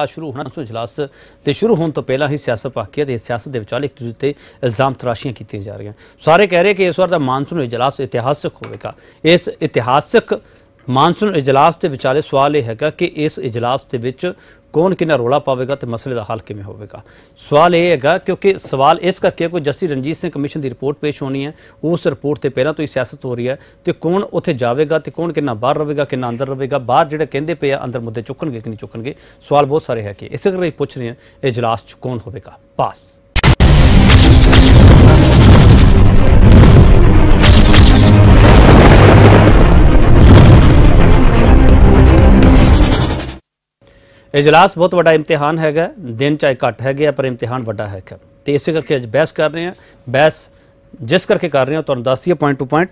ਇਜਲਾਸ ਸ਼ੁਰੂ ਹੋਣਾ ਸੋ ਇਜਲਾਸ ਦੇ ਸ਼ੁਰੂ ਹੋਣ ਤੋਂ ਪਹਿਲਾਂ ਹੀ ਸਿਆਸਤ ਪਾਕੀ ਤੇ ਸਿਆਸਤ ਦੇ ਵਿਚਾਲੇ ਇੱਕ ਦੂਜੇ ਤੇ ਇਲਜ਼ਾਮ ਤਰਾਸ਼ੀਆਂ ਕੀਤੀਆਂ ਜਾ ਰਹੀਆਂ। ਸਾਰੇ ਕਹਿ ਰਹੇ ਕਿ ਇਸ ਵਾਰ ਦਾ ਮਾਨਸੂਨ ਇਜਲਾਸ ਇਤਿਹਾਸਕ ਹੋਵੇਗਾ। ਇਸ ਇਤਿਹਾਸਕ ਮਾਨਸੂਨ ਇਜਲਾਸ ਦੇ ਵਿਚਾਲੇ ਸਵਾਲ ਇਹ ਹੈਗਾ ਕਿ ਇਸ ਇਜਲਾਸ ਦੇ ਵਿੱਚ ਕੌਣ ਕਿੰਨਾ ਰੋਲਾ ਪਾਵੇਗਾ ਤੇ ਮਸਲੇ ਦਾ ਹੱਲ ਕਿਵੇਂ ਹੋਵੇਗਾ? ਸਵਾਲ ਇਹ ਹੈਗਾ ਕਿਉਂਕਿ ਸਵਾਲ ਇਸ ਕਰਕੇ ਕੋਈ ਜਸਟਿਸ ਰਣਜੀਤ ਸਿੰਘ ਕਮਿਸ਼ਨ ਦੀ ਰਿਪੋਰਟ ਪੇਸ਼ ਹੋਣੀ ਹੈ, ਉਸ ਰਿਪੋਰਟ ਤੇ ਪਹਿਲਾਂ ਤੋਂ ਹੀ ਸਿਆਸਤ ਹੋ ਰਹੀ ਹੈ ਤੇ ਕੌਣ ਉੱਥੇ ਜਾਵੇਗਾ ਤੇ ਕੌਣ ਕਿੰਨਾ ਬਾਹਰ ਰਹੇਗਾ, ਕਿੰਨਾ ਅੰਦਰ ਰਹੇਗਾ, ਬਾਹਰ ਜਿਹੜੇ ਕਹਿੰਦੇ ਪਏ ਆ ਅੰਦਰ ਮੁੱਦੇ ਚੁੱਕਣਗੇ ਕਿ ਨਹੀਂ ਚੁੱਕਣਗੇ? ਸਵਾਲ ਬਹੁਤ ਸਾਰੇ ਹੈ ਕਿ ਇਸੇ ਕਰਕੇ ਪੁੱਛ ਰਹੇ ਹਾਂ ਇਹ ਇਜਲਾਸ ਚ ਕੌਣ ਹੋਵੇਗਾ? ਪਾਸ। ਇਜਲਾਸ ਬਹੁਤ ਵੱਡਾ ਇਮਤਿਹਾਨ ਹੈਗਾ, ਦਿਨ ਚਾਹੇ ਘੱਟ ਹੈਗੇ ਆ, ਪਰ ਇਮਤਿਹਾਨ ਵੱਡਾ ਹੈਗਾ। ਤੇ ਇਸੇ ਕਰਕੇ ਅੱਜ ਬਹਿਸ ਕਰ ਰਹੇ ਹਾਂ। ਬਹਿਸ ਜਿਸ ਕਰਕੇ ਕਰ ਰਹੇ ਹਾਂ, ਤੁਹਾਨੂੰ ਦੱਸ ਦਈਏ ਪੁਆਇੰਟ ਟੂ ਪੁਆਇੰਟ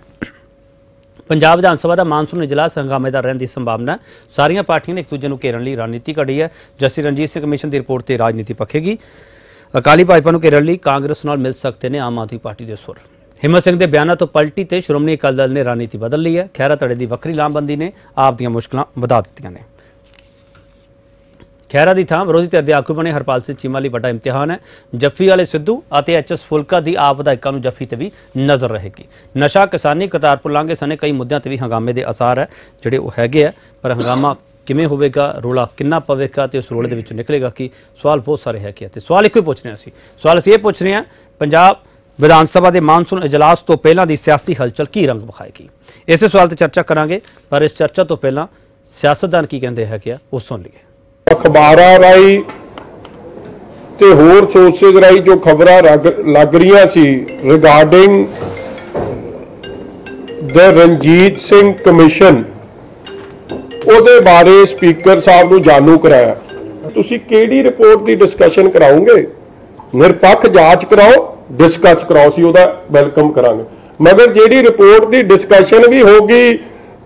ਪੰਜਾਬ ਵਿਧਾਨ ਸਭਾ ਦਾ ਮਾਨਸੂਨ ਇਜਲਾਸ ਹੰਗਾਮੇ ਦਾ ਰਹਿਣ ਦੀ ਸੰਭਾਵਨਾ ਸਾਰੀਆਂ ਪਾਰਟੀਆਂ ਨੇ ਇੱਕ ਦੂਜੇ ਨੂੰ ਘੇਰਨ ਲਈ ਰਣਨੀਤੀ ਘੜੀ ਹੈ। ਜਸਟਿਸ ਰਣਜੀਤ ਸਿੰਘ ਕਮਿਸ਼ਨ ਦੀ ਰਿਪੋਰਟ ਤੇ ਰਾਜਨੀਤੀ ਪੱਖੇਗੀ। ਅਕਾਲੀ ਭਾਜਪਾ ਨੂੰ ਘੇਰਨ ਲਈ ਕਾਂਗਰਸ ਨਾਲ ਮਿਲ ਸਕਦੇ ਨੇ ਆਮ ਆਦਮੀ ਪਾਰਟੀ ਦੇ ਸੁਰ। ਹਿੰਮਤ ਸਿੰਘ ਦੇ ਬਿਆਨਾਂ ਤੋਂ ਪਲਟੀ ਤੇ ਸ਼੍ਰੋਮਣੀ ਅਕਾਲੀ ਦਲ ਨੇ ਰਣਨੀਤੀ ਬਦਲ ਲਈ ਹੈ। ਖਹਿਰਾ ਧੜੇ ਦੀ ਵੱਖਰੀ ਲਾਮਬੰਦੀ ਨੇ ਆਪ ਦੀਆਂ ਮੁਸ਼ਕਲਾਂ ਵਧਾ ਦਿੱਤੀਆਂ ਨੇ। ਖਹਿਰਾ ਦੀ ਥਾਂ ਵਿਰੋਧੀ ਧਿਰ ਦੇ ਆਗੂ ਬਣੇ ਹਰਪਾਲ ਸਿੰਘ ਚੀਮਾ ਲਈ ਵੱਡਾ ਇਮਤਿਹਾਨ ਹੈ। ਜੱਫੀ ਵਾਲੇ ਸਿੱਧੂ ਅਤੇ ਐਚਐਸ ਫੁਲਕਾ ਦੀ ਆਪ ਵਿਧਾਇਕਾਂ ਨੂੰ ਜੱਫੀ ਤੇ ਵੀ ਨਜ਼ਰ ਰਹੇਗੀ। ਨਸ਼ਾ ਕਿਸਾਨੀ ਕਤਾਰਪੁਰ ਲਾਂਘੇ ਸਨੇ ਕਈ ਮੁੱਦਿਆਂ ਤੇ ਵੀ ਹੰਗਾਮੇ ਦੇ ਅਸਾਰ ਹੈ, ਜਿਹੜੇ ਉਹ ਹੈਗੇ ਆ, ਪਰ ਹੰਗਾਮਾ ਕਿਵੇਂ ਹੋਵੇਗਾ, ਰੋਲਾ ਕਿੰਨਾ ਪਵੇਗਾ ਤੇ ਉਸ ਰੋਲੇ ਦੇ ਵਿੱਚੋਂ ਨਿਕਲੇਗਾ ਕਿ? ਸਵਾਲ ਬਹੁਤ ਸਾਰੇ ਹੈਗੇ ਆ ਤੇ ਸਵਾਲ ਇੱਕੋ ਹੀ ਪੁੱਛ ਰਹੇ ਹਾਂ ਅਸੀਂ। ਸਵਾਲ ਅਸੀਂ ਇਹ ਪੁੱਛ ਰਹੇ ਹਾਂ, ਪੰਜਾਬ ਵਿਧਾਨ ਸਭਾ ਦੇ ਮਾਨਸੂਨ ਇਜਲਾਸ ਤੋਂ ਪਹਿਲਾਂ ਦੀ ਸਿਆਸੀ ਹਲਚਲ ਕੀ ਰੰਗ ਵਿਖਾਏਗੀ? ਇਸੇ ਸਵਾਲ ਤੇ ਚਰਚਾ ਕਰਾਂਗੇ, ਪਰ ਇਸ ਚਰਚਾ ਤੋਂ ਪਹਿਲਾਂ ਸਿਆਸਤਦਾਨ ਕੀ ਕਹਿੰਦੇ ਹੈਗੇ ਆ, ਉਹ ਸੁਣ ਲਈਏ। ਅਖਬਾਰਾਂ ਰਾਹੀਂ ਤੇ ਹੋਰ ਸੋਰਸਸ ਰਾਹੀਂ ਜੋ ਖਬਰਾਂ ਲੱਗ ਰਹੀਆਂ ਸੀ regarding the Ranjit Singh commission ਉਹਦੇ ਬਾਰੇ ਸਪੀਕਰ ਸਾਹਿਬ ਨੂੰ ਜਾਣੂ ਕਰਾਇਆ। ਤੁਸੀਂ ਕਿਹੜੀ ਰਿਪੋਰਟ ਦੀ ਡਿਸਕਸ਼ਨ ਕਰਾਉਂਗੇ ਨਿਰਪੱਖ ਜਾਂਚ ਕਰਾਓ ਡਿਸਕਸ ਕਰਾਓ ਸੀ ਉਹਦਾ ਵੈਲਕਮ ਕਰਾਂਗੇ। ਮਗਰ ਜਿਹੜੀ ਰਿਪੋਰਟ ਦੀ ਡਿਸਕਸ਼ਨ ਵੀ ਹੋਗੀ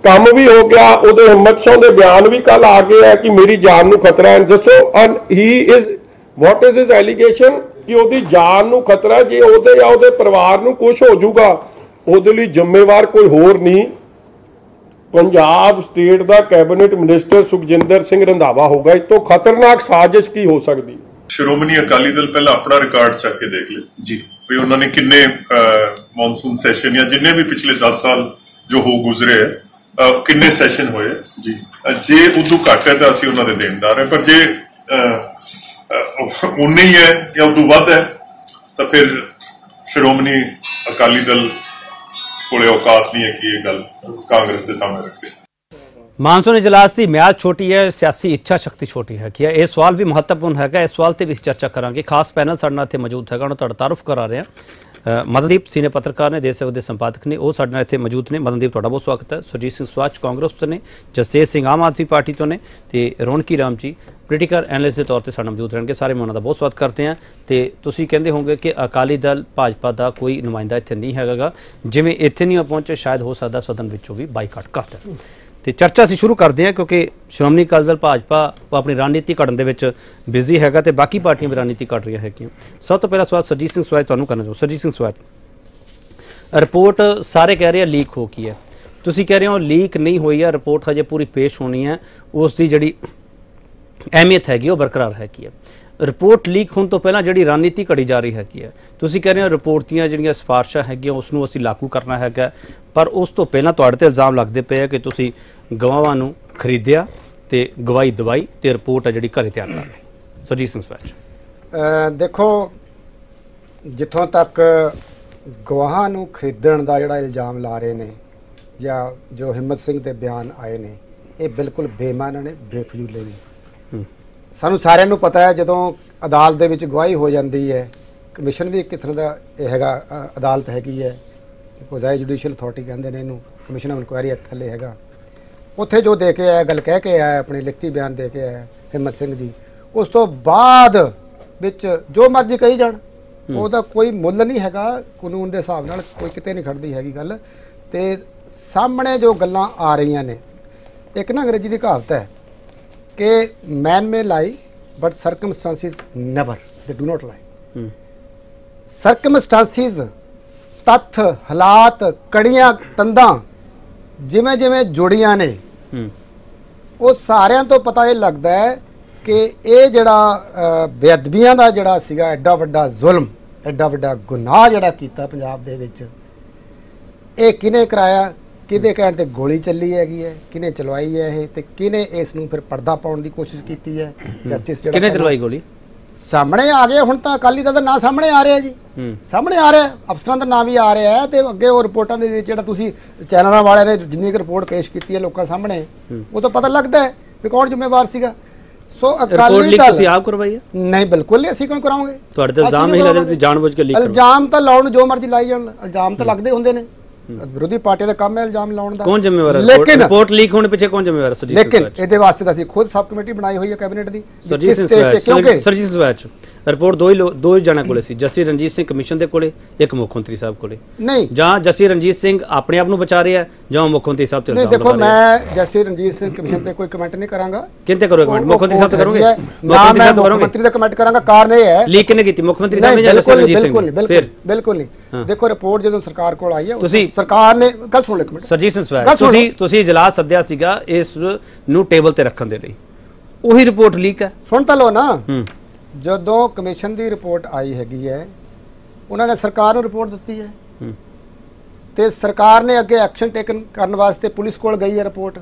ਕੰਮ ਵੀ ਹੋ ਗਿਆ ਉਹਦੇ ਹਿੰਮਤ ਸਿੰਘ ਦੇ ਬਿਆਨ ਵੀ ਕੱਲ ਆ ਗਏ ਆ ਕਿ ਮੇਰੀ ਜਾਨ ਨੂੰ ਖਤਰਾ ਹੈ। ਦੱਸੋ and he is what is his allegation ਕਿ ਉਹਦੀ ਜਾਨ ਨੂੰ ਖਤਰਾ ਜੇ ਉਹਦੇ ਜਾਂ ਉਹਦੇ ਪਰਿਵਾਰ ਨੂੰ ਕੁਝ ਹੋ ਜਾਊਗਾ ਉਹਦੇ ਲਈ ਜ਼ਿੰਮੇਵਾਰ ਕੋਈ ਹੋਰ ਨਹੀਂ। ਪੰਜਾਬ ਸਟੇਟ ਦਾ ਕੈਬਨਿਟ ਮਿਨਿਸਟਰ ਸੁਖਜਿੰਦਰ ਸਿੰਘ ਰੰਧਾਵਾ ਹੋਗਾ ਇਸ ਤੋਂ ਖਤਰਨਾਕ ਸਾਜ਼ਿਸ਼ ਕੀ ਹੋ ਸਕਦੀ? ਸ਼੍ਰੋਮਣੀ ਅਕਾਲੀ ਦਲ ਪਹਿਲਾਂ ਆਪਣਾ ਰਿਕਾਰਡ ਚੱਕ ਕੇ ਦੇਖ ਲੈ ਜੀ। ਵੀ ਉਹਨਾਂ ਨੇ ਕਿੰਨੇ ਮੌਨਸੂਨ ਸੈਸ਼ਨ ਜਾਂ ਜਿੰਨੇ ਵੀ ਪਿਛਲੇ 10 ਸਾਲ ਜੋ ਹੋ ਗੁਜ਼ਰੇ ਹੈ ਕਿੰਨੇ ਸੈਸ਼ਨ ਹੋਏ? ਜੀ। ਜੇ ਉਦੋਂ ਘੱਟ ਹੈ ਤਾਂ ਅਸੀਂ ਉਹਨਾਂ ਦੇ ਦੇਣਦਾਰ ਹਾਂ, ਪਰ ਜੇ ਉਨੇ ਹੀ ਹੈ ਜਾਂ ਉਦੋਂ ਵੱਧ ਹੈ, ਤਾਂ ਫਿਰ ਸ਼੍ਰੋਮਣੀ ਅਕਾਲੀ ਦਲ ਕੋਲੇ ਔਕਾਤ ਨਹੀਂ ਹੈ ਕਿ ਇਹ ਗੱਲ ਕਾਂਗਰਸ ਦੇ ਸਾਹਮਣੇ ਰੱਖੇ। ਮਾਨਸੂਨ ਇਜਲਾਸ ਦੀ ਮਿਆਦ ਛੋਟੀ ਹੈ, ਸਿਆਸੀ ਇੱਛਾ ਸ਼ਕਤੀ ਛੋਟੀ ਹੈ ਕਿ ਇਹ ਸਵਾਲ ਵੀ ਮਹੱਤਵਪੂਰਨ ਹੈਗਾ, ਇਸ ਸਵਾਲ ਤੇ ਵੀ ਅਸੀਂ ਚਰਚਾ ਕਰਾਂਗੇ। ਖਾਸ ਪੈਨਲ ਸਾਡੇ ਨਾਲ ਇੱਥੇ ਮੌਜੂਦ ਹੈਗਾ, ਉਹਨਾਂ ਤੁਹਾਡਾ ਤਾਰਫ ਕਰਾ ਰਹੇ ਹਾਂ। ਮਦਨਦੀਪ ਸੀਨੇ ਪੱਤਰਕਾਰ ਨੇ ਦੇਸ਼ ਸੇਵਕ ਦੇ ਸੰਪਾਦਕ ਨੇ, ਉਹ ਸਾਡੇ ਨਾਲ ਇੱਥੇ ਮੌਜੂਦ ਨੇ। ਮਦਨਦੀਪ, ਤੁਹਾਡਾ ਬਹੁਤ ਸਵਾਗਤ ਹੈ। ਸੁਰਜੀਤ ਸਿੰਘ ਸਵਾਚ ਕਾਂਗਰਸ ਤੋਂ ਨੇ ਜਸਤੇਜ ਸਿੰਘ ਆਮ ਆਦਮੀ ਪਾਰਟੀ ਤੋਂ ਨੇ ਤੇ ਰੌਣਕੀ ਰਾਮ ਜੀ, ਪੋਲੀਟੀਕਲ ਐਨਾਲਿਸਟ ਦੇ ਤੌਰ ਤੇ ਸਾਡੇ ਨਾਲ ਮੌਜੂਦ ਰਹਿਣਗੇ। ਸਾਰੇ ਮੈਂ ਉਹਨਾਂ ਦਾ ਬਹੁਤ ਸਵਾਗਤ ਕਰਦੇ ਹਾਂ। ਤੇ ਤੁਸੀਂ ਕਹਿੰਦੇ ਹੋਵੋਗੇ ਕਿ ਅਕਾਲੀ ਦਲ, ਭਾਜਪਾ ਦਾ ਕੋਈ ਨੁਮਾਇੰਦਾ ਇੱਥੇ ਨਹੀਂ ਹੈਗਾਗਾ। ਜਿਵੇਂ ਇੱਥੇ ਨਹੀਂ ਪਹੁੰਚੇ, ਸ਼ਾਇਦ ਹੋ ਸਕਦਾ ਸਦਨ ਵਿੱਚੋਂ ਵੀ ਬਾਈਕਾਟ ਕਰ ਦੇਣ। ਤੇ ਚਰਚਾ ਅਸੀਂ ਸ਼ੁਰੂ ਕਰਦੇ ਹਾਂ ਕਿਉਂਕਿ ਸ਼੍ਰੋਮਣੀ ਅਕਾਲੀ ਦਲ ਭਾਜਪਾ ਉਹ ਆਪਣੀ ਰਣਨੀਤੀ ਘੜਨ ਦੇ ਵਿੱਚ ਬਿਜ਼ੀ ਹੈਗਾ ਤੇ ਬਾਕੀ ਪਾਰਟੀਆਂ ਵੀ ਰਣਨੀਤੀ ਘੜ ਰਹੀਆਂ ਹੈਗੀਆਂ। ਸਭ ਤੋਂ ਪਹਿਲਾ ਸਵਾਲ ਸਰਜੀਤ ਸਿੰਘ ਸਵਾਜ ਤੁਹਾਨੂੰ ਕਰਨਾ ਚਾਹੋ। ਸਰਜੀਤ ਸਿੰਘ ਸਵਾਜ ਰਿਪੋਰਟ ਸਾਰੇ ਕਹਿ ਰਹੇ ਆ ਲੀਕ ਹੋ ਗਈ ਹੈ। ਤੁਸੀਂ ਕਹਿ ਰਹੇ ਹੋ ਲੀਕ ਨਹੀਂ ਹੋਈ ਹੈ ਰਿਪੋਰਟ ਹਜੇ ਪੂਰੀ ਪੇਸ਼ ਹੋਣੀ ਹੈ। ਉਸ ਦੀ ਜਿਹੜੀ ਅਹਿਮੀਅਤ ਹੈਗੀ, ਉਹ ਬਰਕਰਾਰ ਹੈਗੀ ਹੈ। ਰਿਪੋਰਟ ਲੀਕ ਹੋਣ ਤੋਂ ਪਹਿਲਾਂ ਜਿਹੜੀ ਰਣਨੀਤੀ ਘੜੀ ਜਾ ਰਹੀ ਹੈਗੀ ਹੈ, ਤੁਸੀਂ ਕਹਿ ਰਹੇ ਹੋ ਰਿਪੋਰਟ ਦੀਆਂ ਜਿਹੜੀਆਂ ਸਿਫਾਰਸ਼ਾਂ ਹੈਗੀਆਂ, ਉਸ ਨੂੰ ਅਸੀਂ ਲਾਗੂ ਕਰਨਾ ਹੈਗਾ। ਪਰ ਉਸ ਤੋਂ ਪਹਿਲਾਂ ਤੁਹਾਡੇ ਤੇ ਇਲਜ਼ਾਮ ਲੱਗਦੇ ਪਏ ਆ ਕਿ ਤੁਸੀਂ ਗਵਾਹਾਂ ਨੂੰ ਖਰੀਦਿਆ ਤੇ ਗਵਾਹੀ ਦਵਾਈ ਤੇ ਰਿਪੋਰਟ ਹੈ ਜਿਹੜੀ ਘਰੇ ਤਿਆਰ ਕਰ ਲਈ। ਸਰਜੀਤ ਸਿੰਘ ਸਵੈਚ। ਦੇਖੋ ਜਿੱਥੋਂ ਤੱਕ ਗਵਾਹਾਂ ਨੂੰ ਖਰੀਦਣ ਦਾ ਜਿਹੜਾ ਇਲਜ਼ਾਮ ਲਾ ਰਹੇ ਨੇ ਜਾਂ ਜੋ ਹਿੰਮਤ ਸਿੰਘ ਦੇ ਬਿਆਨ ਆਏ ਨੇ ਇਹ ਬਿਲਕੁਲ ਬੇਮਾਨ ਨੇ ਬੇਫਜ਼ੂਲੇ ਨੇ। ਸਾਨੂੰ ਸਾਰਿਆਂ ਨੂੰ ਪਤਾ ਹੈ ਜਦੋਂ ਅਦਾਲਤ ਦੇ ਵਿੱਚ ਗਵਾਹੀ ਹੋ ਜਾਂਦੀ ਹੈ ਕਮਿਸ਼ਨ ਵੀ ਇੱਕ ਕਿਸਮ ਦਾ ਇਹ ਹੈਗਾ ਅਦਾਲਤ ਹੈਗੀ ਹੈ। ਕੋਜ਼ਾਈ ਜੁਡੀਸ਼ੀਅਲ ਅਥਾਰਟੀ ਕਹਿੰਦੇ ਨੇ ਇਹਨੂੰ ਕਮਿਸ਼ਨ ਆਫ ਇਨਕੁਆਇਰੀ ਐਕਟ ਥੱਲੇ ਹੈਗਾ। ਉੱਥੇ ਜੋ ਦੇ ਕੇ ਆਇਆ ਗੱਲ ਕਹਿ ਕੇ ਆਇਆ ਆਪਣੇ ਲਿਖਤੀ ਬਿਆਨ ਦੇ ਕੇ ਆਇਆ ਹਿੰਮਤ ਸਿੰਘ ਜੀ। ਉਸ ਤੋਂ ਬਾਅਦ ਵਿੱਚ ਜੋ ਮਰਜ਼ੀ ਕਹੀ ਜਾਣ ਉਹਦਾ ਕੋਈ ਮੁੱਲ ਨਹੀਂ ਹੈਗਾ ਕਾਨੂੰਨ ਦੇ ਹਿਸਾਬ ਨਾਲ ਕੋਈ ਕਿਤੇ ਨਹੀਂ ਖੜਦੀ ਹੈਗੀ ਗੱਲ। ਤੇ ਸਾਹਮਣੇ ਜੋ ਗੱਲਾਂ ਆ ਰਹੀਆਂ ਨੇ ਇੱਕ ਨਾ ਅੰਗਰੇਜ਼ੀ ਦੀ ਕਹਾਵਤ ਹੈ ਕਿ man may lie but circumstances never they do not lie circumstances ਤੱਥ ਹਾਲਾਤ ਕੜੀਆਂ ਤੰਦਾਂ ਜਿਵੇਂ ਜਿਵੇਂ ਜੁੜੀਆਂ ਨੇ ਉਹ ਸਾਰਿਆਂ ਤੋਂ ਪਤਾ ਇਹ ਲੱਗਦਾ ਹੈ ਕਿ ਇਹ ਜਿਹੜਾ ਬੇਅਦਬੀਆਂ ਦਾ ਜਿਹੜਾ ਸੀਗਾ ਐਡਾ ਵੱਡਾ ਜ਼ੁਲਮ ਐਡਾ ਵੱਡਾ ਗੁਨਾਹ ਜਿਹੜਾ ਕੀਤਾ ਪੰਜਾਬ ਦੇ ਵਿੱਚ ਇਹ ਕਿਹਨੇ ਕਰਾਇਆ? ਕਿਹਦੇ ਕਹਿਣ ਤੇ ਗੋਲੀ ਚੱਲੀ ਹੈਗੀ ਹੈ? ਕਿਹਨੇ ਚਲਵਾਈ ਹੈ ਇਹ? ਤੇ ਕਿਹਨੇ ਇਸ ਨੂੰ ਫਿਰ ਪਰਦਾ ਪਾਉਣ ਦੀ ਕੋਸ਼ਿਸ਼ ਕੀਤੀ ਹੈ? ਜਸਟਿਸ ਜਿਹੜਾ ਪਹਿਲਾਂ- ਚਲਵਾਈ ਗੋਲੀ? ਸਾਹਮਣੇ ਆ ਗਏ ਹੁਣ ਤਾਂ ਅਕਾਲੀ ਦਲ ਦਾ ਨਾਂ ਸਾਹਮਣੇ ਆ ਰਿਹਾ ਜੀ। ਸਾਹਮਣੇ ਆ ਰਿਹਾ ਅਫਸਰਾਂ ਦਾ ਨਾਂ ਵੀ ਆ ਰਿਹਾ ਹੈ ਤੇ ਅੱਗੇ ਉਹ ਰਿਪੋਰਟਾਂ ਦੇ ਵਿੱਚ ਜਿਹੜਾ ਤੁਸੀਂ ਚੈਨਲਾਂ ਵਾਲਿਆਂ ਨੇ ਜਿੰਨੀ ਕੁ ਰਿਪੋਰਟ ਪੇਸ਼ ਕੀਤੀ ਹੈ ਲੋਕਾਂ ਸਾਹਮਣੇ ਉਹ ਤਾਂ ਪਤਾ ਲੱਗਦਾ ਹੈ ਵੀ ਕੌਣ ਜ਼ਿੰਮੇਵਾਰ ਸੀਗਾ। ਸੋ ਅਕਾਲੀ ਲੀਕ ਤੁਸੀਂ ਦਲ ਆਪ ਕਰਵਾਈ ਹੈ? ਨਹੀਂ ਬਿਲਕੁਲ ਨਹੀਂ ਅਸੀਂ ਕਿਉਂ ਕਰਾਉਂਗੇ? ਤੁਹਾਡੇ ਤੇ ਇਲਜ਼ਾਮ ਨਹੀਂ ਲੱਗਦੇ। ਤੁਸੀਂ ਜਾਣਬੁੱਝ ਕੇ ਲੀਕ ਕਰਵਾ ਇਲਜ਼ਾਮ ਤਾਂ ਲਾਉਣ ਜੋ ਮਰਜ਼ੀ ਲਾਈ ਜਾਣ ਇਲਜ਼ਾਮ ਤਾਂ ਲੱਗਦੇ ਹੁੰਦੇ ਨੇ। ਵਿਰੋਧੀ ਪਾਰਟੀ ਦਾ ਕੰਮ ਹੈ ਇਲਜ਼ਾਮ ਲਾਉਣ ਦਾ। ਕੌਣ ਜ਼ਿੰਮੇਵਾਰ ਹੈ? ਲੇਕਿਨ ਰਿਪੋਰਟ ਲੀਕ ਹੋਣ ਪਿੱਛੇ ਕੌਣ ਜ਼ਿੰਮੇਵਾਰ ਹੈ ਸਰਜੀਤ ਸਿੰਘ ਲੇਕਿਨ? ਇਹਦੇ ਵਾਸਤੇ ਤਾਂ ਅਸੀਂ ਖੁਦ ਸਬ ਕਮੇਟੀ ਬਣਾਈ ਹੋਈ ਹੈ ਕੈਬਨਿਟ ਦੀ। ਸਰਜੀਤ ਸਿੰਘ ਸਵੈਚ ਕਿਉਂਕਿ ਸਰਜੀਤ ਸਿੰਘ ਸਵੈਚ ਰਿਪੋਰਟ ਦੋ ਹੀ ਲੋ- ਦੋ ਹੀ ਜਣਾਂ ਕੋਲੇ ਸੀ ਜਸਟਿਸ ਰਣਜੀਤ ਸਿੰਘ ਕਮਿਸ਼ਨ ਦੇ ਕੋਲੇ ਇੱਕ ਮੁੱਖ ਮੰਤਰੀ ਸਾਹਿਬ ਕੋਲੇ। ਨਹੀਂ। ਜਾਂ ਜਸਟਿਸ ਰਣਜੀਤ ਸਿੰਘ ਆਪਣੇ ਆਪ ਨੂੰ ਬਚਾ ਰਿਹਾ ਜਾਂ ਮੁੱਖ ਮੰਤਰੀ ਸਾਹਿਬ ਤੇ ਨਹੀਂ ਦੇਖੋ। ਮੈਂ ਜਸਟਿਸ ਰਣਜੀਤ ਸਿੰਘ ਕਮਿਸ਼ਨ ਤੇ ਕੋਈ ਕਮੈਂਟ ਨਹੀਂ ਕਰਾਂਗਾ। ਕਿੰਤੇ ਕਰੋਗੇ ਕਮੈਂਟ ਮੁੱਖ ਮੰਤਰੀ ਸਾਹਿਬ ਤੇ ਕਰੋਗੇ? ਨਾ ਮੈਂ ਮੁੱਖ ਮੰਤਰੀ ਦਾ ਕਮੈਂਟ ਕਰਾਂਗਾ ਕਾਰਨ ਇਹ ਹੈ। ਲੀਕ ਕਿਨੇ ਕੀਤੀ? ਮੁੱਖ ਮੰਤਰੀ ਸਾਹਿਬ ਨੇ ਜਾਂ ਜਸਟਿਸ ਰਣਜੀਤ ਸਿੰਘ ਫਿਰ? ਬਿਲਕੁਲ ਨਹੀਂ। ਦੇਖੋ ਰਿਪੋਰਟ ਜਦੋਂ ਸਰਕਾਰ ਕੋਲ ਆਈ ਹੈ ਸਰਕਾਰ ਨੇ ਗੱਲ ਸੁਣ ਲਓ ਇੱਕ ਮਿੰਟ। ਸਰਜੀਤ ਸਿੰਘ ਸੁਣੋ। ਤੁਸੀਂ ਤੁਸੀਂ ਇਜਲਾਸ ਸੱਦਿਆ ਸੀਗਾ ਇਸ ਨੂੰ ਟੇਬਲ ਤੇ ਰੱਖਣ ਦੇ ਲਈ। ਉਹੀ ਰਿਪੋਰਟ ਲੀਕ ਹੈ। ਸੁਣ ਤਾਂ ਲਓ ਨਾ। ਹੂੰ। ਜਦੋਂ ਕਮਿਸ਼ਨ ਦੀ ਰਿਪੋਰਟ ਆਈ ਹੈਗੀ ਹੈ ਉਹਨਾਂ ਨੇ ਸਰਕਾਰ ਨੂੰ ਰਿਪੋਰਟ ਦਿੱਤੀ ਹੈ। ਤੇ ਸਰਕਾਰ ਨੇ ਅੱਗੇ ਐਕਸ਼ਨ ਟੇਕਨ ਕਰਨ ਵਾਸਤੇ ਪੁਲਿਸ ਕੋਲ ਗਈ ਹੈ ਰਿਪੋਰਟ।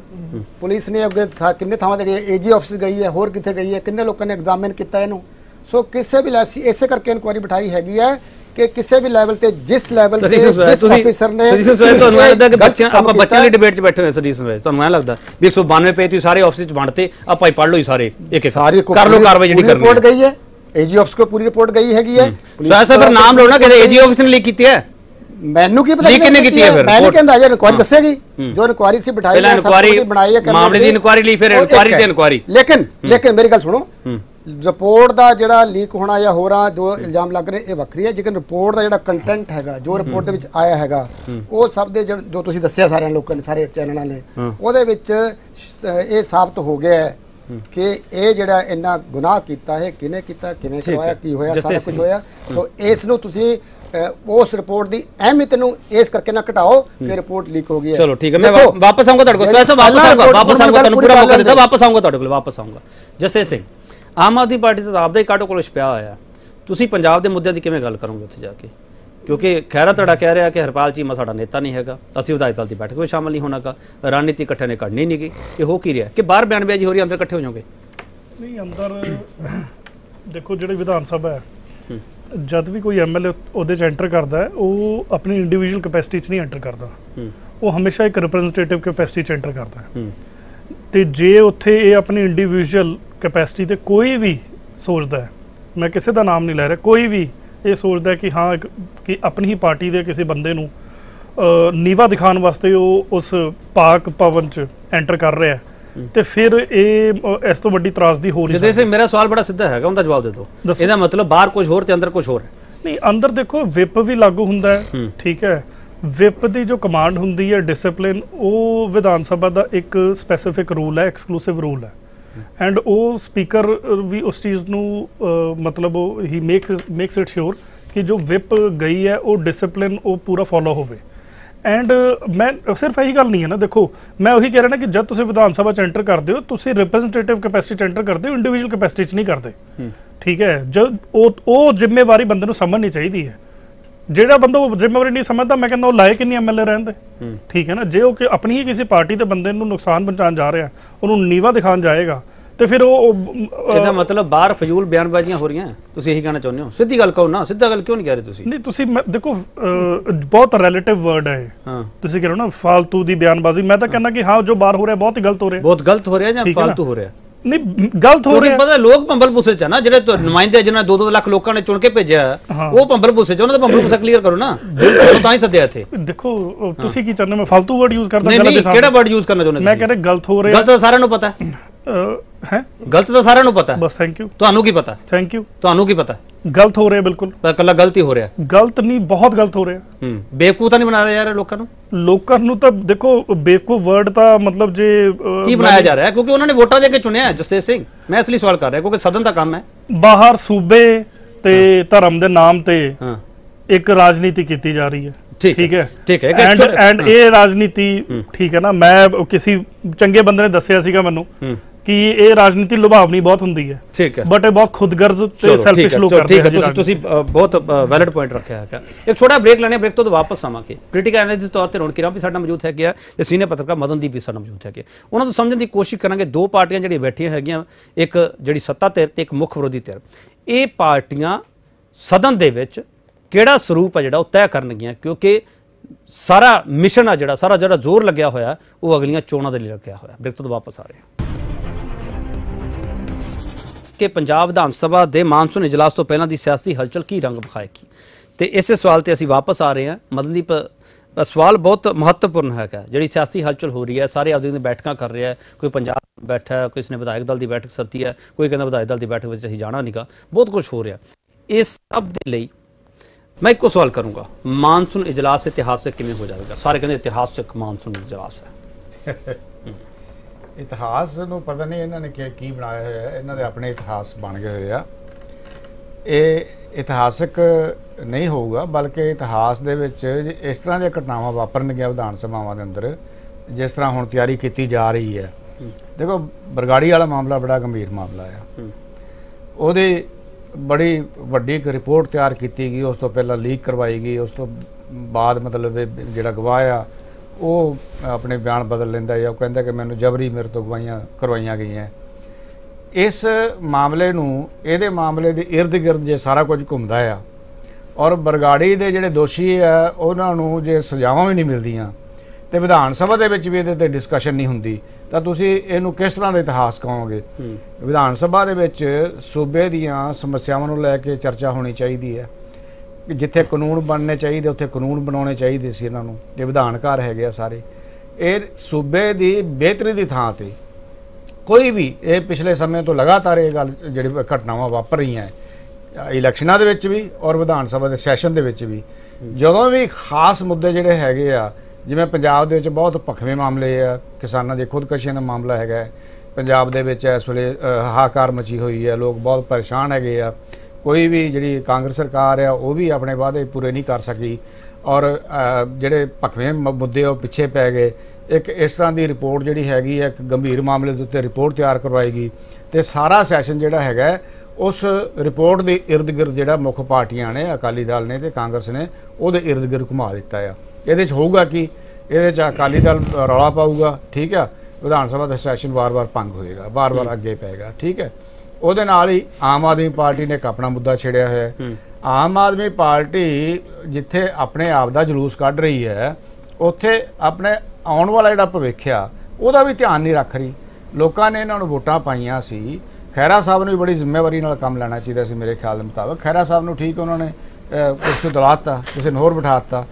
ਪੁਲਿਸ ਨੇ ਅੱਗੇ ਕਿੰਨੇ ਥਾਵਾਂ ਤੇ ਗਈ ਏਜੀ ਆਫਿਸ ਗਈ ਹੈ ਹੋਰ ਕਿੱਥੇ ਗਈ ਹੈ? ਕਿੰਨੇ ਲੋਕਾਂ ਨੇ ਐਗਜ਼ਾਮਿਨ ਕੀਤਾ ਇਹਨੂੰ? ਸੋ ਕਿਸੇ ਵੀ ਲੈਸੀ ਇਸੇ ਕਰਕੇ ਇਨਕੁਆਇਰੀ ਬਿਠਾਈ ਹੈਗੀ ਹੈ ਕਿ ਕਿਸੇ ਵੀ ਲੈਵਲ ਤੇ ਜਿਸ ਲੈਵਲ ਤੇ ਜਿਸ ਤੁਸੀਂ ਆਫੀਸਰ ਨੇ ਸਿੰਘ ਸਵੈਚ ਤੁਹਾਨੂੰ ਐਂ ਲੱਗਦਾ ਕਿ ਬੱਚਿਆਂ ਆਪਾਂ ਬੱਚਿਆਂ ਦੀ ਕੀਤਾ ਹੈ। ਡਿਬੇਟ 'ਚ ਬੈਠੇ ਹੋਏ ਸਿੰਘ ਸਵੈਚ ਤੁਹਾਨੂੰ ਐਂ ਲੱਗਦਾ ਵੀ 192 ਪੇਜ ਤੁਸੀਂ ਸਾਰੇ ਆਫਿਸ 'ਚ ਵੰਡਤੇ ਆਪਾਂ ਹੀ ਪੜ੍ਹ ਲਓ ਸਾਰੇ ਇੱਕ ਇੱਕ ਕਰ ਲਓ ਕਾਰਵਾਈ ਜਿਹੜੀ ਕਰਨੀ ਰਿਪੋਰਟ ਗਈ ਹੈ ਏਜੀ ਆਫਿਸ ਕੋਲ ਪੂਰੀ ਰਿਪੋਰਟ ਗਈ ਹੈਗੀ ਹੈ ਸਾਹਿਬ ਫਿਰ ਨਾਮ ਲਓ ਨਾ ਕਿ ਏਜੀ ਆਫਿਸ ਨੇ ਲੀਕ ਕੀਤੀ ਹੈ ਮੈਨੂੰ ਕੀ ਪਤਾ ਕਿਹਨੇ ਕੀਤੀ ਹੈ ਫਿਰ? ਮੈਂ ਨਹੀਂ? ਕਹਿੰਦਾ ਜੇ ਇਨਕੁਆਇਰੀ ਦੱਸੇਗੀ ਜੋ ਇਨਕੁਆਇਰੀ ਸੀ ਬਿਠਾਈ ਹੈ, ਸਭ ਕੁਝ ਬਣਾਈ ਹੈ ਮਾਮਲੇ ਦੀ ਇਨਕੁਆਇਰੀ ਲਈ, ਫਿਰ ਇਨਕੁਆਇਰੀ ਤੇ ਹੈ। ਇਨਕੁਆਇਰੀ। ਲੇਕਿਨ ਲੇਕਿਨ ਮੇਰੀ ਗੱਲ ਸੁਣੋ। ਰਿਪੋਰਟ ਦਾ ਜਿਹੜਾ ਲੀਕ ਹੋਣਾ ਜਾਂ ਹੋਰਾਂ ਜੋ ਇਲਜ਼ਾਮ ਲੱਗ ਰਹੇ ਇਹ ਵੱਖਰੀ ਹੈ। ਲੇਕਿਨ ਰਿਪੋਰਟ ਦਾ ਜਿਹੜਾ ਕੰਟੈਂਟ ਹੈਗਾ ਜੋ ਰਿਪੋਰਟ ਦੇ ਵਿੱਚ ਆਇਆ ਹੈਗਾ ਉਹ ਸਭ ਦੇ ਜੋ ਤੁਸੀਂ ਦੱਸਿਆ ਸਾਰਿਆਂ ਲੋਕਾਂ ਨੇ ਸਾਰੇ ਚੈਨਲਾਂ ਨੇ। ਉਹਦੇ ਵਿੱਚ ਇਹ ਸਾਬਤ ਹੋ ਗਿਆ ਹੈ ਕਿ ਇਹ ਜਿਹੜਾ ਇੰਨਾ ਗੁਨਾਹ ਕੀਤਾ ਹੈ ਕਿਹਨੇ ਕੀਤਾ ਕਿਵੇਂ ਕਰਵਾਇਆ। ਕੀ ਹੋਇਆ ਸਾਰਾ ਕੁਝ। ਹੋਇਆ। ਸੋ ਇਸ ਨੂੰ ਤੁਸੀਂ ਉਸ ਰਿਪੋਰਟ ਦੀ ਅਹਿਮੀਅਤ ਨੂੰ ਇਸ ਕਰਕੇ ਨਾ ਘਟਾਓ ਕਿ ਰਿਪੋਰਟ ਲੀਕ ਹੋ ਗਈ ਹੈ। ਚਲੋ ਠੀਕ ਹੈ। ਮੈਂ ਵਾਪਸ ਆਉਂਗਾ ਤੁਹਾਡੇ ਕੋਲ। ਸਾਹਿਬ ਵਾਪਸ ਆਉਂਗਾ ਵਾਪਸ ਤੁਹਾਨੂੰ ਪੂਰੀ ਮੌਕਾ ਦਿੱਤਾ ਵਾਪਸ ਆਉਂਗਾ ਤੁਹਾਡੇ ਕੋਲ ਵਾਪਸ ਆਉਂਗਾ ਜਸੇ ਸਿੰਘ। ਆਮ ਆਦਮੀ ਪਾਰਟੀ ਦਾ ਆਪਦਾ ਹੀ ਕਾਟੋ ਕੋਲ ਪਿਆ ਹੋਇਆ ਤੁਸੀਂ ਪੰਜਾਬ ਦੇ ਮੁੱਦਿਆਂ ਦੀ ਕਿਵੇਂ ਗੱਲ ਕਰੋਗੇ ਉੱਥੇ ਜਾ ਕੇ? ਕਿਉਂਕਿ ਖੈਰਾ ਤੁਹਾਡਾ ਕਹਿ ਰਿਹਾ ਕਿ ਹਰਪਾਲ ਚੀਮਾ ਸਾਡਾ ਨੇਤਾ ਨਹੀਂ ਹੈਗਾ ਅਸੀਂ ਵਿਧਾਇਕ ਦਲ ਦੀ ਬੈਠਕ ਵਿੱਚ ਸ਼ਾਮਲ ਨਹੀਂ ਹੋਣਾਗਾ ਰਣਨੀਤੀ ਇਕੱਠੇ ਨੇ ਕਰਨੀ ਨਹੀਂ ਗਈ ਇਹ ਹੋ ਕੀ ਰਿਹਾ? ਕਿ ਬਾਹਰ ਬਿਆਨਬਾਜ਼ੀ ਹੋ ਰਹੀ ਅੰਦਰ ਇਕੱਠੇ ਹੋ ਜਾਓਗੇ? ਨਹੀਂ ਅੰਦਰ ਦੇਖੋ ਜਿਹੜੀ ਵਿਧਾਨ ਸਭਾ ਹੈ ਜਦ ਵੀ ਕੋਈ ਐਮਐਲਏ ਉਹਦੇ ਚ ਐਂਟਰ ਕਰਦਾ ਉਹ ਆਪਣੀ ਇੰਡੀਵਿਜੂਅਲ ਕੈਪੈਸਿਟੀ ਚ ਨਹੀਂ ਐਂਟਰ ਕਰਦਾ। ਉਹ ਹਮੇਸ਼ਾ ਇੱਕ ਰਿਪਰੈਜ਼ੈਂਟੇਟਿਵ ਕੈਪੈਸਿਟੀ ਚ ਐਂਟਰ ਕਰਦਾ ਹੂੰ। ਤੇ ਜੇ ਉੱਥੇ ਇਹ ਆਪਣੀ ਇੰਡੀਵਿਜੂਅਲ ਕੈਪੈਸਿਟੀ ਤੇ ਕੋਈ ਵੀ ਸੋਚਦਾ ਹੈ ਮੈਂ ਕਿਸੇ ਦਾ ਨਾਮ ਨਹੀਂ ਲੈ ਰਿਹਾ ਕੋਈ ਵੀ ਇਹ ਸੋਚਦਾ ਹੈ ਕਿ ਹਾਂ ਕਿ ਆਪਣੀ ਹੀ ਪਾਰਟੀ ਦੇ ਕਿਸੇ ਬੰਦੇ ਨੂੰ ਨੀਵਾ ਦਿਖਾਉਣ ਵਾਸਤੇ ਉਹ ਉਸ ਪਾਕ ਭਵਨ ਚ ਐਂਟਰ ਕਰ ਰਿਹਾ ਹੈ। ਤੇ ਫਿਰ ਇਹ ਇਸ ਤੋਂ ਵੱਡੀ ਤਰਾਸਦੀ ਹੋ ਰਹੀ ਜਦੇ ਸੇ ਮੇਰਾ ਸਵਾਲ ਬੜਾ ਸਿੱਧਾ ਹੈਗਾ ਉਹਦਾ ਜਵਾਬ ਦੇ ਦਿਓ। ਇਹਦਾ ਮਤਲਬ ਬਾਹਰ ਕੁਝ ਹੋਰ ਤੇ ਅੰਦਰ ਕੁਝ ਹੋਰ ਹੈ। ਨਹੀਂ ਅੰਦਰ ਦੇਖੋ ਵਿਪ ਵੀ ਲਾਗੂ ਹੁੰਦਾ ਹੈ ਠੀਕ ਹੈ। ਵਿਪ ਦੀ ਜੋ ਕਮਾਂਡ ਹੁੰਦੀ ਹੈ ਡਿਸਪਲਿਨ ਉਹ ਵਿਧਾਨ ਸਭਾ ਦਾ ਇੱਕ ਸਪੈਸੀਫਿਕ ਰੂਲ ਹੈ ਐਕਸਕਲੂਸਿਵ ਰੂਲ ਹੈ। ਐਂਡ ਉਹ ਸਪੀਕਰ ਵੀ ਉਸ ਚੀਜ਼ ਨੂੰ ਮਤਲਬ ਹੀ ਮੇਕ ਮੇਕਸ ਇਟ ਸ਼ੋਰ ਕਿ ਜੋ ਵਿਪ ਗਈ ਹੈ ਉਹ ਡਿਸਪਲਿਨ ਉਹ ਪੂਰਾ ਫੋਲੋ ਹੋਵੇ। ਐਂਡ ਮੈਂ ਸਿਰਫ ਇਹੀ ਗੱਲ ਨਹੀਂ ਹੈ ਨਾ ਦੇਖੋ ਮੈਂ ਉਹੀ ਕਹਿ ਰਿਹਾ ਨਾ ਕਿ ਜਦ ਤੁਸੀਂ ਵਿਧਾਨ ਸਭਾ ਚ ਐਂਟਰ ਕਰਦੇ ਹੋ ਤੁਸੀਂ ਰਿਪਰੈਜ਼ੈਂਟੇਟਿਵ ਕੈਪੈਸਿਟੀ ਚ ਐਂਟਰ ਕਰਦੇ ਹੋ ਇੰਡੀਵਿਜੂਅਲ ਕੈਪੈਸਿਟੀ ਚ ਨਹੀਂ ਕਰਦੇ। ਠੀਕ ਹੈ ਜਦ ਉਹ ਉਹ ਜ਼ਿੰਮੇਵਾਰੀ ਬੰਦੇ ਨੂੰ ਸਮਝਣੀ ਚਾਹੀਦੀ ਹੈ। ਜਿਹੜਾ ਬੰਦਾ ਉਹ ਜ਼ਿੰਮੇਵਾਰੀ ਨਹੀਂ ਸਮਝਦਾ ਮੈਂ ਕਹਿੰਦਾ ਉਹ ਲਾਇਕ ਨਹੀਂ ਐਮਐਲਏ ਰਹਿਣ ਦੇ ਠੀਕ ਹੈ ਨਾ? ਜੇ ਉਹ ਆਪਣੀ ਹੀ ਕਿਸੇ ਪਾਰਟੀ ਦੇ ਬੰਦੇ ਨੂੰ ਨੁਕਸਾਨ ਪਹੁੰਚਾਉਣ ਜਾ ਰਿਹਾ ਉਹਨੂੰ ਨੀਵਾ ਦਿਖਾਉਣ ਜਾਏਗਾ ਤੇ ਫਿਰ ਉਹ ਇਹਦਾ ਮਤਲਬ ਬਾਹਰ ਫਜ਼ੂਲ ਬਿਆਨਬਾਜ਼ੀਆਂ ਹੋ ਰਹੀਆਂ ਤੁਸੀਂ ਇਹੀ ਕਹਿਣਾ ਚਾਹੁੰਦੇ ਹੋ? ਸਿੱਧੀ ਗੱਲ ਕਹੋ ਨਾ ਸਿੱਧਾ ਗੱਲ ਕਿਉਂ ਨਹੀਂ ਕਹਿ ਰਹੇ ਤੁਸੀਂ? ਨਹੀਂ ਤੁਸੀਂ ਦੇਖੋ ਬਹੁਤ ਰਿਲੇਟਿਵ ਵਰਡ ਹੈ ਤੁਸੀਂ ਕਹਿ ਰਹੇ ਹੋ ਨਾ ਫਾਲਤੂ ਦੀ ਬਿਆਨਬਾਜ਼ੀ। ਮੈਂ ਤਾਂ ਕਹਿੰਦਾ ਕਿ ਹਾਂ ਜੋ ਬਾਹਰ ਹੋ ਰਿਹਾ ਬਹੁਤ ਗਲਤ ਹੋ ਰਿਹਾ। ਬਹੁਤ ਗਲਤ ਹੋ ਰਿਹਾ ਜਾਂ? ਫालतू ਹੋ ਰਿਹਾ? ਨਹੀਂ ਗਲਤ ਹੋ ਰਿਹਾ। ਪਤਾ ਲੋਕ ਭੰਬਲ ਪੁੱਸੇ ਚ ਨਾ ਜਿਹੜੇ ਨੁਮਾਇੰਦੇ ਜਿਨ੍ਹਾਂ 2-2 ਲੱਖ ਲੋਕਾਂ ਨੇ ਚੁਣ ਕੇ ਭੇਜਿਆ। ਉਹ ਭੰਬਲ ਪੁੱਸੇ ਚ ਉਹਨਾਂ ਦਾ ਭੰਬਲ ਪੁੱਸਾ ਕਲੀਅਰ ਕਰੋ ਨਾ। ਤਾਂ ਹੀ ਸੱਦਿਆ ਇੱਥੇ। ਦੇਖੋ ਤੁਸੀਂ ਕੀ ਚਾਹੁੰਦੇ? ਮੈਂ ਫालतू ਵਰਡ ਯੂਜ਼ ਕਰਦਾ ਗਲਤ ਨਹੀਂ ਕਿਹੜਾ ਵਰਡ ਯੂਜ਼ ਕਰਨਾ ਚਾਹੁੰਦੇ ਮੈਂ? ਕਹਿੰਦਾ ਗਲਤ ਹੋ ਰਿਹਾ। ਗਲਤ ਸਾਰਿਆਂ ਨੂੰ ਪਤਾ। ਹੈ? ਗਲਤ ਤਾਂ ਸਾਰਿਆਂ ਨੂੰ ਪਤਾ ਬਸ ਥੈਂਕ ਯੂ ਤੁਹਾਨੂੰ ਕੀ ਪਤਾ ਥੈਂਕ ਯੂ ਤੁਹਾਨੂੰ ਕੀ ਪਤਾ ਗਲਤ ਹੋ ਰਿਹਾ ਬਿਲਕੁਲ। ਕੱਲਾ ਗਲਤ ਹੀ ਹੋ ਰਿਹਾ ਗਲਤ ਨਹੀਂ ਬਹੁਤ ਗਲਤ ਹੋ ਰਿਹਾ। ਹੂੰ। ਬੇਵਕੂਫ ਤਾਂ ਨਹੀਂ ਬਣਾ ਰਿਹਾ ਯਾਰ ਲੋਕਾਂ ਨੂੰ? ਲੋਕਾਂ ਨੂੰ ਤਾਂ ਦੇਖੋ ਬੇਵਕੂਫ ਵਰਡ ਤਾਂ ਮਤਲਬ ਜੇ ਕੀ ਬਣਾਇਆ ਜਾ ਰਿਹਾ ਹੈ? ਕਿਉਂਕਿ ਉਹਨਾਂ ਨੇ ਵੋਟਾਂ ਦੇ ਕੇ ਚੁਣਿਆ ਹੈ ਜਸਤੇਜ ਸਿੰਘ। ਮੈਂ ਇਸ ਲਈ ਸਵਾਲ ਕਰ ਰਿਹਾ ਕਿਉਂਕਿ ਸਦਨ ਦਾ ਕੰਮ ਹੈ। ਬਾਹਰ ਸੂਬੇ ਤੇ ਧਰਮ ਦੇ ਨਾਮ ਤੇ ਹਾਂ। ਇੱਕ ਰਾਜਨੀਤੀ ਕੀਤੀ ਜਾ ਰਹੀ ਹੈ। ਠੀਕ ਹੈ, ਠੀਕ ਹੈ? ਐਂਡ ਐਂਡ ਇਹ ਰਾਜਨੀਤੀ ਠੀਕ ਹੈ ਨਾ? ਮੈਂ ਕਿਸੇ ਚੰਗੇ ਬੰਦੇ ਨੇ ਦੱਸਿਆ ਸੀਗਾ ਮੈਨੂੰ। ਕਿ ਇਹ ਰਾਜਨੀਤੀ ਲੁਭਾਵਣੀ ਬਹੁਤ ਹੁੰਦੀ ਹੈ। ਠੀਕ ਹੈ। ਬਟ ਇਹ ਬਹੁਤ ਖੁਦਗਰਜ਼ ਤੇ ਸੈਲਫਿਸ਼ ਹੈ, ਲੋਕ ਕਰਦੇ ਠੀਕ ਹੈ। ਤੁਸੀਂ ਬਹੁਤ ਵੈਲਿਡ ਪੁਆਇੰਟ ਰੱਖਿਆ ਹੈਗਾ। ਇੱਕ ਛੋਟਾ ਬ੍ਰੇਕ ਲੈਣੇ ਬ੍ਰੇਕ ਤੋਂ ਵਾਪਸ ਆਵਾਂਗੇ। ਪੋਲੀਟੀਕਲ ਐਨਾਲਿਸਟ ਦੇ ਤੌਰ ਤੇ ਰੌਣਕ ਰਾਮ ਵੀ ਸਾਡਾ ਮੌਜੂਦ ਹੈ ਗਿਆ ਤੇ ਸੀਨੀਅਰ ਪੱਤਰਕਾਰ ਮਦਨਦੀਪ ਵੀ ਸਾਡਾ ਮੌਜੂਦ ਹੈ ਗਿਆ ਉਹਨਾਂ ਤੋਂ ਸਮਝਣ ਦੀ ਕੋਸ਼ਿਸ਼ ਕਰਾਂਗੇ ਦੋ ਪਾਰਟੀਆਂ ਜਿਹੜੀਆਂ ਬੈਠੀਆਂ ਹੈਗੀਆਂ ਇੱਕ ਜਿਹੜੀ ਸੱਤਾ ਧਿਰ ਤੇ ਇੱਕ ਮੁੱਖ ਵਿਰੋਧੀ ਧਿਰ। ਇਹ ਪਾਰਟੀਆਂ ਸਦਨ ਦੇ ਵਿੱਚ ਕਿਹੜਾ ਸਰੂਪ ਹੈ ਜਿਹੜਾ ਉਹ ਤੈਅ ਕਰਨਗੀਆਂ? ਕਿਉਂਕਿ ਸਾਰਾ ਮਿਸ਼ਨ ਆ ਜਿਹੜਾ ਸਾਰਾ ਜਿਹੜਾ ਜ਼ੋਰ ਲੱਗਿਆ ਹੋਇਆ ਉਹ ਅਗਲੀਆਂ ਚੋਣਾਂ ਦੇ ਲਈ ਲੱਗਿਆ ਹੋਇਆ। ਬ੍ਰੇਕ ਤੋਂ ਵਾਪਸ ਆ ਰਹੇ ਹਾਂ। ਕਿ ਪੰਜਾਬ ਵਿਧਾਨ ਸਭਾ ਦੇ ਮਾਨਸੂਨ ਇਜਲਾਸ ਤੋਂ ਪਹਿਲਾਂ ਦੀ ਸਿਆਸੀ ਹਲਚਲ ਕੀ ਰੰਗ ਵਿਖਾਏਗੀ ਤੇ ਇਸੇ ਸਵਾਲ ਤੇ ਅਸੀਂ ਵਾਪਸ ਆ ਰਹੇ ਹਾਂ। ਮਦਨਦੀਪ ਸਵਾਲ ਬਹੁਤ ਮਹੱਤਵਪੂਰਨ ਹੈਗਾ ਜਿਹੜੀ ਸਿਆਸੀ ਹਲਚਲ ਹੋ ਰਹੀ ਹੈ, ਸਾਰੇ ਆਪਦੀ ਬੈਠਕਾਂ ਕਰ ਰਿਹਾ ਹੈ। ਕੋਈ ਪੰਜਾਬ ਬੈਠਾ ਹੈ, ਕੋਈ ਇਸਨੇ ਵਿਧਾਇਕ ਦਲ ਦੀ ਬੈਠਕ ਸੱਦੀ ਹੈ, ਕੋਈ ਕਹਿੰਦਾ ਵਿਧਾਇਕ ਦਲ ਦੀ ਬੈਠਕ ਵਿੱਚ ਅਸੀਂ ਜਾਣਾ ਨਹੀਂਗਾ ਬਹੁਤ ਕੁਝ ਹੋ ਰਿਹਾ। ਇਸ ਸਭ ਦੇ ਲਈ ਮੈਂ ਇੱਕੋ ਸਵਾਲ ਕਰੂੰਗਾ, ਮਾਨਸੂਨ ਇਜਲਾਸ ਇਤਿਹਾਸਕ ਕਿਵੇਂ ਹੋ ਜਾਵੇਗਾ? ਸਾਰੇ ਕਹਿੰਦੇ ਇਤਿਹਾਸਕ ਮਾਨਸੂਨ ਇਜਲਾਸ ਹੈ। ਇਤਿਹਾਸ ਨੂੰ ਪਤਾ ਨਹੀਂ ਇਹਨਾਂ ਨੇ ਕੀ ਕੀ ਬਣਾਇਆ ਹੋਇਆ, ਇਹਨਾਂ ਦੇ ਆਪਣੇ ਇਤਿਹਾਸ ਬਣ ਗਏ ਹੋਏ ਆ। ਇਹ ਇਤਿਹਾਸਕ ਨਹੀਂ ਹੋਊਗਾ, ਬਲਕਿ ਇਤਿਹਾਸ ਦੇ ਵਿੱਚ ਇਸ ਤਰ੍ਹਾਂ ਦੀਆਂ ਘਟਨਾਵਾਂ ਵਾਪਰਨਗੀਆਂ ਵਿਧਾਨ ਸਭਾਵਾਂ ਦੇ ਅੰਦਰ, ਜਿਸ ਤਰ੍ਹਾਂ ਹੁਣ ਤਿਆਰੀ ਕੀਤੀ ਜਾ ਰਹੀ ਹੈ। ਦੇਖੋ, ਬਰਗਾੜੀ ਵਾਲਾ ਮਾਮਲਾ ਬੜਾ ਗੰਭੀਰ ਮਾਮਲਾ ਆ। ਉਹਦੀ ਬੜੀ ਵੱਡੀ ਇੱਕ ਰਿਪੋਰਟ ਤਿਆਰ ਕੀਤੀ ਗਈ, ਉਸ ਤੋਂ ਪਹਿਲਾਂ ਲੀਕ ਕਰਵਾਈ ਗਈ, ਉਸ ਤੋਂ ਬਾਅਦ ਮਤਲਬ ਇਹ ਜਿਹੜਾ ਗਵਾਹ ਆ ਉਹ ਆਪਣੇ ਬਿਆਨ ਬਦਲ ਲੈਂਦਾ ਜਾਂ ਉਹ ਕਹਿੰਦਾ ਕਿ ਮੈਨੂੰ ਜਬਰੀ ਮੇਰੇ ਤੋਂ ਗਵਾਹੀਆਂ ਕਰਵਾਈਆਂ ਗਈਆਂ। ਇਸ ਮਾਮਲੇ ਨੂੰ ਇਹਦੇ ਮਾਮਲੇ ਦੇ ird ਗਿਰਦ ਜੇ ਸਾਰਾ ਕੁਝ ਘੁੰਮਦਾ ਆ ਔਰ ਬਰਗਾੜੀ ਦੇ ਜਿਹੜੇ ਦੋਸ਼ੀ ਆ ਉਹਨਾਂ ਨੂੰ ਜੇ ਸਜ਼ਾਵਾਂ ਵੀ ਨਹੀਂ ਮਿਲਦੀਆਂ ਤੇ ਵਿਧਾਨ ਸਭਾ ਦੇ ਵਿੱਚ ਵੀ ਇਹਦੇ ਤੇ ਡਿਸਕਸ਼ਨ ਨਹੀਂ ਹੁੰਦੀ ਤਾਂ ਤੁਸੀਂ ਇਹਨੂੰ ਕਿਸ ਤਰ੍ਹਾਂ ਦਾ ਇਤਿਹਾਸ ਕਹੋਗੇ? ਵਿਧਾਨ ਸਭਾ ਦੇ ਵਿੱਚ ਸੂਬੇ ਦੀਆਂ ਸਮੱਸਿਆਵਾਂ ਨੂੰ ਲੈ ਕੇ ਚਰਚਾ ਹੋਣੀ ਚਾਹੀਦੀ ਹੈ। ਜਿੱਥੇ ਕਾਨੂੰਨ ਬਣਨੇ ਚਾਹੀਦੇ, ਉੱਥੇ ਕਾਨੂੰਨ ਬਣਾਉਣੇ ਚਾਹੀਦੇ ਸੀ ਇਹਨਾਂ ਨੂੰ। ਇਹ ਵਿਧਾਨਕਾਰ ਹੈਗੇ ਆ ਸਾਰੇ। ਇਹ ਸੂਬੇ ਦੀ ਬਿਹਤਰੀ ਦੀ ਥਾਂ ਤੇ ਕੋਈ ਵੀ, ਇਹ ਪਿਛਲੇ ਸਮੇਂ ਤੋਂ ਲਗਾਤਾਰ ਇਹ ਗੱਲ, ਜਿਹੜੀ ਘਟਨਾਵਾਂ ਵਾਪਰ ਰਹੀਆਂ ਇਲੈਕਸ਼ਨਾਂ ਦੇ ਵਿੱਚ ਵੀ ਔਰ ਵਿਧਾਨ ਸਭਾ ਦੇ ਸੈਸ਼ਨ ਦੇ ਵਿੱਚ ਵੀ। ਜਦੋਂ ਵੀ ਖਾਸ ਮੁੱਦੇ ਜਿਹੜੇ ਹੈਗੇ ਆ, ਜਿਵੇਂ ਪੰਜਾਬ ਦੇ ਵਿੱਚ ਬਹੁਤ ਭਖਵੇਂ ਮਾਮਲੇ ਆ, ਕਿਸਾਨਾਂ ਦੀ ਖੁਦਕਸ਼ੀਆਂ ਦਾ ਮਾਮਲਾ ਹੈਗਾ ਪੰਜਾਬ ਦੇ ਵਿੱਚ ਇਸ ਵੇਲੇ ਹਾਹਾਕਾਰ ਮਚੀ ਹੋਈ ਹੈ, ਲੋਕ ਬਹੁਤ ਪਰੇਸ਼ਾਨ ਹੈਗੇ ਆ। ਕੋਈ ਵੀ ਜਿਹੜੀ ਕਾਂਗਰਸ ਸਰਕਾਰ ਆ ਉਹ ਵੀ ਆਪਣੇ ਵਾਅਦੇ ਪੂਰੇ ਨਹੀਂ ਕਰ ਸਕੀ। ਔਰ ਜਿਹੜੇ ਭਖਵੇਂ ਮ- ਮੁੱਦੇ ਆ, ਉਹ ਪਿੱਛੇ ਪੈ ਗਏ। ਇੱਕ ਇਸ ਤਰ੍ਹਾਂ ਦੀ ਰਿਪੋਰਟ ਜਿਹੜੀ ਹੈਗੀ ਹੈ ਇੱਕ ਗੰਭੀਰ ਮਾਮਲੇ ਦੇ ਉੱਤੇ ਰਿਪੋਰਟ ਤਿਆਰ ਕਰਵਾਏਗੀ। ਤੇ ਸਾਰਾ ਸੈਸ਼ਨ ਜਿਹੜਾ ਹੈਗਾ ਉਸ ਰਿਪੋਰਟ ਦੇ ird ਗਿਰਦ ਜਿਹੜਾ ਮੁੱਖ ਪਾਰਟੀਆਂ ਨੇ ਅਕਾਲੀ ਦਲ ਨੇ ਤੇ ਕਾਂਗਰਸ ਨੇ ਉਹਦੇ ird ਗਿਰਦ ਘੁਮਾ ਦਿੱਤਾ ਆ। ਇਹਦੇ 'ਚ ਹੋਊਗਾ ਕੀ? ਇਹਦੇ 'ਚ ਅਕਾਲੀ ਦਲ ਰੌਲਾ ਪਾਊਗਾ ਠੀਕ ਆ? ਵਿਧਾਨ ਸਭਾ ਦਾ ਸੈਸ਼ਨ ਵਾਰ-ਵਾਰ ਭੰਗ ਹੋਏਗਾ ਵਾਰ-ਵਾਰ ਅੱਗੇ ਪਏਗਾ ਠੀਕ ਹੈ? ਉਹਦੇ ਨਾਲ ਹੀ ਆਮ ਆਦਮੀ ਪਾਰਟੀ ਨੇ ਇੱਕ ਆਪਣਾ ਮੁੱਦਾ ਛੇੜਿਆ ਹੋਇਆ ਹੈ। ਆਮ ਆਦਮੀ ਪਾਰਟੀ ਜਿੱਥੇ ਆਪਣੇ ਆਪ ਦਾ ਜਲੂਸ ਕੱਢ ਰਹੀ ਹੈ ਉੱਥੇ ਆਪਣੇ ਆਉਣ ਵਾਲਾ ਜਿਹੜਾ ਭਵਿੱਖ ਆ ਉਹਦਾ ਵੀ ਧਿਆਨ ਨਹੀਂ ਰੱਖ ਰਹੀ। ਲੋਕਾਂ ਨੇ ਇਹਨਾਂ ਨੂੰ ਵੋਟਾਂ ਪਾਈਆਂ ਸੀ। ਖੈਰਾ ਸਾਹਿਬ ਨੂੰ ਵੀ ਬੜੀ ਜ਼ਿੰਮੇਵਾਰੀ ਨਾਲ ਕੰਮ ਲੈਣਾ ਚਾਹੀਦਾ ਸੀ ਮੇਰੇ ਖਿਆਲ ਦੇ ਮੁਤਾਬਕ। ਖੈਰਾ ਸਾਹਿਬ ਨੂੰ ਠੀਕ ਉਹਨਾਂ ਨੇ ਕੁਰਸੀ ਦਿਲਾਤਾ ਕਿਸੇ ਨੂੰ ਹੋਰ ਬਿਠਾਤਾ।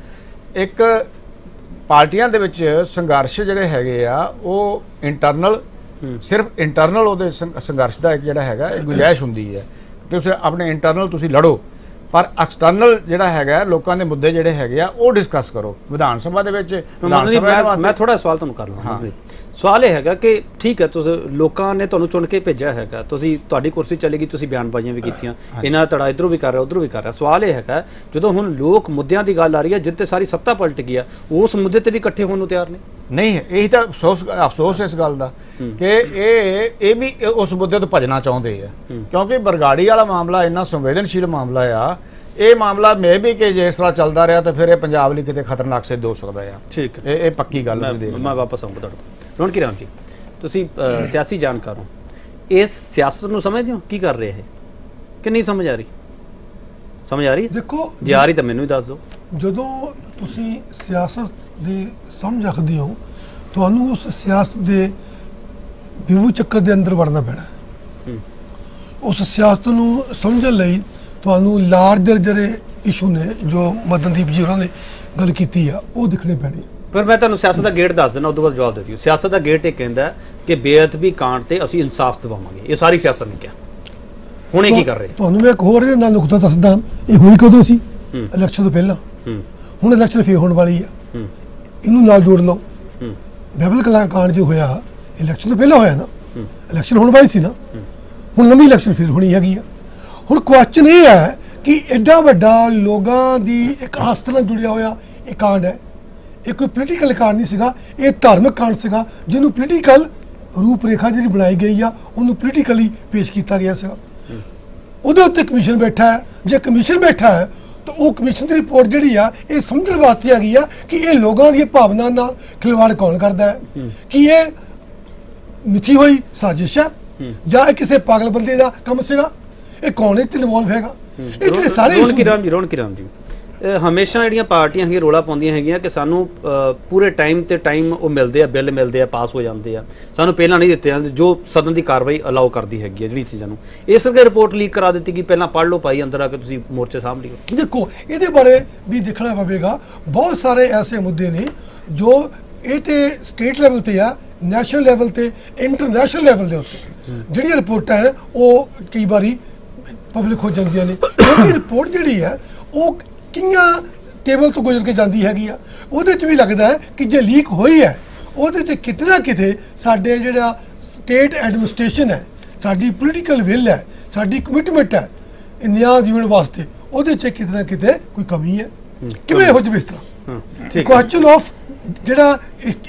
ਇੱਕ ਪਾਰਟੀਆਂ ਦੇ ਵਿੱਚ ਸੰਘਰਸ਼ ਜਿਹੜੇ ਹੈਗੇ ਆ ਉਹ ਇੰਟਰਨਲ ਸਿਰਫ ਇੰਟਰਨਲ ਉਹਦੇ ਸੰਘ- ਸੰਘਰਸ਼ ਦਾ ਇੱਕ ਜਿਹੜਾ ਹੈਗਾ ਇਹ ਗੁੰਜਾਇਸ਼ ਹੁੰਦੀ ਹੈ। ਤੁਸੀਂ ਆਪਣੇ ਇੰਟਰਨਲ ਤੁਸੀਂ ਲੜੋ। ਪਰ ਐਕਸਟਰਨਲ ਜਿਹੜਾ ਹੈਗਾ ਲੋਕਾਂ ਦੇ ਮੁੱਦੇ ਜਿਹੜੇ ਹੈਗੇ ਆ ਉਹ ਡਿਸਕਸ ਕਰੋ। ਵਿਧਾਨ ਸਭਾ ਦੇ ਵਿੱਚ ਵਿਧਾਨ ਸਭਾ ਮੈਂ ਥੋੜਾ ਸਵਾਲ ਤੁਹਾਨੂੰ ਕਰ ਲਵਾਂ ਸਵਾਲ ਇਹ ਹੈਗਾ ਕਿ ਠੀਕ ਹੈ ਤੁਸੀਂ ਲੋਕਾਂ ਨੇ ਤੁਹਾਨੂੰ ਚੁਣ ਕੇ ਭੇਜਿਆ ਹੈਗਾ। ਤੁਸੀਂ ਤੁਹਾਡੀ ਕੁਰਸੀ ਚਲੇਗੀ ਤੁਸੀਂ ਬਿਆਨਬਾਜ਼ੀਆਂ ਵੀ ਕੀਤੀਆਂ। ਇਹਨਾਂ ਦਾ ਧੜਾ ਇਧਰੋਂ ਵੀ ਕਰ ਰਿਹਾ ਉਧਰੋਂ ਵੀ ਕਰ ਰਿਹਾ। ਸਵਾਲ ਇਹ ਹੈਗਾ ਜਦੋਂ ਹੁਣ ਲੋਕ ਮੁੱਦਿਆਂ ਦੀ ਗੱਲ ਆ ਰਹੀ ਹੈ ਜਿੱਤੇ ਸਾਰੀ ਸੱਤਾ ਪਲਟ ਗਈ ਆ ਉਸ ਮੁੱਦੇ ਤੇ ਵੀ ਇਕੱਠੇ ਹੋਣ ਨੂੰ ਤਿਆਰ ਨੇ? ਨਹੀਂ ਇਹੀ ਤਾਂ ਅਫਸੋਸ ਅਫਸੋਸ ਇਸ ਗੱਲ ਦਾ ਕਿ ਇਹ ਇਹ ਵੀ ਉਸ ਮੁੱਦੇ ਤੋਂ ਭੱਜਣਾ ਚਾਹੁੰਦੇ ਆ। ਕਿਉਂਕਿ ਬਰਗਾੜੀ ਵਾਲਾ ਮਾਮਲਾ ਇੰਨਾ ਸੰਵੇਦਨਸ਼ੀਲ ਮਾਮਲਾ ਆ ਇਹ ਮਾਮਲਾ ਮੇ ਵੀ ਕਿ ਜੇ ਇਸ ਤਰ੍ਹਾਂ ਚੱਲਦਾ ਰਿਹਾ ਤਾਂ ਫਿਰ ਇਹ ਪੰਜਾਬ ਲਈ ਕਿਤੇ ਖਤਰਨਾਕ ਸਿੱਧ ਹੋ ਸਕਦਾ ਆ। ਠੀਕ ਇਹ ਇਹ ਪੱਕੀ ਗੱਲ ਦੇਖ ਮੈਂ ਵਾਪਸ ਆਉਂਗਾ ਤੁਹਾਡੇ ਕੋਲ। ਰੌਣਕ ਰਾਮ ਜੀ ਤੁਸੀਂ ਸਿਆਸੀ ਜਾਣਕਾਰ। ਹੋ ਇਸ ਸਿਆਸਤ ਨੂੰ ਸਮਝਦੇ ਹੋ? ਕੀ ਕਰ ਰਹੇ ਇਹ? ਕਿ ਨਹੀਂ ਸਮਝ ਆ ਰਹੀ? ਸਮਝ ਆ ਰਹੀ ਹੈ? ਦੇਖੋ ਜੇ ਆ ਰਹੀ ਤਾਂ ਮੈਨੂੰ ਵੀ ਦੱਸ ਦਿਓ। ਜਦੋਂ ਤੁਸੀਂ ਸਿਆਸਤ ਦੀ ਸਮਝ ਰੱਖਦੇ ਹੋ ਤੁਹਾਨੂੰ ਉਸ ਸਿਆਸਤ ਦੇ ਵਿਵੂ ਚੱਕਰ ਦੇ ਅੰਦਰ ਵੜਨਾ ਪੈਣਾ। ਹੈ। ਉਸ ਸਿਆਸਤ ਨੂੰ ਸਮਝਣ ਲਈ ਤੁਹਾਨੂੰ ਲਾਰਜਰ ਜਿਹੜੇ ਇਸ਼ੂ ਨੇ ਜੋ ਮਦਨਦੀਪ ਜੀ ਹੋਰਾਂ ਨੇ ਗੱਲ ਕੀਤੀ ਆ ਉਹ ਦਿਖਣੇ ਪੈਣੇ ਪਰ ਮੈਂ ਤੁਹਾਨੂੰ ਸਿਆਸਤ ਦਾ ਗੇਟ ਦੱਸ ਦਿੰਦਾ ਉਦੋਂ ਬਾਅਦ ਜਵਾਬ ਦੇ ਦਿਓ। ਸਿਆਸਤ ਦਾ ਗੇਟ ਇਹ ਕਹਿੰਦਾ ਕਿ ਬੇਅਦਬੀ ਕਾਂਡ ਤੇ ਅਸੀਂ ਇਨਸਾਫ ਦਿਵਾਵਾਂਗੇ। ਇਹ ਸਾਰੀ ਸਿਆਸਤ ਨੇ ਕਿਹਾ। ਹੁਣ ਇਹ ਕੀ ਕਰ ਰਹੇ? ਤੁਹਾਨੂੰ ਮੈਂ ਇੱਕ ਹੋਰ ਇਹਦੇ ਨਾਲ ਨੁਕਤਾ ਦੱਸਦਾ। ਇਹ ਹੋਈ ਕਦੋਂ ਸੀ। ਇਲੈਕਸ਼ਨ ਤੋਂ ਪਹਿਲਾਂ। ਹੁਣ ਇਲੈਕਸ਼ਨ ਫੇਰ ਹੋਣ ਵਾਲੀ ਆ। ਇਹਨੂੰ ਨਾਲ ਜੋੜ ਲਓ। ਡਬਲ ਕਲਾਂ ਕਾਂਡ ਜੋ ਹੋਇਆ ਇਲੈਕਸ਼ਨ ਤੋਂ ਪਹਿਲਾਂ ਹੋਇਆ ਨਾ। ਇਲੈਕਸ਼ਨ ਹੋਣ ਵਾਲੀ ਸੀ ਨਾ। ਹੁਣ ਨਵੀਂ ਇਲੈਕਸ਼ਨ ਫਿਰ ਹੋਣੀ ਹੈਗੀ ਆ। ਹੁਣ ਕੁਐਸਚਨ ਇਹ ਹੈ ਕਿ ਐਡਾ ਵੱਡਾ ਲੋਕਾਂ ਦੀ ਇੱਕ ਆਸਥਾ ਨਾਲ ਜੁੜਿਆ ਹੋਇਆ ਇਹ ਕਾਂਡ ਹੈ। ਇਹ ਕੋਈ ਪੋਲੀਟੀਕਲ ਕਾਂਡ ਨਹੀਂ ਸੀਗਾ ਇਹ ਧਾਰਮਿਕ ਕਾਂਡ ਸੀਗਾ ਜਿਹਨੂੰ ਪੋਲੀਟੀਕਲ ਰੂਪਰੇਖਾ ਜਿਹੜੀ ਬਣਾਈ ਗਈ ਆ ਉਹਨੂੰ ਪੋਲੀਟੀਕਲੀ ਪੇਸ਼ ਕੀਤਾ ਗਿਆ ਸੀਗਾ। ਉਹਦੇ ਉੱਤੇ ਕਮਿਸ਼ਨ ਬੈਠਾ ਹੈ। ਜੇ ਕਮਿਸ਼ਨ ਬੈਠਾ ਹੈ ਤਾਂ ਉਹ ਕਮਿਸ਼ਨ ਦੀ ਰਿਪੋਰਟ ਜਿਹੜੀ ਆ ਇਹ ਸਮਝਣ ਵਾਸਤੇ ਆ ਗਈ ਆ ਕਿ ਇਹ ਲੋਕਾਂ ਦੀ ਭਾਵਨਾ ਨਾਲ ਖਿਲਵਾੜ ਕੌਣ ਕਰਦਾ ਹੈ। ਕਿ ਇਹ ਮਿੱਥੀ ਹੋਈ ਸਾਜ਼ਿਸ਼ ਹੈ ਜਾਂ ਇਹ ਕਿਸੇ ਪਾਗਲ ਬੰਦੇ ਦਾ ਕੰਮ ਸੀਗਾ? ਇਹ ਕੌਣ ਇਹ ਚ ਇਨਵੋਲਵ ਹੈਗਾ। ਇਹ ਜਿਹੜੇ ਸਾਰੇ ਰੋਣ ਕੀ ਰਾਮ ਜੀ ਰੋਣ ਕੀ ਰਾਮ ਜੀ। ਹਮੇਸ਼ਾ ਜਿਹੜੀਆਂ ਪਾਰਟੀਆਂ ਹੈਗੀਆਂ, ਰੋਲਾ ਪਾਉਂਦੀਆਂ ਹੈਗੀਆਂ ਕਿ ਸਾਨੂੰ ਪੂਰੇ ਟਾਈਮ ਤੇ ਟਾਈਮ ਉਹ ਮਿਲਦੇ ਆ, ਬਿੱਲ ਮਿਲਦੇ ਆ, ਪਾਸ ਹੋ ਜਾਂਦੇ ਆ। ਸਾਨੂੰ ਪਹਿਲਾਂ ਨਹੀਂ ਦਿੱਤੇ ਜਾਂਦੇ, ਜੋ ਸਦਨ ਦੀ ਕਾਰਵਾਈ ਅਲਾਉ ਕਰਦੀ ਹੈਗੀ ਹੈ ਜਿਹੜੀ ਚੀਜ਼ਾਂ ਨੂੰ। ਇਸ ਕਰਕੇ ਰਿਪੋਰਟ ਲੀਕ ਕਰਾ ਦਿੱਤੀ ਕਿ ਪਹਿਲਾਂ ਪੜ੍ਹ ਲਓ ਭਾਈ, ਅੰਦਰ ਆ ਕੇ ਤੁਸੀਂ ਮੋਰਚੇ ਸਾਂਭ ਲਿਓ। ਦੇਖੋ, ਇਹਦੇ ਬਾਰੇ ਵੀ ਦੇਖਣਾ ਪਵੇਗਾ। ਬਹੁਤ ਸਾਰੇ ਐਸੇ ਮੁੱਦੇ ਨੇ ਜੋ ਇਹ ਤੇ ਸਟੇਟ ਲੈਵਲ ਤੇ ਆ, ਨੈਸ਼ਨਲ ਲੈਵਲ ਤੇ, ਇੰਟਰਨੈਸ਼ਨਲ ਲੈਵਲ ਦੇ ਉੱਤੇ। ਜਿਹੜੀਆਂ ਰਿਪੋਰਟਾਂ ਹੈ, ਉਹ ਕਈ ਵਾਰੀ ਪਬਲਿਕ ਹੋ ਜਾਂਦੀਆਂ ਨੇ। ਕਿਉਂਕਿ ਰਿਪੋਰਟ ਜਿਹੜੀ ਹੈ, ਉਹ ਕਿੰਨਾ ਟੇਬਲ ਤੋਂ ਗੁਜ਼ਰ ਕੇ ਜਾਂਦੀ ਹੈਗੀ ਆ। ਉਹਦੇ 'ਚ ਵੀ ਲੱਗਦਾ ਹੈ ਕਿ ਜੇ ਲੀਕ ਹੋਈ ਹੈ ਉਹਦੇ ਤੇ ਕਿਤੇ ਨਾ ਕਿਤੇ ਸਾਡੇ ਜਿਹੜਾ ਸਟੇਟ ਐਡਮਿਨਿਸਟ੍ਰੇਸ਼ਨ ਹੈ ਸਾਡੀ ਪੋਲੀਟੀਕਲ ਵਿਲ ਹੈ ਸਾਡੀ ਕਮਿਟਮੈਂਟ ਹੈ ਨਿਆਂ ਜੀਵਨ ਵਾਸਤੇ ਉਹਦੇ 'ਚ ਕਿਤੇ ਨਾ ਕਿਤੇ ਕੋਈ ਕਮੀ ਹੈ। ਕਿਵੇਂ ਹੋ ਜਵੇ ਇਸ ਤਰ੍ਹਾਂ? ਠੀਕ ਕੁਐਸਚਨ ਆਫ ਜਿਹੜਾ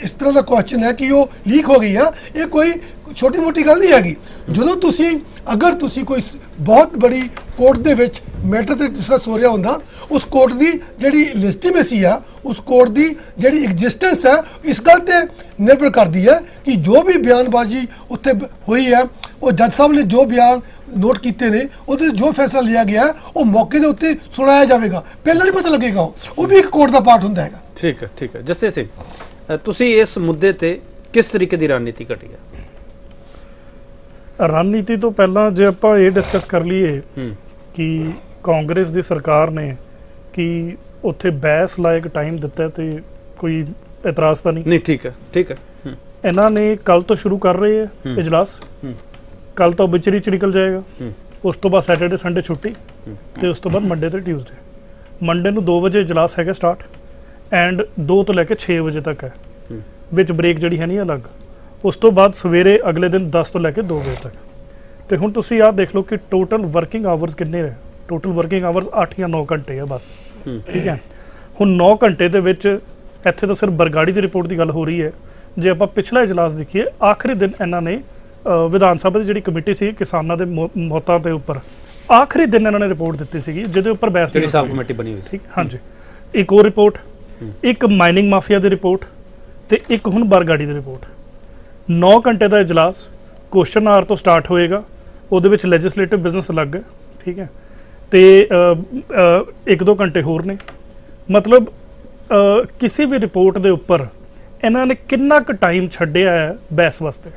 ਇਸ ਤਰ੍ਹਾਂ ਦਾ ਕੁਐਸਚਨ ਹੈ ਕਿ ਉਹ ਲੀਕ ਹੋ ਗਈ ਆ ਇਹ ਕੋਈ ਛੋਟੀ ਮੋਟੀ ਗੱਲ ਨਹੀਂ ਹੈਗੀ। ਜਦੋਂ ਤੁਸੀਂ, ਅਗਰ ਤੁਸੀਂ ਕੋਈ ਬਹੁਤ ਬੜੀ ਕੋਰਟ ਦੇ ਵਿੱਚ ਮੈਟਰ ਤੇ ਡਿਸਕਸ ਹੋ ਰਿਹਾ ਹੁੰਦਾ, ਉਸ ਕੋਰਟ ਦੀ ਜਿਹੜੀ ਲਿਸਟੀਮੇਸੀ ਆ, ਉਸ ਕੋਰਟ ਦੀ ਜਿਹੜੀ ਐਗਜ਼ਿਸਟੈਂਸ ਹੈ ਇਸ ਗੱਲ ਤੇ ਨਿਰਭਰ ਕਰਦੀ ਹੈ ਕਿ ਜੋ ਵੀ ਬਿਆਨਬਾਜ਼ੀ ਉੱਥੇ ਹੋਈ ਹੈ, ਉਹ ਜੱਜ ਸਾਹਿਬ ਨੇ ਜੋ ਬਿਆਨ ਨੋਟ ਕੀਤੇ ਨੇ, ਉਹਦੇ 'ਚ ਜੋ ਫੈਸਲਾ ਲਿਆ ਗਿਆ, ਉਹ ਮੌਕੇ ਦੇ ਉੱਤੇ ਸੁਣਾਇਆ ਜਾਵੇਗਾ। ਪਹਿਲਾਂ ਨਹੀਂ ਪਤਾ ਲੱਗੇਗਾ ਉਹ। ਵੀ ਇੱਕ ਕੋਰਟ ਦਾ ਪਾਰਟ ਹੁੰਦਾ ਹੈਗਾ। ਠੀਕ ਹੈ ਠੀਕ ਹੈ। ਜਸਟਿਸ ਸਿੰਘ ਤੁਸੀਂ ਇਸ ਮੁੱਦੇ ਤੇ ਕਿਸ ਤਰੀਕੇ ਦੀ ਰਣਨੀਤੀ ਘਟੀ ਹੈ? ਰਣਨੀਤੀ ਤੋਂ ਪਹਿਲਾਂ ਜੇ ਆਪਾਂ ਇਹ ਡਿਸਕਸ ਕਰ ਲਈਏ ਕਿ ਕਾਂਗਰਸ ਦੀ ਸਰਕਾਰ ਨੇ ਕਿ ਉੱਥੇ ਬਹਿਸ ਲਾਇਕ ਟਾਈਮ ਦਿੱਤਾ ਤੇ ਕੋਈ ਇਤਰਾਜ਼ ਤਾਂ ਨਹੀਂ? ਨਹੀਂ ਠੀਕ ਹੈ ਠੀਕ ਹੈ ਇਹਨਾਂ ਨੇ ਕੱਲ ਤੋਂ ਸ਼ੁਰੂ ਕਰ ਰਹੇ ਹੈ। ਇਜਲਾਸ। ਕੱਲ ਤੋਂ ਵਿਚਰੀ ਚ ਨਿਕਲ ਜਾਏਗਾ। ਉਸ ਤੋਂ ਬਾਅਦ ਸੈਟਰਡੇ ਸੰਡੇ ਛੁੱਟੀ ਤੇ ਉਸ ਤੋਂ ਬਾਅਦ ਮੰਡੇ ਤੇ ਟਿਊਜ਼ਡੇ ਮੰਡੇ ਨੂੰ 2 ਵਜੇ ਇਜਲਾਸ ਹੈਗਾ ਸਟਾਰਟ ਐਂਡ 2 ਤੋਂ ਲੈ ਕੇ 6 ਵਜੇ ਤੱਕ ਹੈ। ਹੂੰ। ਵਿੱਚ ਬ੍ਰੇਕ ਜਿਹੜੀ ਹੈ ਨਹੀਂ ਅਲੱਗ। ਉਸ ਤੋਂ ਬਾਅਦ ਸਵੇਰੇ ਅਗਲੇ ਦਿਨ 10 ਤੋਂ ਲੈ ਕੇ 2 ਵਜੇ ਤੱਕ। ਤੇ ਹੁਣ ਤੁਸੀਂ ਆਹ ਦੇਖ ਲਓ ਕਿ ਟੋਟਲ ਵਰਕਿੰਗ ਆਵਰਸ ਕਿੰਨੇ ਨੇ? ਟੋਟਲ ਵਰਕਿੰਗ ਆਵਰਸ 8 ਜਾਂ 9 ਘੰਟੇ ਆ ਬਸ। ਠੀਕ ਹੈ? ਹੁਣ 9 ਘੰਟੇ ਦੇ ਵਿੱਚ ਇੱਥੇ ਤਾਂ ਸਿਰਫ ਬਰਗਾੜੀ ਦੀ ਰਿਪੋਰਟ ਦੀ ਗੱਲ ਹੋ ਰਹੀ ਹੈ। ਜੇ ਆਪਾਂ ਪਿਛਲਾ ਇਜਲਾਸ ਦੇਖੀਏ ਆਖਰੀ ਦਿਨ ਇਹਨਾਂ ਨੇ ਵਿਧਾਨ ਸਭਾ ਦੀ ਜਿਹੜੀ ਕਮੇਟੀ ਸੀ ਕਿਸਾਨਾਂ ਦੇ ਮੌਤਾਂ ਦੇ ਉੱਪਰ ਆਖਰੀ ਦਿਨ ਇਹਨਾਂ ਨੇ ਰਿਪੋਰਟ ਦਿੱਤੀ ਸੀਗੀ ਜਿਹਦੇ ਉੱਪਰ ਬਹਿਸ ਜਿਹੜੀ ਸਾਬ। ਕਮੇਟੀ ਬਣੀ ਹੋਈ ਸੀ। ਹਾਂਜੀ। ਇੱਕ ਹੋਰ ਰਿਪੋਰਟ ਇੱਕ ਮਾਈਨਿੰਗ ਮਾਫੀਆ ਦੀ ਰਿਪੋਰਟ ਤੇ ਇੱਕ ਹੁਣ ਬਰਗਾੜੀ ਦੀ ਰਿਪੋਰਟ 9 ਘੰਟੇ ਦਾ ਇਜਲਾਸ ਕੁਐਸਚਨ ਆਰ ਤੋਂ ਸਟਾਰਟ ਹੋਏਗਾ ਉਹਦੇ ਵਿੱਚ ਲੈਜਿਸਲੇਟਿਵ ਬਿਜ਼ਨਸ ਅਲੱਗ ਹੈ ਠੀਕ ਹੈ। ਤੇ ਇੱਕ ਦੋ ਘੰਟੇ ਹੋਰ ਨੇ। ਮਤਲਬ ਕਿਸੇ ਵੀ ਰਿਪੋਰਟ ਦੇ ਉੱਪਰ ਇਹਨਾਂ ਨੇ ਕਿੰਨਾ ਕੁ ਟਾਈਮ ਛੱਡਿਆ ਹੈ ਬਹਿਸ ਵਾਸਤੇ?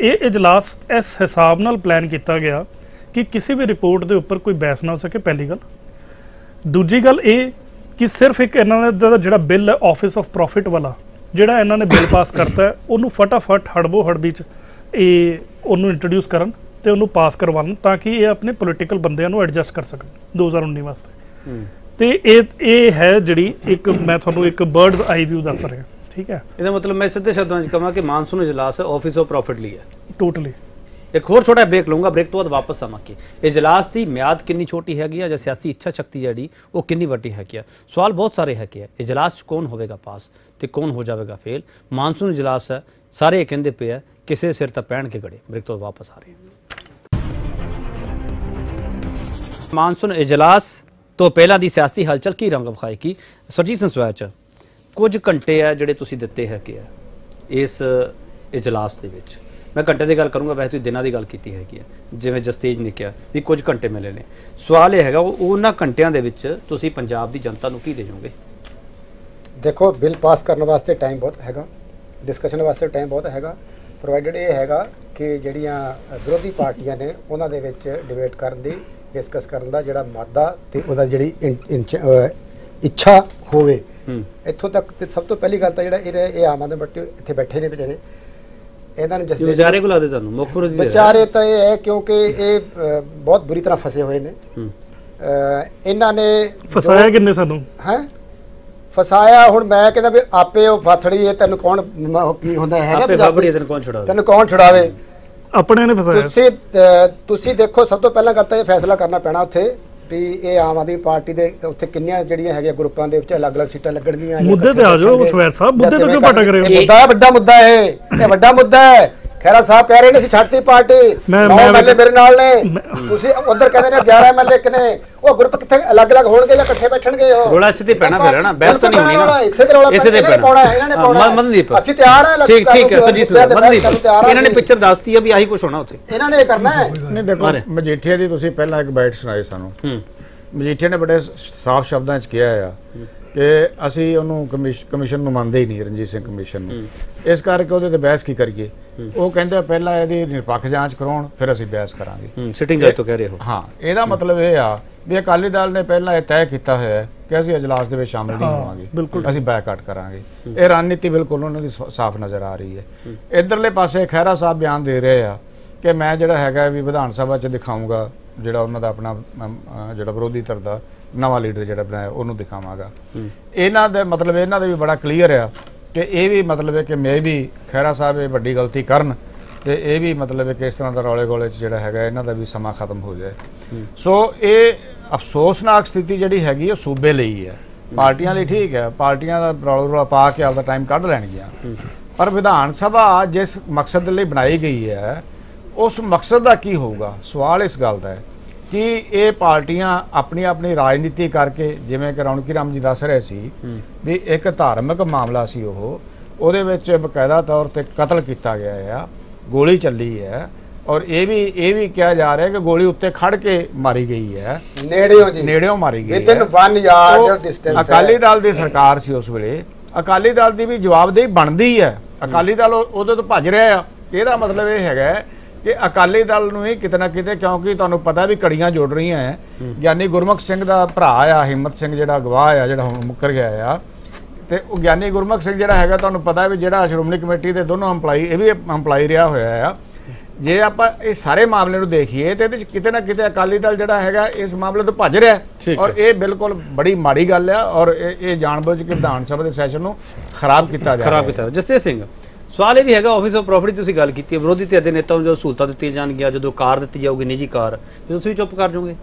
ਇਹ ਇਜਲਾਸ ਇਸ ਹਿਸਾਬ ਨਾਲ ਪਲਾਨ ਕੀਤਾ ਗਿਆ ਕਿ ਕਿਸੇ ਵੀ ਰਿਪੋਰਟ ਦੇ ਉੱਪਰ ਕੋਈ ਬਹਿਸ ਨਾ ਹੋ ਸਕੇ ਪਹਿਲੀ ਗੱਲ। ਦੂਜੀ ਗੱਲ ਇਹ ਕਿ ਸਿਰਫ ਇੱਕ ਇਹਨਾਂ ਦਾ ਜਿਹੜਾ ਬਿੱਲ ਹੈ ਆਫਿਸ ਆਫ ਪ੍ਰੋਫਿਟ ਵਾਲਾ ਜਿਹੜਾ ਇਹਨਾਂ ਨੇ ਬਿੱਲ ਪਾਸ ਕਰਤਾ ਉਹਨੂੰ ਫਟਾਫਟ ਹੜਬੋ ਹੜਬੀ ਚ ਇਹ ਉਹਨੂੰ ਇੰਟਰੋਡਿਊਸ ਕਰਨ ਤੇ ਉਹਨੂੰ ਪਾਸ ਕਰਵਾਉਣ ਤਾਂ ਕਿ ਇਹ ਆਪਣੇ ਪੋਲੀਟੀਕਲ ਬੰਦਿਆਂ ਨੂੰ ਐਡਜਸਟ ਕਰ ਸਕਣ 2019 ਵਾਸਤੇ। ਤੇ ਇਹ ਇਹ ਹੈ ਜਿਹੜੀ ਇੱਕ ਮੈਂ ਤੁਹਾਨੂੰ ਇੱਕ ਬਰਡਸ ਆਈ ਵਿਊ ਦੱਸ ਰਿਹਾ ਠੀਕ ਹੈ? ਇਹਦਾ ਮਤਲਬ ਮੈਂ ਸਿੱਧੇ ਸ਼ਬਦਾਂ ਵਿੱਚ ਕਹਾਂ ਕਿ ਮਾਨਸੂਨ ਇਜਲਾਸ ਆਫਿਸ ਆਫ ਪ੍ਰੋਫਿਟ ਲਈ ਹੈ। ਟੋਟਲੀ ਇੱਕ ਹੋਰ ਛੋਟਾ ਬ੍ਰੇਕ ਲਵਾਂਗਾ ਬ੍ਰੇਕ ਤੋਂ ਬਾਅਦ ਵਾਪਸ ਆਵਾਂਗੇ ਇਜਲਾਸ ਦੀ ਮਿਆਦ ਕਿੰਨੀ ਛੋਟੀ ਹੈਗੀ ਆ ਜਾਂ ਸਿਆਸੀ ਇੱਛਾ ਸ਼ਕਤੀ ਜਿਹੜੀ ਉਹ ਕਿੰਨੀ ਵੱਡੀ ਹੈਗੀ ਆ ਸਵਾਲ ਬਹੁਤ ਸਾਰੇ ਹੈਗੇ ਆ ਇਜਲਾਸ 'ਚ ਕੌਣ ਹੋਵੇਗਾ ਪਾਸ ਤੇ ਕੌਣ ਹੋ ਜਾਵੇਗਾ ਫੇਲ ਮਾਨਸੂਨ ਇਜਲਾਸ ਹੈ ਸਾਰੇ ਇਹ ਕਹਿੰਦੇ ਪਏ ਆ ਕਿਸੇ ਸਿਰ ਤਾਂ ਪੈਣ ਕੇ ਗੜੇ ਬ੍ਰੇਕ ਤੋਂ ਬਾਅਦ ਵਾਪਸ ਆ ਰਹੇ ਮਾਨਸੂਨ ਇਜਲਾਸ ਤੋਂ ਪਹਿਲਾਂ ਦੀ ਸਿਆਸੀ ਹਲਚਲ ਕੀ ਰੰਗ ਵਿਖਾਏਗੀ ਸਰਜੀਤ ਸਿੰਘ ਚ ਕੁਝ ਘੰਟੇ ਆ ਜਿਹੜੇ ਤੁਸੀਂ ਦਿੱਤੇ ਹੈਗੇ ਆ ਇਸ ਇਜਲਾਸ ਦੇ ਵਿੱਚ ਮੈਂ ਘੰਟੇ ਦੀ ਗੱਲ ਕਰੂੰਗਾ ਵੈਸੇ ਤੁਸੀਂ ਦਿਨਾਂ ਦੀ ਗੱਲ ਕੀਤੀ ਹੈਗੀ ਹੈ ਜਿਵੇਂ ਜਸਤੇਜ ਨੇ ਕਿਹਾ ਵੀ ਕੁਝ ਘੰਟੇ ਮਿਲੇ ਨੇ। ਸਵਾਲ ਇਹ ਹੈਗਾ ਉਹ ਉਹਨਾਂ ਘੰਟਿਆਂ ਦੇ ਵਿੱਚ ਤੁਸੀਂ ਪੰਜਾਬ ਦੀ ਜਨਤਾ ਨੂੰ ਕੀ ਦੇ ਜਾਓਗੇ ਦੇਖੋ ਬਿੱਲ ਪਾਸ ਕਰਨ ਵਾਸਤੇ ਟਾਈਮ ਬਹੁਤ ਹੈਗਾ ਡਿਸਕਸ਼ਨ ਵਾਸਤੇ ਟਾਈਮ ਬਹੁਤ ਹੈਗਾ ਪ੍ਰੋਵਾਈਡਡ ਇਹ ਹੈਗਾ ਕਿ ਜਿਹੜੀਆਂ ਵਿਰੋਧੀ ਪਾਰਟੀਆਂ ਨੇ ਉਹਨਾਂ ਦੇ ਵਿੱਚ ਡਿਬੇਟ ਕਰਨ ਦੀ ਡਿਸਕਸ ਕਰਨ ਦਾ ਜਿਹੜਾ ਮਾਦਾ ਤੇ ਉਹਦਾ ਜਿਹੜੀ ਇੱਛਾ ਹੋਵੇ। ਇੱਥੋਂ ਤੱਕ ਤੇ ਸਭ ਤੋਂ ਪਹਿਲੀ ਗੱਲ ਤਾਂ ਜਿਹੜਾ ਇਹ ਇਹ ਆਮ ਆਦਮੀ ਪਾਰਟੀ ਇੱਥੇ ਬੈਠੇ ਨੇ ਵਿਚਾਰੇ। ਇਹਨਾਂ ਨੂੰ ਜਸਟਿਸ ਵਿਚਾਰੇ ਕੋ ਲੱਗਦੇ ਤੁਹਾਨੂੰ ਮੁੱਖ ਵਿਰੋਧੀ ਦੇ ਵਿਚਾਰੇ ਤਾਂ ਇਹ ਹੈ ਕਿਉਂਕਿ ਇਹ ਬਹੁਤ ਬੁਰੀ ਤਰ੍ਹਾਂ ਫਸੇ ਹੋਏ ਨੇ। ਇਹਨਾਂ ਨੇ ਫਸਾਇਆ ਕਿੰਨੇ ਸਾਨੂੰ? ਹੈ? ਫਸਾਇਆ ਹੁਣ ਮੈਂ ਕਹਿੰਦਾ ਵੀ ਆਪੇ ਉਹ ਫਾਥੜੀ ਇਹ ਤੈਨੂੰ ਕੌਣ ਕੀ ਹੁੰਦਾ ਹੈ ਆਪੇ ਫਾਬੜੀ ਤੈਨੂੰ ਕੌਣ ਛੁਡਾਵੇ? ਤੈਨੂੰ ਕੌਣ ਛੁਡਾਵੇ? ਆਪਣੇ ਨੇ ਫਸਾਇਆ। ਤੁਸੀਂ ਤੁਸੀਂ ਦੇਖੋ ਸਭ ਤੋਂ ਪਹਿਲਾਂ ਗੱਲ ਤਾਂ ਇਹ ਫੈਸਲਾ ਕਰਨਾ ਪੈਣਾ ਉੱਥੇ। ਵੀ ਇਹ ਆਮ ਆਦਮੀ ਪਾਰਟੀ ਦੇ ਉੱਥੇ ਕਿੰਨੀਆਂ ਜਿਹੜੀਆਂ ਹੈਗੀਆਂ ਗਰੁੱਪਾਂ ਦੇ ਵਿੱਚ ਅਲੱਗ-ਅਲੱਗ ਸੀਟਾਂ ਲੱਗਣਗੀਆਂ ਮੁੱਦੇ ਤੇ ਆ ਜਾਓ, ਸਵੈਤ ਸਾਹਿਬ, ਮੁੱਦੇ ਤੇ ਕਿਉਂ ਹੋ? ਇਹ ਮੁੱਦਾ ਵੱਡਾ ਮੁੱਦਾ ਹੈ ਇਹ ਵੱਡਾ ਮੁੱਦਾ ਹੈ ਖੈਰਾ ਸਾਹਿਬ ਕਹਿ ਰਹੇ ਨੇ ਅਸੀਂ ਛੱਡਤੀ ਪਾਰਟੀ ਮੈਂ- ਨੌ ਮੈਂ- ਐਮਐਲਏ ਮੇਰੇ ਨਾਲ ਨੇ ਤੁਸੀਂ ਉਧਰ ਕਹਿੰਦੇ ਨੇ 11 ਐਮਐਲਏ ਕਿਨੇ ਉਹ ਗਰੁੱਪ ਕਿੱਥੇ ਅਲੱਗ-ਅਲੱਗ ਹੋਣਗੇ ਜਾਂ ਇਕੱਠੇ ਬੈਠਣਗੇ ਉਹ ਰੌਲਾ ਇਸੇ ਤੇ ਪੈਣਾ ਫਿਰ ਹੈ ਨਾ, ਬਹਿਸ ਤਾਂ ਨਹੀਂ ਹੋਣੀ ਨਾ। ਇਸੇ ਤੇ ਰੌਲਾ ਇਸੇ ਤੇ ਇਹਨਾਂ ਨੇ ਪੈਣਾ। ਪਾਉਣਾ ਹੈ, ਇਹਨਾਂ ਨੇ ਹਾਂ, ਪਾਉਣਾ ਹੈ। ਮਨਦੀਪ। ਅਸੀਂ ਤਿਆਰ ਹਾਂ ਠੀਕ ਠੀਕ ਹੈ ਸਰਜੀਤ ਮਨਦੀਪ ਇਹਨਾਂ ਨੇ। ਪਿਕਚਰ ਦੱਸਤੀ ਹੈ ਵੀ ਆਹੀ ਕੁਝ ਹੋਣਾ ਉੱਥੇ ਇਹਨਾਂ ਨੇ ਇਹ ਕਰਨਾ ਹੈ ਨਹੀਂ ਦੇਖੋ। ਮਜੀਠੀਆ ਦੀ ਤੁਸੀਂ ਪਹਿਲਾਂ ਇੱਕ ਬਾਈਟ ਸੁਣਾਈ ਸਾਨੂੰ ਹੂੰ ਮਜੀਠੀਆ ਨੇ ਬੜੇ ਸਾਫ਼ ਸ਼ਬਦਾਂ 'ਚ ਕਿਹਾ ਆ ਕਿ ਅਸੀਂ ਉਹਨੂੰ ਕਮਿਸ਼- ਕਮਿਸ਼ਨ ਨੂੰ ਮੰਨਦੇ ਹੀ ਨਹੀਂ ਰਣਜੀਤ ਸਿੰਘ ਕਮਿਸ਼ਨ ਨੂੰ। ਇਸ ਕਰਕੇ ਉਹਦੇ ਤੇ ਬਹਿਸ ਕੀ ਕਰੀਏ? ਉਹ ਕਹਿੰਦੇ ਪਹਿਲਾਂ ਇਹਦੀ ਨਿਰਪੱਖ ਜਾਂਚ ਕਰਾਉਣ ਫਿਰ ਅਸੀਂ ਬਹਿਸ ਕਰਾਂਗੇ। ਸਿਟਿੰਗ ਜੱਜ ਤੋਂ ਕਹਿ ਰਹੇ ਹੋ। ਹਾਂ ਇਹਦਾ ਮਤਲਬ ਇਹ ਆ ਵੀ ਅਕਾਲੀ ਦਲ ਨੇ ਪਹਿਲਾਂ ਇਹ ਤੈਅ ਕੀਤਾ ਹੋਇਆ ਹੈ ਕਿ ਅਸੀਂ ਅਜਲਾਸ ਦੇ ਵਿੱਚ ਸ਼ਾਮਲ ਨਹੀਂ ਹੋਵਾਂਗੇ। ਬਿਲਕੁਲ। ਅਸੀਂ ਬੈਕਆਊਟ ਕਰਾਂਗੇ। ਇਹ ਰਣਨੀਤੀ ਬਿਲਕੁਲ ਉਹਨਾਂ ਦੀ ਸਾਫ਼ ਨਜ਼ਰ ਆ ਰਹੀ ਹੈ। ਇਧਰਲੇ ਪਾਸੇ ਖਹਿਰਾ ਸਾਹਿਬ ਬਿਆਨ ਦੇ ਰਹੇ ਆ ਕਿ ਮੈਂ ਜਿਹੜਾ ਹੈਗਾ ਵੀ ਵਿਧਾਨ ਸਭਾ 'ਚ ਦਿਖਾਊਂਗਾ ਜਿਹੜਾ ਉਹਨਾਂ ਦਾ ਆਪਣਾ ਜਿਹੜਾ ਵਿਰੋਧੀ ਧਿਰ ਦਾ ਨਵਾਂ ਲੀਡਰ ਜਿਹੜਾ ਬਣਾਇਆ ਉਹਨੂੰ ਦਿਖਾਵਾਂਗਾ। ਇਹਨਾਂ ਦੇ ਮਤਲਬ ਇਹਨਾਂ ਦੇ ਵੀ ਬੜਾ ਕਲੀਅਰ ਆ ਕਿ ਇਹ ਵੀ ਮਤਲਬ ਹੈ ਕਿ ਮੈਂ ਵੀ ਖਹਿਰਾ ਸਾਹਿਬ ਇਹ ਵੱਡੀ ਗਲਤੀ ਕਰਨ ਤੇ ਇਹ ਵੀ ਮਤਲਬ ਹੈ ਕਿ ਇਸ ਤਰ੍ਹਾਂ ਦਾ ਰੌਲੇ ਗੋਲੇ 'ਚ ਜਿਹੜਾ ਹੈਗਾ ਇਹਨਾਂ ਦਾ ਵੀ ਸਮਾਂ ਖਤਮ ਹੋ ਜਾਏ। ਸੋ ਇਹ ਅਫਸੋਸਨਾਕ ਸਥਿਤੀ ਜਿਹੜੀ ਹੈਗੀ ਉਹ ਸੂਬੇ ਲਈ ਹੈ। ਪਾਰਟੀਆਂ ਲਈ ਠੀਕ ਹੈ ਪਾਰਟੀਆਂ ਦਾ ਰੌਲਾ ਰੌਲਾ ਪਾ ਕੇ ਆਪਦਾ ਟਾਈਮ ਕੱਢ ਲੈਣਗੀਆਂ। ਪਰ ਵਿਧਾਨ ਸਭਾ ਜਿਸ ਮਕਸਦ ਲਈ ਬਣਾਈ ਗਈ ਹੈ ਉਸ ਮਕਸਦ ਦਾ ਕੀ ਹੋਊਗਾ? ਸਵਾਲ ਇਸ ਗੱਲ ਦਾ ਹੈ। ਕਿ ਇਹ ਪਾਰਟੀਆਂ ਆਪਣੀ ਆਪਣੀ ਰਾਜਨੀਤੀ ਕਰਕੇ ਜਿਵੇਂ ਕਿ ਰੌਣਕੀ ਰਾਮ ਜੀ ਦੱਸ ਰਹੇ ਸੀ ਵੀ ਇੱਕ ਧਾਰਮਿਕ ਮਾਮਲਾ ਸੀ ਉਹ ਉਹਦੇ ਵਿੱਚ ਬਕਾਇਦਾ ਤੌਰ ਤੇ ਕਤਲ ਕੀਤਾ ਗਿਆ ਆ ਗੋਲੀ ਚੱਲੀ ਹੈ ਔਰ ਇਹ ਵੀ ਇਹ ਵੀ ਕਿਹਾ ਜਾ ਰਿਹਾ ਕਿ ਗੋਲੀ ਉੱਤੇ ਖੜ ਕੇ ਮਾਰੀ ਗਈ ਹੈ ਨੇੜਿਓ ਜੀ। ਨੇੜਿਓਂ ਮਾਰੀ ਗਈ ਵਿਦਨ ਹੈ 1 ਯਾਰਡ ਡਿਸਟੈਂਸ ਅਕਾਲੀ ਦਲ ਦੀ ਸਰਕਾਰ ਸੀ ਉਸ ਵੇਲੇ। ਅਕਾਲੀ ਦਲ ਦੀ ਵੀ ਜਵਾਬਦੇਹੀ ਬਣਦੀ ਹੈ ਅਕਾਲੀ ਦਲ ਉਹ- ਉਹਦੇ ਤੋਂ ਭੱਜ ਰਿਹਾ ਆ। ਇਹਦਾ ਮਤਲਬ ਇਹ ਹੈਗਾ ਕਿ ਅਕਾਲੀ ਦਲ ਨੂੰ ਹੀ ਕਿਤੇ ਨਾ ਕਿਤੇ ਕਿਉਂਕਿ ਤੁਹਾਨੂੰ ਪਤਾ ਵੀ ਕੜੀਆਂ ਜੋੜ ਰਹੀਆਂ ਹੈ ਗਿਆਨੀ ਗੁਰਮੁਖ ਸਿੰਘ ਦਾ ਭਰਾ ਆ ਹਿੰਮਤ ਸਿੰਘ ਜਿਹੜਾ ਗਵਾਹ ਆ ਜਿਹੜਾ ਹੁਣ ਮੁੱਕਰ ਗਿਆ ਆ। ਤੇ ਉਹ ਗਿਆਨੀ ਗੁਰਮੁਖ ਸਿੰਘ ਜਿਹੜਾ ਹੈਗਾ ਤੁਹਾਨੂੰ ਪਤਾ ਵੀ ਜਿਹੜਾ ਸ਼੍ਰੋਮਣੀ ਕਮੇਟੀ ਦੇ ਦੋਨੋਂ EMPLOYE ਇਹ ਵੀ EMPLOYE ਰਿਹਾ ਹੋਇਆ ਆ। ਜੇ ਆਪਾਂ ਇਹ ਸਾਰੇ ਮਾਮਲੇ ਨੂੰ ਦੇਖੀਏ ਤੇ ਇਹਦੇ ਵਿੱਚ ਕਿਤੇ ਨਾ ਕਿਤੇ ਅਕਾਲੀ ਦਲ ਜਿਹੜਾ ਹੈਗਾ ਇਸ ਮਾਮਲੇ ਤੋਂ ਭੱਜ ਰਿਹਾ ਔਰ ਇਹ ਬਿਲਕੁਲ ਬੜੀ ਮਾੜੀ ਗੱਲ ਆ ਔਰ ਇਹ ਜਾਣਬੁੱਝ ਕੇ ਵਿਧਾਨ ਸਭਾ ਦੇ ਸੈਸ਼ਨ ਨੂੰ ਖਰਾਬ ਕੀਤਾ ਜਾ ਰਿਹਾ ਖਰਾਬ ਕੀਤਾ ਜਸਤੇ ਸਿੰਘ। ਸਵਾਲ ਇਹ ਵੀ ਹੈਗਾ ਆਫਿਸ ਆਫ ਪ੍ਰੋਫਿਟ ਤੁਸੀਂ ਗੱਲ ਕੀਤੀ ਹੈ ਵਿਰੋਧੀ ਧਿਰ ਦੇ ਨੇਤਾਵਾਂ ਨੂੰ ਜੋ ਸਹੂਲਤਾਂ ਦਿੱਤੀਆਂ ਜਾਣਗੀਆਂ ਜਦੋਂ ਕਾਰ ਦਿੱਤੀ ਜਾਊਗੀ ਨਿੱਜੀ ਕਾਰ ਤੁਸੀਂ ਚੁੱਪ ਕਰ ਜਾਓਗੇ?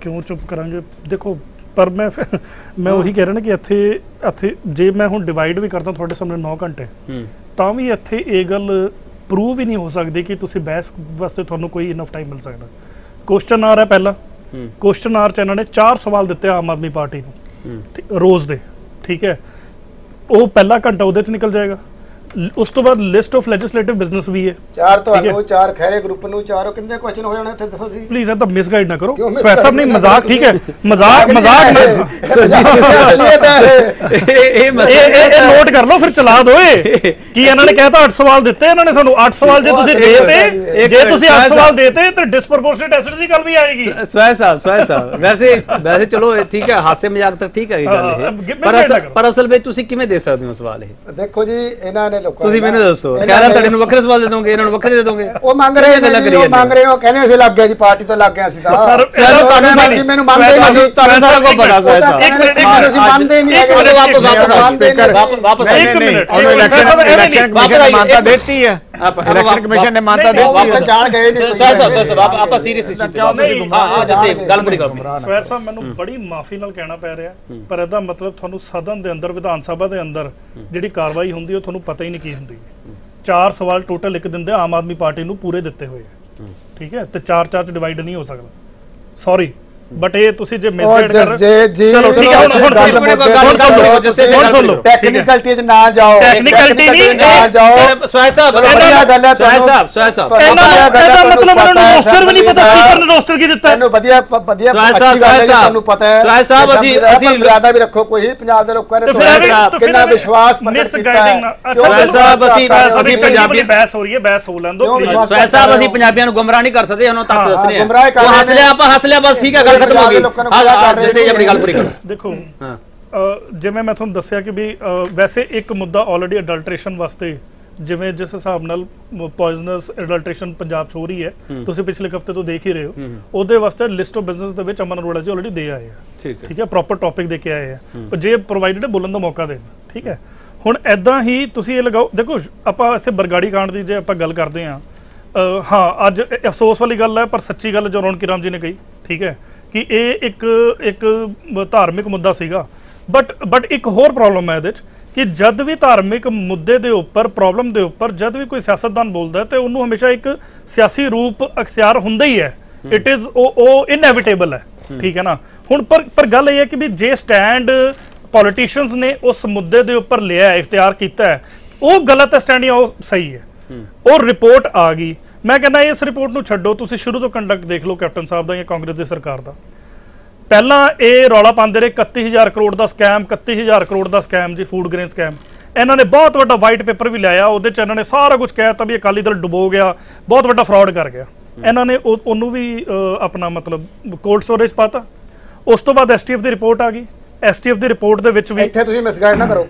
ਕਿਉਂ ਚੁੱਪ ਕਰਾਂਗੇ? ਦੇਖੋ ਪਰ ਮੈਂ ਮੈਂ ਉਹੀ ਕਹਿ ਰਿਹਾ ਨਾ ਕਿ ਇੱਥੇ ਇੱਥੇ ਜੇ ਮੈਂ ਹੁਣ ਡਿਵਾਈਡ ਵੀ ਕਰਦਾ ਤੁਹਾਡੇ ਸਾਹਮਣੇ 9 ਘੰਟੇ ਹੂੰ। ਤਾਂ ਵੀ ਇੱਥੇ ਇਹ ਗੱਲ ਪ੍ਰੂਵ ਹੀ ਨਹੀਂ ਹੋ ਸਕਦੀ ਕਿ ਤੁਸੀਂ ਬਹਿਸ ਵਾਸਤੇ ਤੁਹਾਨੂੰ ਕੋਈ ਇਨਫ ਟਾਈਮ ਮਿਲ ਸਕਦਾ। ਕੁਐਸਚਨ ਆ ਰਿਹਾ ਪਹਿਲਾ। ਹੂੰ। ਕੁਐਸਚਨ ਆਰ ਚ ਇਹਨਾਂ ਨੇ ਚਾਰ ਸਵਾਲ ਦਿੱਤੇ ਆਮ ਆਦਮੀ ਪਾਰਟੀ ਨੂੰ। ਹੂੰ। ਰੋਜ਼ ਦੇ ਠੀਕ ਹੈ? ਉਹ ਪਹਿਲਾ ਘੰਟਾ ਉਹਦੇ ਚ ਨਿਕਲ ਜਾਏਗਾ। ਉਸ ਤੋਂ ਬਾਅਦ ਲਿਸਟ ਆਫ ਲੈਜਿਸਲੇਟਿਵ ਬਿਜ਼ਨਸ ਵੀ ਹੈ। ਚਾਰ ਤੁਹਾਨੂੰ ਚਾਰ ਖੈਰੇ ਗਰੁੱਪ ਨੂੰ ਚਾਰੋਂ ਕਿੰਨੇ ਕੁਐਸਚਨ ਹੋ ਜਾਣੇ ਇੱਥੇ ਦੱਸੋ ਤੁਸੀਂ। ਪਲੀਜ਼ ਇਹ ਤਾਂ ਮਿਸਗਾਈਡ ਨਾ ਕਰੋ। misguide ਸਵੈਸਾ ਨਹੀਂ ਮਜ਼ਾਕ ਠੀਕ ਹੈ। ਮਜ਼ਾਕ ਮਜ਼ਾਕ ਤਾਂ। ਇਹ ਇਹ ਇਹ ਇਹ ਇਹ ਨੋਟ ਕਰ ਲਓ ਫਿਰ ਚਲਾ ਦੋ ਏ ਕੀ ਇਹਨਾਂ ਨੇ ਕਹਿਤਾ 8 ਸਵਾਲ ਦਿੱਤੇ ਇਹਨਾਂ ਨੇ ਸਾਨੂੰ 8 ਸਵਾਲ ਜੇ ਤੁਸੀਂ ਦੇਤੇ ਜੇ ਤੁਸੀਂ 8 ਸਾਹਿਬ ਸਵਾਲ ਦੇਤੇ ਤੇ ਡਿਸਪ੍ਰੋਪੋਰਸ਼ਨੇਟ ਐਸਿਡ ਦੀ ਗੱਲ ਵੀ ਆਏਗੀ। ਸਵੈ ਸਾਹਿਬ ਸਵੈ ਸਾਹਿਬ ਵੈਸੇ ਵੈਸੇ ਚਲੋ ਇਹ ਠੀਕ ਹੈ ਹਾਸੇ ਮਜ਼ਾਕ ਤੱਕ ਠੀਕ ਹੈ ਇਹ ਗੱਲ ਹਾਂ, ਇਹ। ਪਰ ਅਸਲ ਵਿੱਚ ਤੁਸੀਂ ਕਿਵੇਂ ਦੇ ਸਕਦੇ ਹੋ ਸਵਾਲ ਇਹ? ਦੇਖੋ ਜੀ ਇਹਨਾਂ ਨੇ ਲੋਕਾਂ ਤੁਸੀਂ ਮੈਨੂੰ ਦੱਸੋ ਨੇ- ਤੁਹਾਡੇ ਨੂੰ ਵੱਖਰੇ ਸਵਾਲ ਦੇ ਦੋਗੇ ਇਹਨਾਂ ਨੂੰ ਵੱਖਰੇ ਦੇ ਦੋਗੇ। ਉਹ ਮੰਗ ਰਹੇ ਨੇ ਉਹ ਮੰਗ ਰਹੇ ਉਹ ਕਹਿੰਦੇ ਅਸੀਂ ਲੱਗ ਗਏ ਜੀ ਪਾਰਟੀ ਤੋਂ ਲੱਗ ਗਏ ਅਸੀਂ ਤਾਂ। ਸਰ, ਸਰ, ਤੁਹਾਨੂੰ ਸਾਡੀ- ਮੈਨੂੰ ਮੰਨਦੇ ਨਹੀਂ ਤੁਹਾਨੂੰ- ਜੀ। ਤੁਹਾਨੂੰ ਸਾਰਾ ਤਾਂ ਸਾਹਿਬ ਕਹਿੰਦੇ ਨੇ, ਇੱਕ ਮਿੰਟ, ਤੁਸੀਂ ਮੰਨਦੇ ਨਹੀਂ ਇੱਕ। ਮਿੰਟ, ਵਾਪਸ ਵਾਪਸ ਨਹੀਂ ਵਾਪਸ। ਵਾਪਸ ਇੱਕ ਮਿੰਟ, ਉਹਨੂੰ ਇਲੈਕਸ਼ਨ ਇਲੈਕਸ਼ਨ ਵਾਪਸ ਕਮਿਸ਼ਨ ਨੇ ਮਾਨਤਾ ਦਿੱਤੀ ਹੈ। ਇਲੈਕਸ਼ਨ ਕਮਿਸ਼ਨ ਨੇ ਮਾਨਤਾ ਦਿੱਤੀ ਵਾਪਸ ਹੈ ਜਾਣ ਗਏ ਨਹੀਂ ਸਾਹਿਬ ਸਵੈ ਸਾਹਿਬ ਆਪਾਂ- ਸੀਰੀਅਸ ਇਸ਼ੂ ਤੇ ਤੁਸੀਂ ਨਹੀਂ, ਹਾਂ ਹਾਂ ਜਸਤੇ ਗੱਲ ਪੂਰੀ ਕਰੋ। ਸਵੈਰ ਸਾਹਿਬ ਮੈਨੂੰ ਬੜੀ ਮਾਫੀ ਨਾਲ ਕਹਿਣਾ ਪੈ ਰਿਹਾ ਪਰ ਇਹਦਾ ਮਤਲਬ ਤੁਹਾਨੂੰ ਸਦਨ ਦੇ ਅੰਦਰ ਵਿਧਾਨ ਸਭਾ ਦੇ ਅੰਦਰ ਜਿਹੜੀ ਕਾਰਵਾਈ ਹੁੰਦੀ ਹੈ ਉਹ ਤੁਹਾਨੂੰ ਪਤਾ ਹੀ ਨਹੀਂ ਕੀ ਹੁੰਦੀ। ਹੈ ਚਾਰ ਸਵਾਲ ਟੋਟਲ ਇੱਕ ਦਿਨ ਦੇ ਆਮ ਆਦਮੀ ਪਾਰਟੀ ਨੂੰ ਪੂਰੇ ਦਿੱਤੇ ਹੋਏ ਆ। ਠੀਕ ਹੈ? ਤੇ ਚਾਰ ਚਾਰ ਚ ਡਿਵਾਈਡ ਨਹੀਂ ਹੋ ਸਕਦਾ। ਸੌਰੀ ਬਟ ਇਹ ਤੁਸੀਂ ਜੇ ਮਿਸਗਾਈਡ ਕਰ ਜੇ ਜੀ ਚਲੋ ਠੀਕ ਹੈ ਹੁਣ ਹੁਣ ਸੁਣ ਲਓ, ਗੱਲ ਸੁਣ ਲਓ। ਟੈਕਨੀਕਲਟੀ 'ਚ ਨਾ ਜਾਓ। Technicality ਨਹੀਂ, ਨਾ ਜਾਓ। ਸਵੈ ਸਾਹਿਬ ਵਧੀਆ ਗੱਲ ਹੈ ਸਵੈ ਤੁਹਾਨੂੰ- ਸਾਹਿਬ ਸਵੈ ਸਾਹਿਬ। ਤੁਹਾਨੂੰ ਇਹਨਾਂ ਵਧੀਆ ਗੱਲ ਹੈ, ਇਹਦਾ ਤੁਹਾਨੂੰ ਮਤਲਬ ਹੈ, ਰੋਸਟਰ ਵੀ ਨਹੀਂ ਪਤਾ ਸਾਹਿਬ, ਸਪੀਕਰ ਨੇ ਰੋਸਟਰ ਕੀ ਦਿੱਤਾ ਤੈਨੂੰ ਵਧੀਆ ਵਧੀਆ ਅੱਛੀ ਸਾਹਿਬ, ਗੱਲ ਹੈ ਤੁਹਾਨੂੰ ਪਤਾ ਹੈ। ਸਵਾਇ ਸਾਹਿਬ, ਅਸੀਂ- ਅਸੀਂ- ਮਰਿਆਦਾ ਵੀ ਰੱਖੋ ਕੋਈ ਪੰਜਾਬ ਦੇ ਲੋਕਾਂ ਨੇ ਸਾਹਿਬ, ਕਿੰਨਾ ਵਿਸ਼ਵਾਸ ਪ੍ਰਗਟ ਕੀਤਾ misguiding ਹੈ ਨਾ- ਕਿਉਂ ਅੱਛਾ, ਸਵਾਇ ਸਾਹਿਬ, ਅਸੀਂ- ਹੋ? ਪੰਜਾਬੀ- ਬਹਿਸ ਹੋ ਰਹੀ ਹੈ ਬਹਿਸ ਹੋ ਲੈਣ ਦਿਓ ਸਵੈ ਸਾਹਿਬ ਅਸੀਂ ਪੰਜਾਬੀਆਂ ਨੂੰ ਗੁੰਮਰਾਹ ਨਹੀਂ ਕਰ ਸਕਦੇ ਉਹਨਾਂ ਨੂੰ ਤੱਕ ਦੱਸਨੇ ਆ ਗੁੰਮਰਾਹ ਕਰ ਹੱਸ। ਲਿਆ ਆਪਾਂ ਹੱਸ ਲਿਆ ਬਸ ਠੀਕ ਹੈ ਗੱਲ ਖਤਮ ਹੋ ਗਈ। ਲੋਕਾਂ ਨੂੰ ਹਾਂ ਗੁੰਮਰਾਹ ਕਰ ਰਹੇ ਜਿਸ ਤੇ ਨੇ। ਆਪਣੀ ਗੱਲ ਪੂਰੀ ਕਰੋ। ਦੇਖੋ ਹਾਂ। ਜਿਵੇਂ ਮੈਂ ਤੁਹਾਨੂੰ ਦੱਸਿਆ ਕਿ ਵੀ ਵੈਸੇ ਇੱਕ ਮੁੱਦਾ ਆਲਰੇਡੀ ਅਡਲਟ੍ਰੇਸ਼ਨ ਵਾਸਤੇ ਜਿਵੇਂ ਜਿਸ ਹਿਸਾਬ ਨਾਲ ਪੋਇਜ਼ਨਸ ਅਡਲਟ੍ਰੇਸ਼ਨ ਪੰਜਾਬ 'ਚ ਹੋ ਰਹੀ ਹੈ ਤੁਸੀਂ ਪਿਛਲੇ ਹਫ਼ਤੇ ਤੋਂ ਦੇਖ ਹੀ ਰਹੇ ਹੋ। ਉਹਦੇ ਵਾਸਤੇ ਲਿਸਟ ਆਫ ਬਿਜ਼ਨਸ ਦੇ ਵਿੱਚ ਅਮਨ ਅਰੋੜਾ ਜੀ ਆਲਰੇਡੀ ਦੇ ਆਏ ਆ। ਠੀਕ ਹੈ। ਠੀਕ ਹੈ ਪ੍ਰੋਪਰ ਟੌਪਿਕ ਦੇ ਕੇ ਆਏ ਆ। ਪਰ ਜੇ ਪ੍ਰੋਵਾਈਡਡ ਬੋਲਣ ਦਾ ਮੌਕਾ ਦੇਣ। ਠੀਕ ਹੈ। ਹੁਣ ਐਦਾਂ ਹੀ ਤੁਸੀਂ ਇਹ ਲਗਾਓ ਦੇਖੋ ਆਪਾਂ ਇੱਥੇ ਬਰਗਾੜੀ ਕਾਂਡ ਦੀ ਜੇ ਆਪਾਂ ਗੱਲ ਕਰਦੇ ਆ ਹਾਂ ਅੱਜ ਅਫਸੋਸ ਵਾਲੀ ਗੱਲ ਹੈ ਪਰ ਸੱਚੀ ਗੱਲ ਜੋ ਰੌਣਕੀ ਰਾਮ ਜੀ ਨੇ ਕਹੀ। ਠੀਕ ਹੈ। ਕਿ ਇਹ ਇੱਕ ਇੱਕ ਧਾਰਮਿਕ ਮੁੱਦਾ ਸੀਗਾ। ਬਟ ਬਟ ਇੱਕ ਹੋਰ ਪ੍ਰੋਬਲਮ ਹੈ ਇਹਦੇ ਚ ਕਿ ਜਦ ਵੀ ਧਾਰਮਿਕ ਮੁੱਦੇ ਦੇ ਉੱਪਰ ਪ੍ਰੋਬਲਮ ਦੇ ਉੱਪਰ ਜਦ ਵੀ ਕੋਈ ਸਿਆਸਤਦਾਨ ਬੋਲਦਾ ਹੈ ਤੇ ਉਹਨੂੰ ਹਮੇਸ਼ਾ ਇੱਕ ਸਿਆਸੀ ਰੂਪ ਅਖਤਿਆਰ ਹੁੰਦਾ ਹੀ ਹੈ। ਇਟ ਇਜ਼ ਉਹ ਉਹ ਇਨਐਵਿਟੇਬਲ ਹੈ। ਠੀਕ ਹੈ ਨਾ? ਹੁਣ ਪਰ ਪਰ ਗੱਲ ਇਹ ਹੈ ਕਿ ਵੀ ਜੇ ਸਟੈਂਡ ਪੋਲੀਟੀਸ਼ੀਅਨਸ ਨੇ ਉਸ ਮੁੱਦੇ ਦੇ ਉੱਪਰ ਲਿਆ ਹੈ ਇਖਤਿਆਰ ਕੀਤਾ ਹੈ ਉਹ ਗਲਤ ਹੈ ਸਟੈਂਡ ਜਾਂ ਉਹ ਸਹੀ ਹੈ। ਉਹ ਰਿਪੋਰਟ ਆ ਗਈ। ਮੈਂ ਕਹਿੰਦਾ ਇਸ ਰਿਪੋਰਟ ਨੂੰ ਛੱਡੋ ਤੁਸੀਂ ਸ਼ੁਰੂ ਤੋਂ ਕੰਡਕਟ ਦੇਖ ਲਓ ਕੈਪਟਨ ਸਾਹਿਬ ਦਾ ਜਾਂ ਕਾਂਗਰਸ ਦੀ ਸਰਕਾਰ ਦਾ। ਪਹਿਲਾਂ ਇਹ ਰੌਲਾ ਪਾਉਂਦੇ ਰਹੇ 31000 ਕਰੋੜ ਦਾ ਸਕੈਮ 31000 ਕਰੋੜ ਦਾ ਸਕੈਮ ਜੀ ਫੂਡ ਗ੍ਰੇਨ ਸਕੈਮ ਇਹਨਾਂ ਨੇ ਬਹੁਤ ਵੱਡਾ ਵਾਈਟ ਪੇਪਰ ਵੀ ਲਿਆਇਆ ਉਹਦੇ ਚ ਇਹਨਾਂ ਨੇ ਸਾਰਾ ਕੁਝ ਕਹਿਤਾ ਵੀ ਅਕਾਲੀ ਦਲ ਡੁਬੋ ਗਿਆ ਬਹੁਤ ਵੱਡਾ ਫਰਾਡ ਕਰ ਗਿਆ। ਇਹਨਾਂ ਨੇ ਉਹ- ਉਹਨੂੰ ਵੀ ਆਪਣਾ ਮਤਲਬ ਕੋਲਡ ਸਟੋਰੇਜ ਪਾਤਾ। ਉਸ ਤੋਂ ਬਾਅਦ ਐਸਟੀਐਫ ਦੀ ਰਿਪੋਰਟ ਆ ਗਈ। ਐਸਟੀਐਫ ਦੀ ਰਿਪੋਰਟ ਦੇ ਵਿੱਚ ਵੀ ਇੱਥੇ ਤੁਸੀਂ ਮਿਸਗਾਈਡ ਨਾ ਕਰੋ।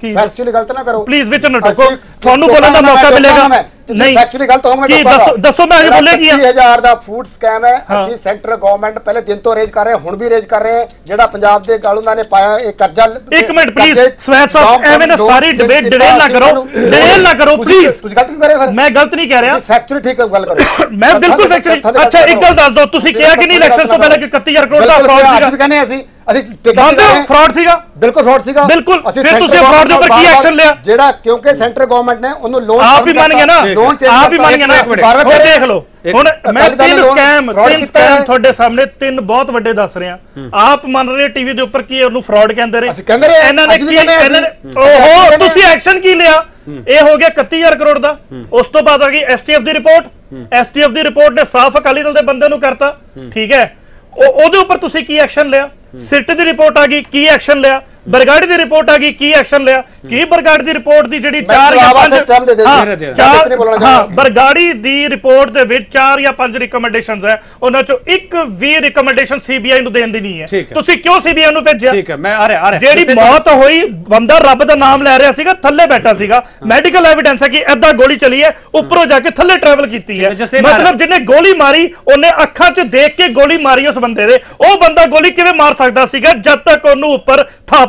ਕੀ ਫੈਕਚੁਅਲੀ ਗਲਤ ਨਾ ਕਰੋ। ਪਲੀਜ਼ ਵਿੱਚ ਨਾ ਟੋਕੋ। ਤੁਹਾਨੂੰ ਬੋਲਣ ਦਾ ਮੌਕਾ ਮਿਲੇਗਾ। ਜੇ ਫੈਕਚੁਅਲੀ ਗਲਤ ਹੋਊਗਾ ਟੋਕਾਂਗਾ। ਦੱਸੋ ਦੱਸੋ ਮੈਂ ਜਿਹੜਾ ਬੋਲੇ ਕੀ ਆ? 25000 ਦਾ ਫੂਡ ਸਕੈਮ ਹੈ। ਅਸੀਂ ਸੈਂਟਰ ਗਵਰਨਮੈਂਟ ਪਹਿਲੇ ਦਿਨ ਤੋਂ ਰੇਜ ਕਰ ਰਹੇ ਹੁਣ ਵੀ ਰੇਜ ਕਰ ਰਹੇ ਜਿਹੜਾ ਪੰਜਾਬ ਦੇ ਗਲ ਉਹਨਾਂ ਨੇ ਪਾਇਆ ਇਹ ਕਰਜ਼ਾ ਇੱਕ ਮਿੰਟ ਪਲੀਜ਼ ਸਵੈਤ ਸਾਹਿਬ ਐਵੇਂ ਨਾ ਸਾਰੀ ਡਿਬੇਟ ਸੀ ਡਿਟੇਲ ਨਾ ਕਰੋ ਡਿਟੇਲ ਨਾ। ਕਰੋ ਪਲੀਜ਼ ਤੁਸੀਂ ਗਲਤ ਕਿਉਂ ਕਰ ਰਹੇ ਫਿਰ। ਮੈਂ ਗਲਤ ਨਹੀਂ ਕਹਿ ਰਿਹਾ। ਫੈਕਚੁਅਲੀ ਠੀਕ ਗੱਲ ਕਰੋ। ਮੈਂ ਬਿਲਕੁਲ ਫੈਕਚੁਅਲੀ ਅੱਛਾ ਇੱਕ ਗੱਲ ਦੱਸ ਦਿਓ ਤੁਸੀਂ ਕਿਹਾ ਕਿ ਨਹੀਂ ਇਲੈਕਸ਼ਨ ਤੋਂ ਪਹਿਲਾਂ ਕਿ 31000 ਕਰੋੜ ਦਾ ਫਰਾਡ ਸੀਗਾ। ਅਸੀਂ। ਅਸੀਂ ਟਿਕਟ ਮੰਨਦੇ ਹੋ। ਫਰਾਡ ਸੀਗਾ। ਬਿਲਕੁਲ ਫਰਾਡ ਸੀਗਾ। ਬਿਲਕੁਲ। ਅਸੀਂ ਫਿਰ center ਤੁਸੀਂ fraud ਦੇ ਉੱਪਰ government ਕੀ ਨਾਲ action ਲਿਆ? ਜਿਹੜਾ ਕਿਉਂਕਿ ਸੈਂਟਰ ਗਵਰਨਮੈਂਟ ਨੇ ਉਹਨੂੰ ਲੋਨ ਆਪ ਹੀ ਮੰਨ ਗਏ ਨਾ। ਲੋਨ ਆਪ ਹੀ ਮੰਨ ਗਏ ਨਾ। ਹੁਣ ਦੇਖ ਲਓ। ਹੁਣ ਮੈਂ ਅਕਾਲੀ ਦਲ ਨੇ ਤਿੰਨ loan ਸਕੈਮ fraud ਤਿੰਨ ਕੀਤਾ। ਹੈ। ਸਕੈਮ ਤੁਹਾਡੇ ਸਾਹਮਣੇ ਤਿੰਨ ਬਹੁਤ ਵੱਡੇ ਦੱਸ ਰਿਹਾ ਆਪ ਮੰਨ ਰਹੇ ਟੀਵੀ ਦੇ ਉੱਪਰ ਕੀ ਉਹਨੂੰ ਫਰਾਡ ਕਹਿੰਦੇ ਰਹੇ? ਅਸੀਂ ਕਹਿੰਦੇ ਰਹੇ, ਇਹਨਾਂ ਨੇ ਅੱਜ ਵੀ ਕੀ ਕਹਿੰਦੇ ਹਾਂ ਇਹਨਾਂ ਨੇ ਅਸੀਂ। ਓਹੋ ਕਹਿੰਦੇ ਤੁਸੀਂ ਐਕਸ਼ਨ ਕੀ ਲਿਆ? ਇਹ ਹੋ ਗਿਆ 31000 ਕਰੋੜ ਦਾ। ਉਸ ਤੋਂ ਬਾਅਦ ਆ ਗਈ ਐਸਟੀਐਫ ਦੀ ਰਿਪੋਰਟ ਐਸਟੀਐਫ ਦੀ ਰਿਪੋਰਟ ਨੇ ਸਾਫ਼ ਅਕਾਲੀ ਦਲ ਦੇ ਬੰਦੇ ਨੂੰ ਕਰਤਾ। ਠੀਕ ਹੈ। ਉਹ ਉਹਦੇ ਉੱਪਰ ਤੁਸੀਂ ਕੀ ਐਕਸ਼ਨ ਲਿਆ? ਸਿੱਟ ਦੀ ਰਿਪੋਰਟ ਆ ਗਈ ਕੀ ਐਕਸ਼ਨ ਲਿਆ? ਬਰਗਾੜੀ ਦੀ ਰਿਪੋਰਟ ਆ ਗਈ ਕੀ ਐਕਸ਼ਨ ਲਿਆ? ਕੀ ਬਰਗਾੜੀ ਦੀ ਰਿਪੋਰਟ ਦੀ ਜਿਹੜੀ ਮੈਂ 4 ਜਾਂ ਜਵਾਬ 5 ਵਾਸਤੇ term ਦੇ ਦਿਓ। ਹਾਂ। ਚਾਰ- ਹਾਂ। ਬਰਗਾੜੀ ਦੀ ਰਿਪੋਰਟ ਦੇ ਵਿੱਚ 4 ਜਾਂ 5 ਰਿਕਮੈਂਡੇਸ਼ਨਸ ਹੈ। ਉਹਨਾਂ ਚੋਂ ਇੱਕ ਵੀ ਰਿਕਮੈਂਡੇਸ਼ਨ ਸੀਬੀਆਈ ਨੂੰ ਦੇਣ ਦੀ ਨਹੀਂ ਹੈ। ਤੁਸੀਂ ਕਿਉਂ ਸੀਬੀਆਈ ਨੂੰ ਭੇਜਿਆ? ਠੀਕ ਹੈ ਮੈਂ ਆ ਰਿਹਾ ਆ ਰਿਹਾ। ਜਿਹੜੀ ਮੌਤ ਹੋਈ ਬੰਦਾ ਰੱਬ ਦਾ ਨਾਮ ਲੈ ਰਿਹਾ ਸੀਗਾ ਥੱਲੇ ਬੈਠਾ ਸੀਗਾ। ਮੈਡੀਕਲ ਐਵੀਡੈਂਸ ਹੈ ਕਿ ਐਦਾਂ ਗੋਲੀ ਚਲੀ ਹੈ ਉੱਪਰੋਂ ਜਾ ਕੇ ਥੱਲੇ ਟਰੈਵਲ ਕੀਤੀ ਹੈ। ਮਤਲਬ ਜਿਹਨੇ ਗੋਲੀ ਮਾਰੀ ਉਹਨੇ ਅੱਖਾਂ 'ਚ ਦੇਖ ਕੇ ਗੋਲੀ ਮਾਰੀ ਉਸ ਬੰਦੇ ਦੇ। ਉਹ ਬੰਦਾ ਗੋਲੀ ਕਿਵੇਂ ਮਾਰ ਸਕਦਾ ਸੀਗਾ ਜਦ ਤੱਕ ਉਹਨੂੰ ਉੱਪਰ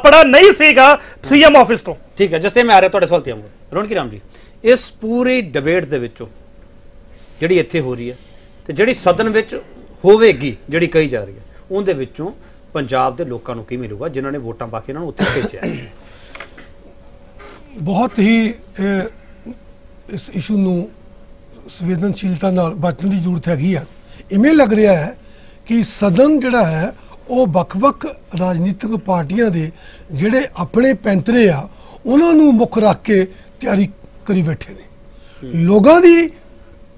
ਥਾਪੜਾ ਨਹੀਂ ਸੀਗਾ ਸੀਐਮ ਆਫਿਸ ਤੋਂ। ਠੀਕ ਹੈ ਜਿਸ ਮੈਂ ਆ ਰਿਹਾ ਤੁਹਾਡੇ ਸਵਾਲ ਤੇ ਆਉਂਗਾ ਰੋਣਕੀ ਰਾਮ ਜੀ ਇਸ ਪੂਰੀ ਡਿਬੇਟ ਦੇ ਵਿੱਚੋਂ ਜਿਹੜੀ ਇੱਥੇ ਹੋ ਰਹੀ ਹੈ ਤੇ ਜਿਹੜੀ ਸਦਨ ਵਿੱਚ ਹੋਵੇਗੀ ਜਿਹੜੀ ਕਹੀ ਜਾ ਰਹੀ ਹੈ ਉਹਦੇ ਵਿੱਚੋਂ ਪੰਜਾਬ ਦੇ ਲੋਕਾਂ ਨੂੰ ਕੀ ਮਿਲੂਗਾ ਜਿਨ੍ਹਾਂ ਨੇ ਵੋਟਾਂ ਪਾ ਕੇ ਇਹਨਾਂ ਨੂੰ ਉੱਥੇ ਭੇਜਿਆ ਹੈ? ਬਹੁਤ ਹੀ ਇਸ ਇਸ਼ੂ ਨੂੰ ਸੰਵੇਦਨਸ਼ੀਲਤਾ ਨਾਲ ਬਚਣ ਦੀ ਜ਼ਰੂਰਤ ਹੈਗੀ ਆ। ਇਵੇਂ ਲੱਗ ਰਿਹਾ ਹੈ ਕਿ ਸਦਨ ਜਿਹੜਾ ਹੈ ਉਹ ਵੱਖ-ਵੱਖ ਰਾਜਨੀਤਿਕ ਪਾਰਟੀਆਂ ਦੇ ਜਿਹੜੇ ਆਪਣੇ ਪੈਂਤਰੇ ਆ ਉਹਨਾਂ ਨੂੰ ਮੁੱਖ ਰੱਖ ਕੇ ਤਿਆਰੀ ਕਰੀ ਬੈਠੇ ਨੇ। ਲੋਕਾਂ ਦੀ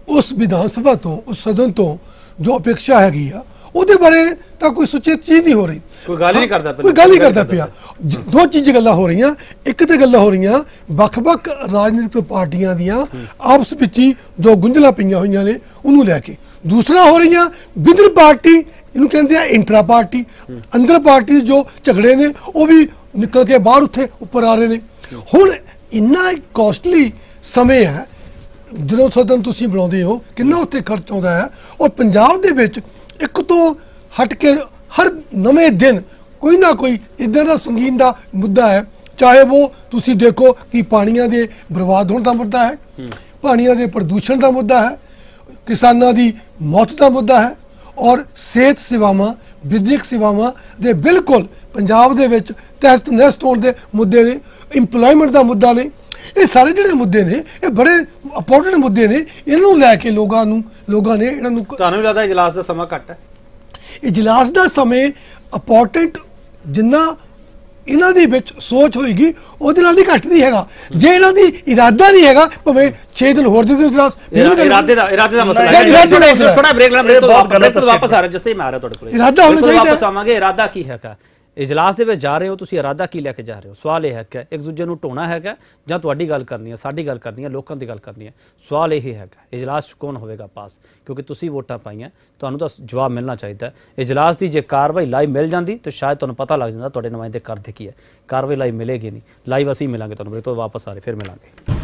ਉਸ ਵਿਧਾਨ ਸਭਾ ਤੋਂ ਉਸ ਸਦਨ ਤੋਂ ਜੋ ਅਪੇਖਿਆ ਹੈਗੀ ਆ ਉਹਦੇ ਬਾਰੇ ਤਾਂ ਕੋਈ ਸੁਚੇਤ ਚੀਜ਼ ਨਹੀਂ ਹੋ ਰਹੀ। ਕੋਈ ਗੱਲ ਹੀ ਨਹੀਂ ਕਰਦਾ ਕੋਈ ਗੱਲ ਹੀ ਕਰਦਾ ਪਿਆ। ਦੋ ਚੀਜ਼ ਗੱਲਾਂ ਹੋ ਰਹੀਆਂ ਇੱਕ ਤੇ ਗੱਲਾਂ ਹੋ ਰਹੀਆਂ ਵੱਖ-ਵੱਖ ਰਾਜਨੀਤਿਕ ਪਾਰਟੀਆਂ ਦੀਆਂ ਆਪਸ ਵਿੱਚ ਹੀ ਜੋ ਗੁੰਝਲਾਂ ਪਈਆਂ ਹੋਈਆਂ ਨੇ ਉਹਨੂੰ ਲੈ ਕੇ। ਦੂਸਰਾ ਹੋ ਰਹੀਆਂ ਵਿਦਰ ਪਾਰਟੀ ਇਹਨੂੰ ਕਹਿੰਦੇ ਆ ਇੰਟਰਾ ਪਾਰਟੀ। ਅੰਦਰ ਪਾਰਟੀ ਜੋ ਝਗੜੇ ਨੇ ਉਹ ਵੀ ਨਿਕਲ ਕੇ ਬਾਹਰ ਉੱਥੇ ਉੱਪਰ ਆ ਰਹੇ ਨੇ। ਹੁਣ ਇੰਨਾ ਕਾਸਟਲੀ ਸਮੇਂ ਹੈ ਜਦੋਂ ਸਦਨ ਤੁਸੀਂ ਬਣਾਉਂਦੇ ਹੋ ਕਿੰਨਾ ਉੱਥੇ ਖਰਚ ਆਉਂਦਾ ਹੈ ਔਰ ਪੰਜਾਬ ਦੇ ਵਿੱਚ ਤੋਂ ਹਟ ਕੇ ਹਰ ਨਵੇਂ ਦਿਨ ਕੋਈ ਨਾ ਕੋਈ ਇਦਾਂ ਦਾ ਸੰਗੀਨ ਦਾ ਮੁੱਦਾ ਹੈ। ਚਾਹੇ ਉਹ ਤੁਸੀਂ ਦੇਖੋ ਕਿ ਪਾਣੀਆਂ ਦੇ ਬਰਬਾਦ ਹੋਣ ਦਾ ਮੁੱਦਾ ਹੈ, ਪਾਣੀਆਂ ਦੇ ਪ੍ਰਦੂਸ਼ਣ ਦਾ ਮੁੱਦਾ ਹੈ, ਕਿਸਾਨਾਂ ਦੀ ਮੌਤ ਦਾ ਮੁੱਦਾ ਹੈ ਔਰ ਸਿਹਤ ਸੇਵਾਵਾਂ, ਵਿਦਿਅਕ ਸੇਵਾਵਾਂ ਦੇ ਬਿਲਕੁਲ ਪੰਜਾਬ ਦੇ ਵਿੱਚ ਤਹਿਤ ਨਹਿਸਤ ਹੋਣ ਦੇ ਮੁੱਦੇ ਨੇ ਇੰਪਲੋਇਮੈਂਟ ਦਾ ਮੁੱਦਾ ਨੇ। ਇਹ ਸਾਰੇ ਜਿਹੜੇ ਮੁੱਦੇ ਨੇ, ਇਹ ਬੜੇ ਇੰਪੋਰਟੈਂਟ ਮੁੱਦੇ ਨੇ। ਇਹਨਾਂ ਨੂੰ ਲੈ ਕੇ ਲੋਕਾਂ ਨੂੰ, ਲੋਕਾਂ ਨੇ ਇਹਨਾਂ ਨੂੰ ਤੁਹਾਨੂੰ ਲੱਗਦਾ ਇਜਲਾਸ ਦਾ ਸਮਾਂ ਘੱਟ ਹੈ? ਇਜਲਾਸ ਦਾ ਸਮੇਂ ਇੰਪੋਰਟੈਂਟ ਜਿੰਨਾ ਇਹਨਾਂ ਦੇ ਵਿੱਚ ਸੋਚ ਹੋਏਗੀ ਉਹਦੇ ਨਾਲ ਦੀ ਘੱਟ ਨਹੀਂ ਹੈਗਾ। ਜੇ ਇਹਨਾਂ ਦੀ ਇਰਾਦਾ ਨਹੀਂ ਹੈਗਾ ਭਾਵੇਂ 6 ਦਿਨ ਹੋਰ ਦੇ ਦਿਓ ਇਜਲਾਸ ਇਰਾਦੇ ਦਾ ਇਰਾਦੇ ਦਾ ਮਸਲਾ ਹੈ। ਥੋੜਾ ਬ੍ਰੇਕ ਲਾ ਬ੍ਰੇਕ ਤੋਂ ਵਾਪਸ ਆ ਰਿਹਾ ਜਿਸ ਤੇ ਮੈਂ ਆ ਰਿਹਾ ਤੁਹਾਡੇ ਕੋਲ। ਇਰਾਦਾ ਹੋਣਾ ਚਾਹੀਦਾ ਵਾਪਸ ਆਵਾਂਗੇ ਇਰਾਦਾ ਕੀ ਹੈਗਾ? ਇਜਲਾਸ ਦੇ ਵਿੱਚ ਜਾ ਰਹੇ ਹੋ, ਤੁਸੀਂ ਇਰਾਦਾ ਕੀ ਲੈ ਕੇ ਜਾ ਰਹੇ ਹੋ? ਸਵਾਲ ਇਹ ਹੈ ਕਿ ਇੱਕ ਦੂਜੇ ਨੂੰ ਢੋਣਾ ਹੈਗਾ ਜਾਂ ਤੁਹਾਡੀ ਗੱਲ ਕਰਨੀ ਹੈ, ਸਾਡੀ ਗੱਲ ਕਰਨੀ ਹੈ, ਲੋਕਾਂ ਦੀ ਗੱਲ ਕਰਨੀ ਹੈ? ਸਵਾਲ ਇਹ ਹੈਗਾ, ਇਜਲਾਸ 'ਚ ਕੌਣ ਹੋਵੇਗਾ ਪਾਸ? ਕਿਉਂਕਿ ਤੁਸੀਂ ਵੋਟਾਂ ਪਾਈਆਂ, ਤੁਹਾਨੂੰ ਤਾਂ ਜਵਾਬ ਮਿਲਣਾ ਚਾਹੀਦਾ ਇਜਲਾਸ ਦੀ ਜੇ ਕਾਰਵਾਈ ਲਾਈਵ ਮਿਲ ਜਾਂਦੀ, ਤਾਂ ਸ਼ਾਇਦ ਤੁਹਾਨੂੰ ਪਤਾ ਲੱਗ ਜਾਂਦਾ ਤੁਹਾਡੇ ਨੁਮਾਇੰਦੇ ਕਰਦੇ ਕੀ ਹੈ। ਕਾਰਵਾਈ ਲਾਈਵ ਮਿਲੇਗੀ ਨਹੀਂ। ਲਾਈਵ ਅਸੀਂ ਮਿਲਾਂਗੇ ਤੁਹਾਨੂੰ ਬ੍ਰੇਕ ਤੋਂ ਵਾਪਸ ਆ ਰਹੇ, ਫਿਰ ਮਿਲਾਂਗੇ।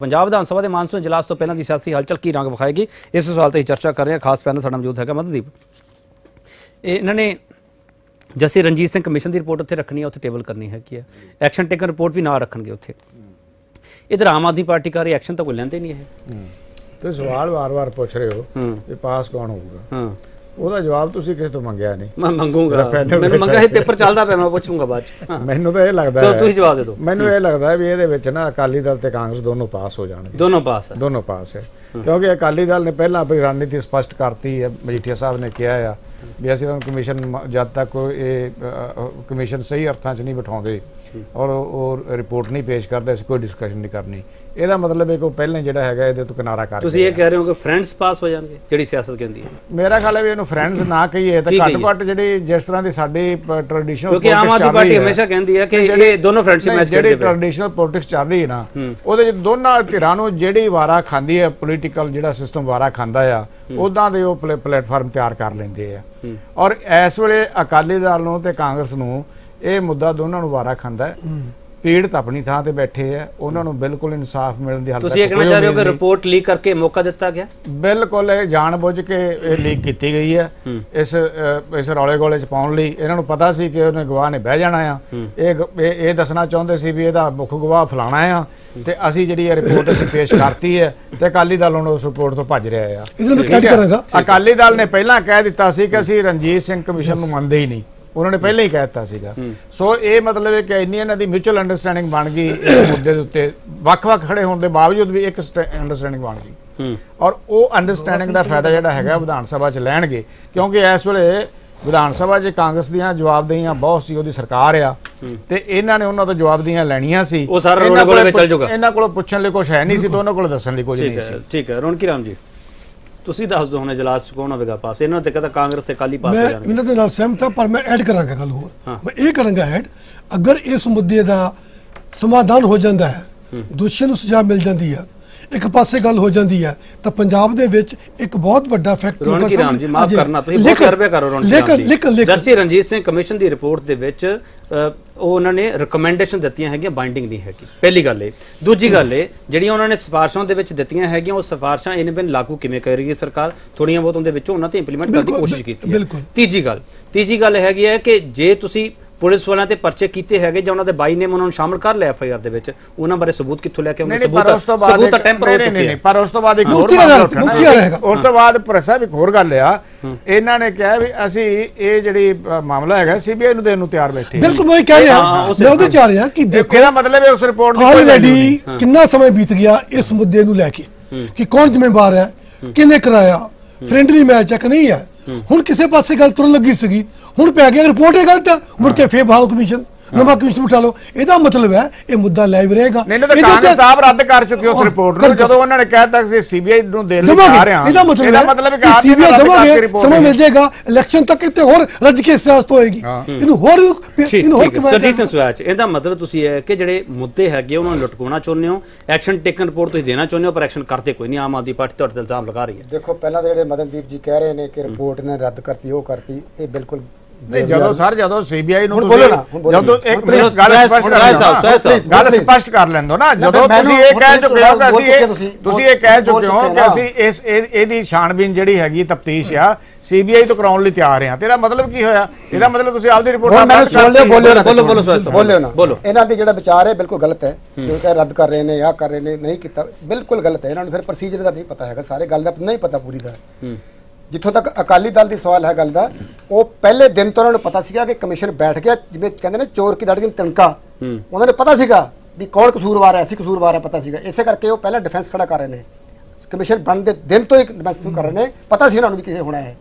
ਪੰਜਾਬ ਵਿਧਾਨ ਸਭਾ ਦੇ ਮਾਨਸੂਨ ਇਜਲਾਸ ਤੋਂ ਪਹਿਲਾਂ ਦੀ ਸਿਆਸੀ ਹਲਚਲ ਕੀ ਰੰਗ ਵਿਖਾਏਗੀ? ਇਸ ਸਵਾਲ ਤੇ ਹੀ ਚਰਚਾ ਕਰ ਰਹੇ ਹਾਂ। ਖਾਸ ਪੈਨਲ ਸਾਡਾ ਮੌਜੂਦ ਹੈਗਾ ਮਦਨਦੀਪ ਇਹ ਇਹਨਾਂ ਨੇ ਜੈਸੇ ਰਣਜੀਤ ਸਿੰਘ ਕਮਿਸ਼ਨ ਦੀ ਰਿਪੋਰਟ ਉੱਥੇ ਰੱਖਣੀ ਹੈ ਉੱਥੇ ਟੇਬਲ ਕਰਨੀ ਹੈ ਕੀ ਹੈ ਐਕਸ਼ਨ ਟੇਕਨ ਰਿਪੋਰਟ ਵੀ ਨਾਲ ਰੱਖਣਗੇ ਉੱਥੇ। ਇਧਰ ਆਮ ਆਦਮੀ ਪਾਰਟੀ ਕਾ ਰਹੀ ਐਕਸ਼ਨ ਤਾਂ ਕੋਈ ਲੈਂਦੇ ਨਹੀਂ ਇਹ। ਤੁਸੀਂ ਸਵਾਲ ਵਾਰ-ਵਾਰ ਪੁੱਛ ਰਹੇ ਹੋ ਕਿ ਪਾਸ ਕੌਣ ਹੋਊਗਾ? ਹਾਂ। ਉਹਦਾ ਜਵਾਬ ਤੁਸੀਂ ਕਿਸੇ ਤੋਂ ਮੰਗਿਆ ਨਹੀਂ। ਮੈਂ ਮੰਗੂਗਾ। ਮੈਨੂੰ ਮੰਗਾ ਇਹ ਪੇਪਰ ਚੱਲਦਾ ਪਿਆ ਮੈਂ ਪੁੱਛੂੰਗਾ ਬਾਅਦ ਚ। ਮੈਨੂੰ ਤਾਂ ਇਹ ਲੱਗਦਾ ਚਲੋ ਹੈ- ਤੁਸੀਂ ਜਵਾਬ ਦੇ ਦਿਓ। ਮੈਨੂੰ ਇਹ ਲੱਗਦਾ ਹੈ ਵੀ ਇਹਦੇ ਵਿੱਚ ਨਾ ਅਕਾਲੀ ਦਲ ਤੇ ਕਾਂਗਰਸ ਦੋਨੋਂ ਪਾਸ ਹੋ ਜਾਣਗੇ। ਦੋਨੋਂ ਪਾਸ ਹੈ। ਦੋਨੋਂ ਪਾਸ ਹੈ। ਕਿਉਂਕਿ ਅਕਾਲੀ ਦਲ ਨੇ ਪਹਿਲਾਂ ਆਪਣੀ ਰਣਨੀਤੀ ਸਪਸ਼ਟ ਕਰਤੀ ਹੈ ਮਜੀਠੀਆ ਸਾਹਿਬ ਨੇ ਕਿਹਾ ਆ ਵੀ ਅਸੀਂ ਉਹਨਾਂ ਕਮਿਸ਼ਨ ਜਦ ਤੱਕ ਇਹ ਕਮਿਸ਼ਨ ਸਹੀ ਅਰਥਾਂ 'ਚ ਨਹੀਂ ਬਿਠਾਉਂਦੇ ਔਰ ਉਹ ਰਿਪੋਰਟ ਨਹੀਂ ਪੇਸ਼ ਕਰਦੇ ਅਸੀਂ ਕੋਈ ਡਿਸਕਸ਼ਨ ਨਹੀਂ ਕਰਨੀ। ਇਹਦਾ ਮਤਲਬ ਹੈ ਕਿ ਉਹ ਪਹਿਲਾਂ ਜਿਹੜਾ ਹੈਗਾ ਇਹਦੇ ਤੋਂ ਕਿਨਾਰਾ ਕਰ ਤੁਸੀਂ ਇਹ ਕਹਿ ਰਹੇ ਹੋ ਕਿ ਫਰੈਂਡਸ ਪਾਸ ਹੋ ਜਾਣਗੇ ਜਿਹੜੀ ਸਿਆਸਤ ਕਹਿੰਦੀ ਹੈ। ਮੇਰਾ ਖਿਆਲ ਹੈ ਵੀ ਇਹਨੂੰ ਫਰੈਂਡਸ ਨਾ ਕਹੀਏ ਤਾਂ ਘੱਟ? ਘੱਟ ਜਿਹੜੀ ਜਿਸ ਤਰ੍ਹਾਂ ਦੀ ਸਾਡੀ ਟ੍ਰੈਡੀਸ਼ਨਲ ਕਿਉਂਕਿ ਆਮ ਆਦਮੀ ਪਾਰਟੀ ਹਮੇਸ਼ਾ ਕਹਿੰਦੀ ਹੈ ਕਿ ਇਹ ਦੋਨੋਂ ਫਰੈਂਡਸ਼ਿਪ ਮੈਚ ਜਿਹੜੀ ਕਰਦੇ ਪਏ। ਟ੍ਰੈਡੀਸ਼ਨਲ ਪੋਲਿਟਿਕਸ ਚੱਲ ਰਹੀ ਹੈ ਨਾ ਉਹਦੇ ਚ ਦੋਨਾਂ ਧਿਰਾਂ ਨੂੰ ਜਿਹੜੀ ਵਾਰਾ ਖਾਂਦੀ ਹੈ ਪੋਲੀਟੀਕਲ ਜਿਹੜਾ ਸਿਸਟਮ ਵਾਰਾ ਖਾਂਦਾ ਆ ਉਦਾਂ ਦੇ ਉਹ ਪਲੈ- ਪਲੇਟਫਾਰਮ ਤਿਆਰ ਕਰ ਲੈਂਦੇ ਆ। ਔਰ ਇਸ ਵੇਲੇ ਅਕਾਲੀ ਦਲ ਨੂੰ ਤੇ ਕਾਂਗਰਸ ਨੂੰ ਇਹ ਮੁੱਦਾ ਦੋਨਾਂ ਨੂੰ ਵਾਰਾ ਖਾਂਦਾ ਹੈ। ਪੀੜਤ ਆਪਣੀ ਥਾਂ ਤੇ ਬੈਠੇ ਆ ਉਹਨਾਂ ਨੂੰ ਬਿਲਕੁਲ ਇਨਸਾਫ ਮਿਲਣ ਦੀ ਹਾਲ ਤੁਸੀਂ ਇਹ ਕਹਿਣਾ ਚਾਹ ਰਹੇ ਹੋ ਕਿ ਰਿਪੋਰਟ ਲੀਕ ਕਰਕੇ ਮੌਕਾ ਦਿੱਤਾ ਗਿਆ? ਬਿਲਕੁਲ ਇਹ ਜਾਣਬੁੱਝ ਕੇ ਇਹ ਲੀਕ ਕੀਤੀ ਗਈ ਹੈ। ਇਸ ਇਸ ਰੌਲੇ ਗੋਲੇ ਚ ਪਾਉਣ ਲਈ ਇਹਨਾਂ ਨੂੰ ਪਤਾ ਸੀ ਕਿ ਉਹਨੇ ਗਵਾਹ ਨੇ ਬਹਿ ਜਾਣਾ ਆ। ਇਹ ਇਹ ਦੱਸਣਾ ਚਾਹੁੰਦੇ ਸੀ ਵੀ ਇਹਦਾ ਮੁੱਖ ਗਵਾਹ ਫਲਾਣਾ ਆ ਤੇ ਅਸੀਂ ਜਿਹੜੀ ਇਹ ਰਿਪੋਰਟ ਅਸੀਂ ਪੇਸ਼ ਕਰਤੀ ਹੈ ਤੇ ਅਕਾਲੀ ਦਲ ਹੁਣ ਉਸ ਰਿਪੋਰਟ ਤੋਂ ਭੱਜ ਰਿਹਾ ਆ। ਅਕਾਲੀ ਦਲ ਨੇ ਪਹਿਲਾਂ ਕਹਿ ਦਿੱਤਾ ਸੀ ਕਿ ਅਸੀਂ ਰਣਜੀਤ ਸਿੰਘ ਕਮਿਸ਼ਨ ਨੂੰ ਮੰਨਦੇ ਹੀ ਨਹੀਂ। ਉਹਨਾਂ ਨੇ ਪਹਿਲਾਂ ਹੀ ਕਹਿ ਦਿੱਤਾ ਸੀਗਾ। ਸੋ ਇਹ ਮਤਲਬ ਹੈ ਕਿ ਇੰਨੀ ਇਹਨਾਂ ਦੀ ਮਿਊਚੁਅਲ ਅੰਡਰਸਟੈਂਡਿੰਗ ਬਣ ਗਈ ਇਸ ਮੁੱਦੇ ਦੇ ਉੱਤੇ। ਵੱਖ-ਵੱਖ ਖੜੇ ਹੋਣ ਦੇ ਬਾਵਜੂਦ ਵੀ ਇੱਕ ਅੰਡਰਸਟੈਂਡਿੰਗ ਬਣ ਗਈ। ਔਰ ਉਹ ਅੰਡਰਸਟੈਂਡਿੰਗ ਦਾ ਫਾਇਦਾ ਜਿਹੜਾ ਹੈਗਾ ਵਿਧਾਨ ਸਭਾ 'ਚ ਲੈਣਗੇ। ਕਿਉਂਕਿ ਇਸ ਵੇਲੇ ਵਿਧਾਨ ਸਭਾ 'ਚ ਕਾਂਗਰਸ ਦੀਆਂ ਜਵਾਬਦੇਹੀਆਂ ਬਹੁਤ ਸੀ ਉਹਦੀ ਸਰਕਾਰ ਆ। ਤੇ ਇਹਨਾਂ ਨੇ ਉਹਨਾਂ ਤੋਂ ਜਵਾਬਦੇਹੀਆਂ ਲੈਣੀਆਂ ਸੀ। ਉਹ ਸਾਰਾ ਇਹਨਾਂ ਕੋਲੇ ਵਿੱਚ ਚੱਲ ਜਾਊਗਾ। ਇਹਨਾਂ ਕੋਲ ਪੁੱਛਣ ਲਈ ਕੁਝ ਹੈ ਨਹੀਂ ਸੀ ਤੇ ਉਹਨਾਂ ਕੋਲ ਦੱਸਣ ਲਈ ਕੁਝ ਨਹੀਂ ਸੀ। ਠੀਕ ਹੈ। ਰੌਣਕੀ ਰਾਮ ਜੀ। ਤੁਸੀਂ ਦੱਸ ਦਿਓ ਹੁਣ ਇਜਲਾਸ ਚ ਕੌਣ ਹੋਵੇਗਾ ਪਾਸ? ਇਹਨਾਂ ਤੇ ਕਹਿੰਦਾ ਕਾਂਗਰਸ ਤੇ ਕਾਲੀ ਪਾਸ ਹੋ ਮੈਂ ਜਾਣਗੇ। ਇਹਨਾਂ ਦੇ ਨਾਲ ਸਹਿਮਤ ਹਾਂ ਪਰ ਮੈਂ ਐਡ ਕਰਾਂਗਾ ਗੱਲ ਹੋਰ। ਮੈਂ ਇਹ ਕਰਾਂਗਾ ਐਡ ਅਗਰ ਇਸ ਮੁੱਦੇ ਦਾ ਸਮਾਧਾਨ ਹੋ ਜਾਂਦਾ ਹੈ ਦੋਸ਼ੀਆਂ ਨੂੰ ਸਜ਼ਾ ਮਿਲ ਜਾਂਦੀ ਹੈ ਇੱਕ ਪਾਸੇ ਗੱਲ ਹੋ ਜਾਂਦੀ ਹੈ ਤਾਂ ਪੰਜਾਬ ਦੇ ਵਿੱਚ ਇੱਕ ਬਹੁਤ ਵੱਡਾ ਫੈਕਟਰ ਰੌਣਕੀ ਰਾਮ ਜੀ ਮਾਫ ਕਰਨਾ ਤੁਸੀਂ ਬਹੁਤ ਸਰਵੇ ਕਰੋ ਰੌਣਕੀ ਰਾਮ ਜੀ। ਲੇਕਿਨ ਲੇਕਿਨ ਜਸਟਿਸ ਰਣਜੀਤ ਸਿੰਘ ਕਮਿਸ਼ਨ ਦੀ ਰਿਪੋਰਟ ਦੇ ਵਿੱਚ ਉਹ ਉਹਨਾਂ ਨੇ ਰეკਮੈਂਡੇਸ਼ਨ ਦਿੱਤੀਆਂ ਹੈਗੀਆਂ ਬਾਈਂਡਿੰਗ ਨਹੀਂ ਹੈਗੀ। ਪਹਿਲੀ ਗੱਲ ਇਹ। ਦੂਜੀ ਗੱਲ ਇਹ ਜਿਹੜੀਆਂ ਉਹਨਾਂ ਨੇ ਸਿਫਾਰਸ਼ਾਂ ਦੇ ਵਿੱਚ ਦਿੱਤੀਆਂ ਹੈਗੀਆਂ ਉਹ ਸਿਫਾਰਸ਼ਾਂ ਇਹਨੇ ਬਿਨ ਲਾਗੂ ਕਿਵੇਂ ਕਰ ਰਹੀ ਹੈ ਸਰਕਾਰ? ਥੋੜੀਆਂ ਬਹੁਤ ਉਹਦੇ ਵਿੱਚੋਂ ਉਹਨਾਂ ਤੇ ਇੰਪਲੀਮੈਂਟ ਕਰਨ ਦੀ ਕੋਸ਼ਿਸ਼ ਕੀਤੀ ਹੈ। ਤੀਜੀ ਗੱਲ ਤੀਜੀ ਗੱਲ ਹੈਗੀ ਹੈ ਕਿ ਜੇ ਤੁਸੀਂ ਪੁਲਿਸ ਵਾਲਿਆਂ ਤੇ ਪਰਚੇ ਕੀਤੇ ਹੈਗੇ ਜਾਂ ਉਹਨਾਂ ਦੇ ਬਾਈ ਨੇਮ ਉਹਨਾਂ ਨੂੰ ਸ਼ਾਮਲ ਕਰ ਲਿਆ ਐਫਆਈਆਰ ਦੇ ਵਿੱਚ ਉਹਨਾਂ ਬਾਰੇ ਸਬੂਤ ਕਿੱਥੋਂ ਲੈ ਕੇ ਆਉਂਗੇ? ਸਬੂਤ ਸਬੂਤ ਟੈਂਪਰ ਹੋ ਚੁੱਕੇ ਹੈ ਪਰ ਉਸ ਤੋਂ ਬਾਅਦ ਇੱਕ ਹੋਰ। ਉਸ ਤੋਂ ਬਾਅਦ ਪ੍ਰੈਸ ਸਾਹਿਬ ਇੱਕ ਹੋਰ ਗੱਲ ਆ। ਇਹਨਾਂ ਨੇ ਕਿਹਾ ਵੀ ਅਸੀਂ ਇਹ ਜਿਹੜੀ ਮਾਮਲਾ ਹੈਗਾ ਸੀਬੀਆਈ ਨੂੰ ਦੇਣ ਨੂੰ ਤਿਆਰ ਬੈਠੇ ਹਾਂ। ਬਿਲਕੁਲ ਮੈਂ ਕਹਿ ਰਿਹਾ। ਮੈਂ ਉਹਦੇ ਚ ਆ ਰਿਹਾ ਕਿ ਦੇਖੋ ਇਹਦਾ ਮਤਲਬ ਹੈ ਉਸ ਰਿਪੋਰਟ ਦੀ ਆਲਰੇਡੀ। ਕਿੰਨਾ ਸਮਾਂ ਬੀਤ ਗਿਆ ਇਸ ਮੁੱਦੇ ਨੂੰ ਲੈ ਕੇ ਕਿ ਕੌਣ ਜ਼ਿੰਮੇਵਾਰ ਹੈ ਕਿਹਨੇ ਕਰਾਇਆ ਫ੍ਰੈਂਡਲੀ ਮੈਚ ਹੈ ਕਿ ਨਹੀਂ ਹੈ? ਹੁਣ ਕਿਸੇ ਪਾਸੇ ਗੱਲ ਤੁਰਨ ਲੱਗੀ ਸੀਗੀ, ਹੁਣ ਪੈ ਗਿਆ ਰਿਪੋਰਟ ਇਹ ਗਲਤ ਹੈ। ਮੁੜ ਕੇ ਫੇਰ ਬਹਾਲ ਕਮਿਸ਼ਨ। ਨਵਾਂ ਕਮਿਸ਼ਨ ਉਠਾ ਲਓ। ਇਹਦਾ ਮਤਲਬ ਹੈ ਇਹ ਮੁੱਦਾ ਲਾਈਵ ਰਹੇਗਾ। ਨਹੀਂ ਨਹੀਂ ਤਾਂ ਕਾਂਗਰਸ ਸਾਹਿਬ ਰੱਦ ਕਰ ਚੁੱਕੇ ਉਸ ਰਿਪੋਰਟ ਨੂੰ। ਜਦੋਂ ਉਹਨਾਂ ਨੇ ਕਹਿਤਾ ਕਿ ਸੀਬੀਆਈ ਨੂੰ ਦੇਣ ਲਈ ਦੇਵਾਂਗੇ। ਤਿਆਰ ਹਾਂ ਇਹਦਾ ਮਤਲਬ ਇਹਦਾ ਹੈ ਮਤਲਬ ਹੈ ਕਿ ਸੀਬੀਆਈ ਦੇਵਾਂਗੇ ਸਮਾਂ। ਮਿਲ ਜਾਏਗਾ ਇਲੈਕਸ਼ਨ ਤੱਕ ਇੱਥੇ ਹੋਰ ਰੱਜ ਕੇ ਸਿਆਸਤ ਹੋਏਗੀ। ਇਹਨੂੰ ਹੋਰ ਇਹਨੂੰ ਹੋਰ ਸਰਜੀਤ ਸਿੰਘ। ਸਵੈਚ ਇਹਦਾ ਮਤਲਬ ਤੁਸੀਂ ਹੈ ਕਿ ਜਿਹੜੇ ਮੁੱਦੇ ਹੈਗੇ ਉਹਨਾਂ ਨੂੰ ਲਟਕਾਉਣਾ ਚਾਹੁੰਦੇ ਹੋ। ਐਕਸ਼ਨ ਟੇਕਨ ਰਿਪੋਰਟ ਤੁਸੀਂ ਦੇਣਾ ਚਾਹੁੰਦੇ ਹੋ ਪਰ ਐਕਸ਼ਨ ਕਰਦੇ ਕੋਈ ਨਹੀਂ। ਆਮ ਆਦਮੀ ਪਾਰਟੀ ਤੁਹਾਡੇ ਤੇ ਇਲਜ਼ਾਮ ਲਗਾ ਰਹੀ ਹੈ। ਦੇਖੋ ਪਹਿਲਾਂ ਤਾਂ ਜਿਹੜੇ ਮਦਨਦੀਪ ਜੀ ਕਹਿ ਰਹੇ ਨੇ ਕਿ ਰਿਪੋਰਟ ਨੇ ਰੱਦ ਕਰਤੀ ਉਹ ਕਰਤੀ ਇਹ ਬਿਲਕੁਲ ਨਹੀਂ ਜਦੋਂ ਸਰ ਜਦੋਂ ਸੀਬੀਆਈ ਨੂੰ ਤੁਸੀਂ। ਜਦੋਂ ਇੱਕ ਮਿੰਟ ਗੱਲ ਸਪਸ਼ਟ ਕਰ ਗੱਲ। ਸਪਸ਼ਟ ਕਰ ਲੈਂਦੋ ਨਾ ਜਦੋਂ ਤੁਸੀਂ ਇਹ ਕਹਿ ਚੁੱਕੇ ਹੋ ਕਿ ਅਸੀਂ ਤੁਸੀਂ, ਇਹ ਕਹਿ ਚੁੱਕੇ ਹੋ ਕਿ। ਅਸੀਂ ਇਸ ਇਹ- ਇਹਦੀ ਛਾਣਬੀਨ ਜਿਹੜੀ ਹੈਗੀ ਤਫਤੀਸ਼ ਆ ਸੀਬੀਆਈ ਤੋਂ ਕਰਾਉਣ ਲਈ ਤਿਆਰ ਆ। ਤੇ ਇਹਦਾ ਮਤਲਬ ਕੀ ਹੋਇਆ? ਇਹਦਾ ਮਤਲਬ ਤੁਸੀਂ ਆਪਦੀ ਰਿਪੋਰਟ ਮੈਨੂੰ ਸੁਣ ਲਿਓ ਬੋਲਿਓ ਨਾ ਬੋਲੋ, ਬੋਲੋ, ਸਾਹਿਬ, ਬੋਲਿਓ ਨਾ। ਬੋਲੋ। ਇਹਨਾਂ ਦੀ ਜਿਹੜਾ ਵਿਚਾਰ ਹੈ ਬਿਲਕੁਲ ਗਲਤ ਹੈ। ਜੋ ਕਿ ਰੱਦ ਕਰ ਰਹੇ ਨੇ ਜਾਂ ਕਰ ਰਹੇ ਨੇ ਨਹੀਂ ਕੀਤਾ ਬਿਲਕੁਲ ਗਲਤ ਹੈ। ਇਹਨਾਂ ਨੂੰ ਫਿਰ ਪ੍ਰੋਸੀਜਰ ਦਾ ਨਹੀਂ ਪਤਾ ਹੈਗਾ ਸਾਰੇ ਗੱਲ ਦਾ ਨਹੀਂ ਪਤਾ ਪੂਰੀ ਦਾ। ਜਿੱਥੋਂ ਤੱਕ ਅਕਾਲੀ ਦਲ ਦੀ ਸਵਾਲ ਹੈ ਗੱਲ ਦਾ ਉਹ ਪਹਿਲੇ ਦਿਨ ਤੋਂ ਉਹਨਾਂ ਨੂੰ ਪਤਾ ਸੀਗਾ ਕਿ ਕਮਿਸ਼ਨ ਬੈਠ ਗਿਆ ਜਿਵੇਂ ਕਹਿੰਦੇ ਨੇ ਚੋਰ ਕੀ ਦੜਕੀ ਤਿਣਕਾ। ਉਹਨਾਂ ਨੂੰ ਪਤਾ ਸੀਗਾ ਵੀ ਕੌਣ ਕਸੂਰਵਾਰ ਹੈ ਅਸੀਂ ਕਸੂਰਵਾਰ ਹੈ ਪਤਾ ਸੀਗਾ। ਇਸੇ ਕਰਕੇ ਉਹ ਪਹਿਲਾਂ ਡਿਫੈਂਸ ਖੜਾ ਕਰ ਰਹੇ ਨੇ। ਕਮਿਸ਼ਨ ਬਣਨ ਦੇ ਦਿਨ ਤੋਂ ਹੀ ਡਿਫੈਂਸ ਕਰ ਰਹੇ ਨੇ। ਪਤਾ ਸੀ ਉਹਨਾਂ ਨੂੰ ਵੀ ਕਿਸੇ ਹੋਣਾ ਹੈ।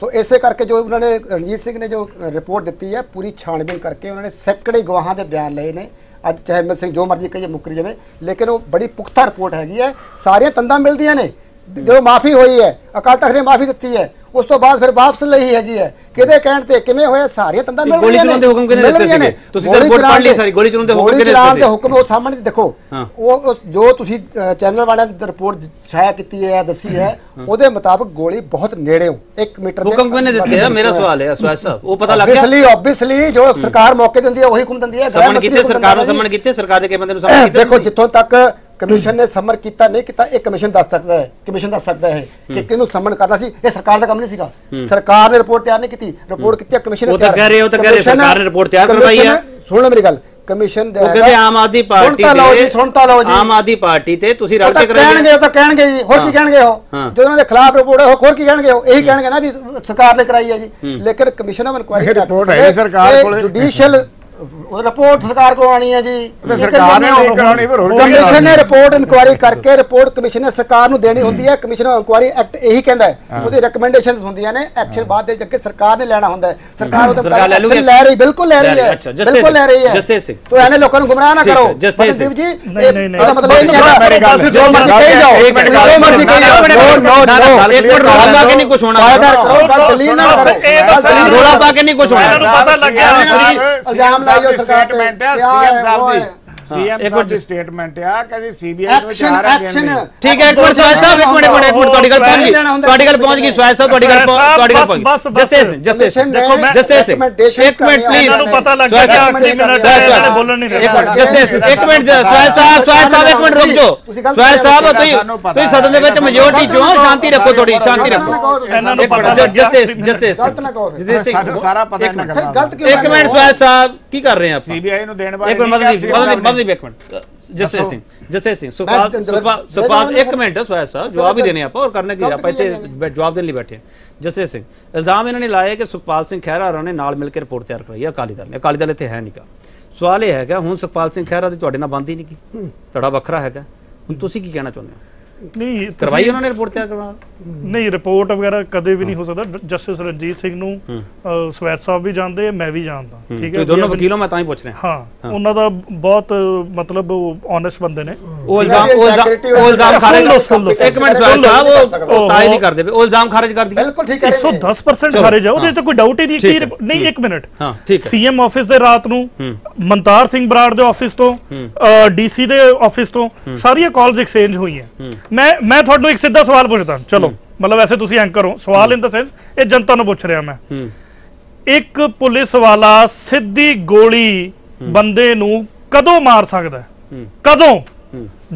ਸੋ ਇਸੇ ਕਰਕੇ ਜੋ ਉਹਨਾਂ ਨੇ ਰਣਜੀਤ ਸਿੰਘ ਨੇ ਜੋ ਰਿਪੋਰਟ ਦਿੱਤੀ ਹੈ ਪੂਰੀ ਛਾਣਬੀਨ ਕਰਕੇ ਉਹਨਾਂ ਨੇ ਸੈਂਕੜੇ ਗਵਾਹਾਂ ਦੇ ਬਿਆਨ ਲਏ ਨੇ। ਅੱਜ ਚਾਹੇ ਹਿੰਮਤ ਸਿੰਘ ਜੋ ਮਰਜ਼ੀ ਕਹੀਏ ਮੁੱਕਰੀ ਜਾਵੇ ਲੇਕਿਨ ਉਹ ਬੜੀ ਪੁਖਤਾ ਰਿਪੋਰਟ ਹੈਗੀ ਹੈ। ਸਾਰੀਆਂ ਤੰਦਾਂ ਮਿਲਦੀਆਂ ਨੇ। ਜਦੋਂ ਮਾਫੀ ਹੋਈ ਹੈ ਅਕਾਲ ਤਖਤ ਨੇ ਮਾਫੀ ਦਿੱਤੀ ਹੈ ਉਸ ਤੋਂ ਬਾਅਦ ਫਿਰ ਵਾਪਸ ਲਈ ਹੈਗੀ ਹੈ ਕਿਹਦੇ ਕਹਿਣ ਤੇ ਕਿਵੇਂ ਹੋਇਆ ਸਾਰੀਆਂ ਤੰਦਾਂ ਮਿਲ ਗੋਲੀ ਰਹੀਆਂ ਨੇ ਚਲਾਉਣ ਦੇ ਹੁਕਮ ਕਿਹਨੇ ਦਿੱਤੇ। ਸੀਗੇ? ਤੁਸੀਂ ਗੋਲੀ ਤਾਂ ਚਲਾਉਣ ਪੜ੍ਹ ਲਈ ਦੇ- ਸਾਰੀ, ਗੋਲੀ ਚਲਾਉਣ ਦੇ ਹੁਕਮ ਗੋਲੀ ਕਿਹਨੇ ਚਲਾਉਣ ਦਿੱਤੇ ਦੇ ਸੀ? ਹੁਕਮ ਉਹ ਸਾਹਮਣੇ ਦੇਖੋ। ਉਹ ਜੋ ਤੁਸੀਂ ਚੈਨਲ ਵਾਲਿਆਂ ਦੀ ਰਿਪੋਰਟ ਛਾਇਆ ਕੀਤੀ ਹੈ ਦੱਸੀ ਹੈ ਉਹਦੇ ਮੁਤਾਬਕ ਗੋਲੀ ਬਹੁਤ ਨੇੜੇ ਹੋ 1 ਮੀਟਰ ਦੇ ਹੁਕਮ ਕਿਹਨੇ ਦਿੱਤੇ ਆ ਮੇਰਾ ਸਵਾਲ ਹੈ ਸਵੈਚ ਸਾਹਿਬ ਉਹ ਪਤਾ ਲੱਗ ਗਿਆ ਆਬਵੀਅਸਲੀ ਆਬਵੀਅਸਲੀ ਜੋ ਸਰਕਾਰ ਮੌਕੇ ਦਿੰਦੀ ਹੈ ਉਹੀ ਹੁਕਮ ਦਿੰਦੀ ਹੈ ਕੀਤੇ ਸਰਕਾਰ ਨੂੰ ਸਮਨ ਕੀਤੇ ਸਰਕਾਰ ਦੇ ਕੇ ਬੰਦੇ ਨੂੰ ਸਮਨ ਕੀਤੇ ਦੇਖੋ? ਜਿੱਥੋਂ ਤੱਕ ਕਮਿਸ਼ਨ ਨੇ ਸਮਨ ਕੀਤਾ ਨਹੀਂ ਕੀਤਾ ਇਹ ਕਮਿਸ਼ਨ ਦੱਸ ਸਕਦਾ ਹੈ ਕਮਿਸ਼ਨ ਦੱਸ ਸਕਦਾ ਹੈ ਕਿ ਕਿਹਨੂੰ ਸਮਨ ਕਰਨਾ ਸੀ ਇਹ ਸਰਕਾਰ ਦਾ ਕੰਮ ਨਹੀਂ ਸੀਗਾ। ਸਰਕਾਰ ਨੇ ਰਿਪੋਰਟ ਤਿਆਰ ਨਹੀਂ ਕੀਤੀ ਰਿਪੋਰਟ ਕੀਤੀ ਹੈ ਕਮਿਸ਼ਨ ਨੇ ਉਹ ਤਾਂ ਤਿਆਰ- ਕਹਿ ਰਹੇ- ਉਹ ਤਾਂ ਕਹਿ ਰਹੇ ਸਰਕਾਰ ਨੇ ਰਿਪੋਰਟ ਤਿਆਰ ਕਰਵਾਈ ਹੈ। ਸੁਣ ਲਓ ਮੇਰੀ ਗੱਲ ਕਮਿਸ਼ਨ ਦਾ ਉਹ ਕਹਿੰਦੇ ਆਮ ਆਦਮੀ ਪਾਰਟੀ ਸੁਣ ਤਾਂ ਲਓ ਜੀ ਤੇ- ਸੁਣ ਤਾਂ ਲਓ ਜੀ। ਆਮ ਆਦਮੀ ਪਾਰਟੀ ਤੇ ਤੁਸੀਂ ਰਲ ਕੇ ਕਹਿਣਗੇ ਉਹ ਤਾਂ ਕਹਿਣਗੇ ਜੀ ਹੋਰ ਹਾਂ। ਕੀ ਕਹਿਣਗੇ ਉਹ? ਹਾਂ। ਜੋ ਉਹਨਾਂ ਦੇ ਖਿਲਾਫ ਰਿਪੋਰਟ ਹੈ ਉਹ ਹੋਰ ਕੀ ਕਹਿਣਗੇ ਉਹ? ਇਹੀ ਕਹਿਣਗੇ ਨਾ ਵੀ ਸਰਕਾਰ ਨੇ ਕਰਾਈ ਹੈ ਜੀ। ਲੇਕਿਨ ਕਮਿਸ਼ਨ ਆਫ ਇਨਕੁਆਇਰੀ report ਹੈ ਸਰਕਾਰ ਕੋਲੇ। ਜੁਡੀਸ਼ੀਅਲ ਰਿਪੋਰਟ ਸਰਕਾਰ ਕੋਲ ਆਣੀ ਹੈ ਜੀ। ਸਰਕਾਰ ਨੇ ਨਹੀਂ ਕਰਾਉਣੀ ਫਿਰ ਹੋਰ ਕੀ ਕਮਿਸ਼ਨ? ਨੇ ਰਿਪੋਰਟ ਇਨਕੁਆਇਰੀ ਕਰਕੇ ਰਿਪੋਰਟ ਕਮਿਸ਼ਨ ਨੇ ਸਰਕਾਰ ਨੂੰ ਦੇਣੀ ਹੁੰਦੀ ਹੈ ਕਮਿਸ਼ਨ ਇਨਕੁਆਇਰੀ ਐਕਟ ਇਹੀ ਕਹਿੰਦਾ ਹੈ। ਉਹਦੀ ਰეკਮੈਂਡੇਸ਼ਨਸ ਹੁੰਦੀਆਂ ਨੇ ਐਕਸ਼ਨ ਬਾਅਦ ਦੇ ਜੱਕੇ ਸਰਕਾਰ ਨੇ ਲੈਣਾ ਹੁੰਦਾ ਹੈ। ਸਰਕਾਰ ਉਹਦੇ ਸਰਕਾਰ ਲੈ ਰਹੀ ਬਿਲਕੁਲ ਲੈ ਰਹੀ ਹੈ। ਬਿਲਕੁਲ ਲੈ ਰਹੀ ਹੈ। ਜਸਟਿਸ ਸਿੰਘ। ਤੋ ਐਵੇਂ ਲੋਕਾਂ ਨੂੰ ਗੁੰਮਰਾਹ ਨਾ ਹੈ, ਕਰੋ। ਪਤਨਦੀਪ ਜੀ ਨਹੀਂ, ਮਤਲਬ ਇਹ ਨਹੀਂ ਗੱਲ ਹੈਗਾ ਜੋ ਮਰਜ਼ੀ ਕਹੀ ਜਾਓ। ਇੱਕ ਮਿੰਟ ਗੱਲ ਮਰਜ਼ੀ ਕਹੀ ਜਾਓ। ਨੋ ਨੋ ਇੱਕ ਮਿੰਟ ਰੌਲਾ ਪਾ ਕੇ ਨਹੀਂ ਕੁਛ ਹੋਣਾ। ਕਾਇਦਾ ਕਰੋ ਗੱਲ ਦਲੀਲ ਨਾ ਕਰੋ। ਗੱਲ ਰੌਲਾ ਪਾ ਕੇ ਨਹੀਂ ਕੁਛ ਹੋਣਾ। ਪਤਾ ਲੱਗਿਆ ਇਲਜ਼ਾਮ ਤੇ ਸਟੇਟਮੈਂਟ ਹੈ ਸੀਐਮ ਸਾਹਿਬ ਦੀ। ਸੀਐਮ ਸਾਹਿਬ। ਦੀ ਸਟੇਟਮੈਂਟ ਆ ਕਿ ਅਸੀਂ ਸੀਬੀਆਈ ਨੂੰ ਚਾਰ ਐਕਸ਼ਨ ਠੀਕ ਹੈ ਇੱਕ ਮਿੰਟ ਸਵਾਲ ਸਾਹਿਬ ਇੱਕ ਮਿੰਟ ਇੱਕ ਮਿੰਟ ਤੁਹਾਡੀ ਗੱਲ ਪਹੁੰਚ ਗਈ। ਤੁਹਾਡੀ ਗੱਲ ਪਹੁੰਚ ਗਈ ਸਵਾਲ ਸਾਹਿਬ ਤੁਹਾਡੀ ਗੱਲ ਤੁਹਾਡੀ ਗੱਲ ਪਹੁੰਚ ਬਸ, ਗਈ ਜਸਟਿਸ ਜਸਟਿਸ ਨੇ ਦੇਖੋ, ਮੈਂ- ਜਸਟਿਸ ਇੱਕ ਮਿੰਟ ਪਲੀਜ਼ ਇਹਨਾਂ ਨੂੰ ਪਤਾ ਲੱਗ ਗਿਆ ਕਿ ਆਖਰੀ ਮਿੰਟ ਇਹਨਾਂ ਨੇ ਸਾਹਿਬ, ਬੋਲਣ ਨਹੀਂ ਦਿੱਤਾ। ਜਸਟਿਸ ਇੱਕ ਮਿੰਟ ਸਵਾਲ ਸਾਹਿਬ ਸਵਾਲ ਸਾਹਿਬ ਇੱਕ ਮਿੰਟ ਰੁਕ ਜਾਓ। ਸਵਾਲ ਸਾਹਿਬ ਤੁਸੀਂ ਤੁਸੀਂ ਸਦਨ ਦੇ ਵਿੱਚ ਮੈਜੋਰਟੀ ਚੋਂ ਨਾ ਸ਼ਾਂਤੀ ਰੱਖੋ ਥੋੜੀ ਸ਼ਾਂਤੀ ਨਾ ਰੱਖੋ। ਇਹਨਾਂ ਨੂੰ ਪਤਾ ਜਸਟਿਸ ਜਸਟਿਸ ਗਲਤ ਨਾ ਕਹੋ। ਜਸਟਿਸ ਸਾਰਾ ਪਤਾ ਗਲਤ ਕਿਉਂ ਇੱਕ ਮਿੰਟ ਸਵਾਲ ਸਾਹਿਬ ਕੀ ਕਰ ਰਹੇ ਆ? ਆਪਾਂ ਸੀਬੀਆਈ ਨੂੰ ਦੇਣ ਵਾਲੇ ਇੱਕ ਮਿੰਟ ਨਹੀਂ ਮਦਨਦੀਪ ਇੱਕ minute. Justice Singh justice Singh Sukhpal Sukhpal ਇੱਕ ਮਿੰਟ ਸਵਾਲ ਸਾਹਿਬ ਜਵਾਬ ਹੀ ਦੇਣੇ ਆਪਾਂ ਔਰ ਕਰਨੇ ਕੀ ਆਪਾਂ ਇੱਥੇ ਜਵਾਬ ਦੇਣ ਲਈ ਬੈਠੇ ਹਾਂ। ਜਸਟਿਸ ਸਿੰਘ ਇਲਜ਼ਾਮ ਇਹਨਾਂ ਨੇ ਲਾਇਆ ਕਿ ਸੁਖਪਾਲ ਸਿੰਘ ਖਹਿਰਾ ਹੋਰਾਂ ਨੇ ਨਾਲ ਮਿਲ ਕੇ ਰਿਪੋਰਟ ਤਿਆਰ ਕਰਾਈ ਹੈ ਅਕਾਲੀ ਦਲ ਨੇ। ਅਕਾਲੀ ਦਲ ਇੱਥੇ ਹੈ ਨਹੀਂਗਾ। ਸਵਾਲ ਇਹ ਹੈਗਾ ਹੁਣ ਸੁਖਪਾਲ ਸਿੰਘ ਖਹਿਰਾ ਦੀ ਤੁਹਾਡੇ ਨਾਲ ਬੰਦੀ ਨਹੀਂ ਕੀ ਤੁਹਾਡਾ ਵੱਖਰਾ ਹੈਗਾ। ਹੁਣ ਤੁਸੀਂ ਕੀ ਕਹਿਣਾ ਚਾਹੁੰਦੇ ਹੋ? ਨਹੀਂ ਕਰਵਾਈ ਉਹਨਾਂ ਨੇ ਰਿਪੋਰਟ ਤਿਆਰ ਕਰਵਾ ਨਹੀਂ ਰਿਪੋਰਟ ਵਗੈਰਾ ਕਦੇ ਵੀ ਨਹੀਂ ਹੋ ਸਕਦਾ। ਜਸਟਿਸ ਰਣਜੀਤ ਸਿੰਘ ਨੂੰ ਸਵੈਤ ਸਾਹਿਬ ਵੀ ਜਾਣਦੇ ਮੈਂ ਵੀ ਜਾਣਦਾ। ਠੀਕ ਹੈ ਦੋਨੋਂ ਵਕੀਲੋਂ ਮੈਂ ਤਾਂ ਹੀ ਪੁੱਛ ਰਿਹਾ। ਹਾਂ ਉਹਨਾਂ ਦਾ ਬਹੁਤ ਮਤਲਬ ਓਨੈਸਟ ਬੰਦੇ ਨੇ। ਉਹ ਇਲਜ਼ਾਮ ਉਹ ਇਲਜ਼ਾਮ ਉਹ ਇਲਜ਼ਾਮ ਖਾਰਜ। ਇੱਕ ਮਿੰਟ ਸਵਾਲ ਸਾਹਿਬ ਉਹ ਤਾਇਦ ਹੀ ਕਰਦੇ ਪਏ। ਉਹ ਇਲਜ਼ਾਮ ਖਾਰਜ ਕਰ ਦਿਆ ਬਿਲਕੁਲ ਠੀਕ ਹੈ 110% ਖਾਰਿਜ ਆ ਉਹਦੇ ਤਾਂ ਕੋਈ ਡਾਊਟ ਹੀ ਨਹੀਂ ਕਿ ਹੈ। ਨਹੀਂ ਇੱਕ ਮਿੰਟ। ਹਾਂ, ਠੀਕ ਹੈ। ਸੀਐਮ ਆਫਿਸ ਦੇ ਰਾਤ ਨੂੰ ਮਨਤਾਰ ਸਿੰਘ ਬਰਾੜ ਦੇ ਆਫਿਸ ਤੋਂ ਡੀਸੀ ਦੇ ਆਫਿਸ ਤੋਂ ਸਾਰੀਆਂ ਕਾਲਸ ਐਕਸਚੇਂਜ ਹੋਈਆਂ। ਮੈਂ ਮੈਂ ਤੁਹਾਨੂੰ ਇੱਕ ਸਿੱਧਾ ਸਵਾਲ ਪੁੱਛਦਾ। ਚਲੋ ਮਤਲਬ ਵੈਸੇ ਤੁਸੀਂ ਐਂਕਰ ਹੋ ਸਵਾਲ ਇਨ ਦਾ ਸੈਂਸ ਇਹ ਜਨਤਾ ਨੂੰ ਪੁੱਛ ਰਿਹਾ ਮੈਂ। ਇੱਕ ਪੁਲਿਸ ਵਾਲਾ ਸਿੱਧੀ ਗੋਲੀ ਬੰਦੇ ਨੂੰ ਕਦੋਂ ਮਾਰ ਸਕਦਾ ਕਦੋਂ?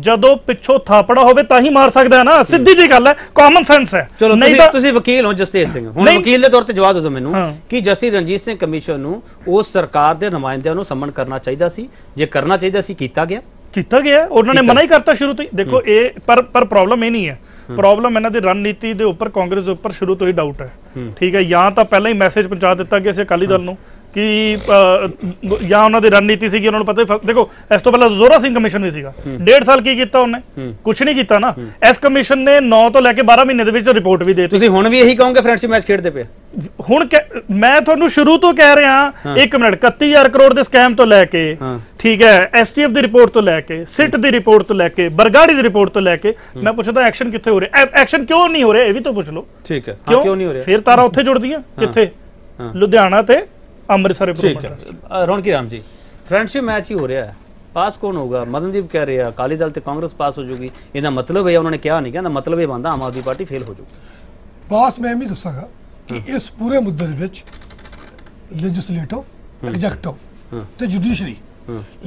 ਜਦੋਂ ਪਿੱਛੋਂ ਥਾਪੜਾ ਹੋਵੇ ਤਾਂ ਹੀ ਮਾਰ ਸਕਦਾ ਹੈ ਨਾ? ਸਿੱਧੀ ਜੀ ਗੱਲ ਹੈ ਕਾਮਨ ਸੈਂਸ ਹੈ। ਚਲੋ ਨਹੀਂ ਤੁਸੀਂ ਤਾਂ ਤੁਸੀਂ ਵਕੀਲ ਹੋ ਜਸਤੇਜ ਸਿੰਘ। ਹੁਣ। ਵਕੀਲ ਦੇ ਤੌਰ ਤੇ ਜਵਾਬ ਦਿਓ ਮੈਨੂੰ। ਕਿ ਜਸਟਿਸ ਰਣਜੀਤ ਸਿੰਘ ਕਮਿਸ਼ਨ ਨੂੰ ਉਸ ਸਰਕਾਰ ਦੇ ਨੁਮਾਇੰਦਿਆਂ ਨੂੰ ਸੰਮਨ ਕਰਨਾ ਚਾਹੀਦਾ ਸੀ। ਜੇ ਕਰਨਾ ਚਾਹੀਦਾ ਸੀ ਕੀਤਾ ਗਿਆ। ਕੀਤਾ ਗਿਆ। ਉਹਨਾਂ ਨੇ ਮਨਾ ਹੀ ਕਰਤਾ ਸ਼ੁਰੂ ਤੋਂ ਹੀ। ਦੇਖੋ ਇਹ ਪਰ ਪਰ ਪ੍ਰੋਬਲਮ ਇਹ ਨਹੀਂ ਹੈ। ਪ੍ਰੋਬਲਮ ਇਹਨਾਂ ਦੀ ਰਣਨੀਤੀ ਦੇ ਉੱਪਰ ਕਾਂਗਰਸ ਦੇ ਉੱਪਰ ਸ਼ੁਰੂ ਤੋਂ ਹੀ ਡਾਊਟ ਹੈ। ਠੀਕ ਹੈ ਜਾਂ ਤਾਂ ਪਹਿਲਾਂ ਹੀ ਮੈਸੇਜ ਪਹੁੰਚਾ ਦਿੱਤਾ ਗਿਆ ਸੀ ਅਕਾਲੀ ਦਲ ਨੂੰ। ਕਿ ਜਾਂ ਉਹਨਾਂ ਦੀ ਰਣਨੀਤੀ ਸੀ ਕਿ ਉਹਨਾਂ ਨੂੰ ਪਤਾ ਦੇਖੋ ਇਸ ਤੋਂ ਪਹਿਲਾਂ ਜ਼ੋਰਾ ਸਿੰਘ ਕਮਿਸ਼ਨ ਵੀ ਸੀਗਾ। ਡੇਢ ਸਾਲ ਕੀ ਕੀਤਾ ਉਹਨੇ? ਕੁਝ ਨਹੀਂ ਕੀਤਾ ਨਾ। ਇਸ ਕਮਿਸ਼ਨ ਨੇ 9 ਤੋਂ ਲੈ ਕੇ 12 ਮਹੀਨੇ ਦੇ ਵਿੱਚ ਰਿਪੋਰਟ ਵੀ ਦੇ ਦਿੱਤੀ। ਤੁਸੀਂ ਹੁਣ ਵੀ ਇਹੀ ਕਹੋਗੇ ਫਰੈਂਡਸ਼ਿਪ ਮੈਚ ਖੇਡਦੇ ਪਏ ਹੁਣ ਮੈਂ ਤੁਹਾਨੂੰ ਸ਼ੁਰੂ ਤੋਂ ਕਹਿ ਰਿਹਾ ਇੱਕ ਮਿੰਟ 31000 ਕਰੋੜ ਦੇ ਸਕੈਮ ਤੋਂ ਲੈ ਕੇ। ਠੀਕ ਹੈ ਐਸਟੀਐਫ ਦੀ ਰਿਪੋਰਟ ਤੋਂ ਲੈ ਕੇ ਸਿਟ ਦੀ ਰਿਪੋਰਟ ਤੋਂ ਲੈ ਕੇ ਬਰਗਾੜੀ ਦੀ ਰਿਪੋਰਟ ਤੋਂ ਲੈ ਕੇ ਮੈਂ ਪੁੱਛਦਾ ਐਕਸ਼ਨ ਕਿੱਥੇ ਹੋ ਰਿਹਾ? ਐਕਸ਼ਨ ਕਿਉਂ ਨਹੀਂ ਹੋ ਰਿਹਾ? ਇਹ ਵੀ ਤਾਂ ਪੁੱਛ ਲਓ। ਠੀਕ ਹਾਂ, ਕਿਉਂ? ਨਹੀਂ ਹੋ ਰਿਹਾ? ਫਿਰ ਤਾਰਾ ਉੱਥੇ ਜੁੜਦੀਆਂ ਕਿੱਥੇ? ਲੁਧਿਆਣਾ ਤੇ ਅੰਮ੍ਰਿਤਸਰ ਠੀਕ ਹੈ। ਰੌਣਕੀ ਰਾਮ ਜੀ। ਫਰੈਂਡਸ਼ਿਪ ਮੈਚ ਹੀ ਹੋ ਰਿਹਾ ਹੈ। ਪਾਸ ਕੌਣ ਹੋਊਗਾ? ਮਦਨਦੀਪ ਕਹਿ ਰਿਹਾ ਅਕਾਲੀ ਦਲ ਤੇ ਕਾਂਗਰਸ ਪਾਸ ਹੋ ਜੂਗੀ। ਇਹਦਾ ਮਤਲਬ ਹੈ ਉਹਨਾਂ ਨੇ ਕਿਹਾ ਨਹੀਂ ਕਹਿੰਦਾ ਮਤਲਬ ਇਹ ਬੰਦਾ ਆਮ ਆਦਮੀ ਪਾਰਟੀ ਫੇਲ ਹੋ ਜੂਗੀ ਪਾਸ ਮੈਂ ਵੀ ਦੱਸਾਂਗਾ ਕਿ ਇਸ ਪੂਰੇ ਮੁੱਦੇ ਦੇ ਵਿੱਚ ਲੈਜਿਸਲੇਟਿਵ ਐਗਜ਼ੈਕਟਿਵ ਤੇ ਜੁਡੀਸ਼ਰੀ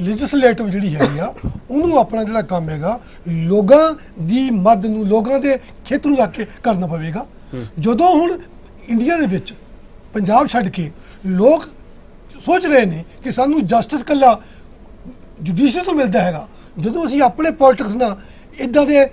ਲੈਜਿਸਲੇਟਿਵ ਜਿਹੜੀ ਹੈਗੀ ਆ ਉਹਨੂੰ ਆਪਣਾ ਜਿਹੜਾ ਕੰਮ ਹੈਗਾ ਲੋਕਾਂ ਦੀ ਮਦਦ ਨੂੰ ਲੋਕਾਂ ਦੇ ਖੇਤ ਨੂੰ ਰੱਖ ਕੇ ਕਰਨਾ ਪਵੇਗਾ। ਜਦੋਂ ਹੁਣ ਇੰਡੀਆ ਦੇ ਵਿੱਚ ਪੰਜਾਬ ਛੱਡ ਕੇ ਲੋਕ ਸੋਚ ਰਹੇ ਨੇ ਕਿ ਸਾਨੂੰ ਜਸਟਿਸ ਕੱਲਾ ਜੁਡੀਸ਼ਰੀ ਤੋਂ ਮਿਲਦਾ ਹੈਗਾ। ਜਦੋਂ ਅਸੀਂ ਆਪਣੇ ਪੋਲਿਟਿਕਸ ਨਾਲ ਇਦਾਂ ਦੇ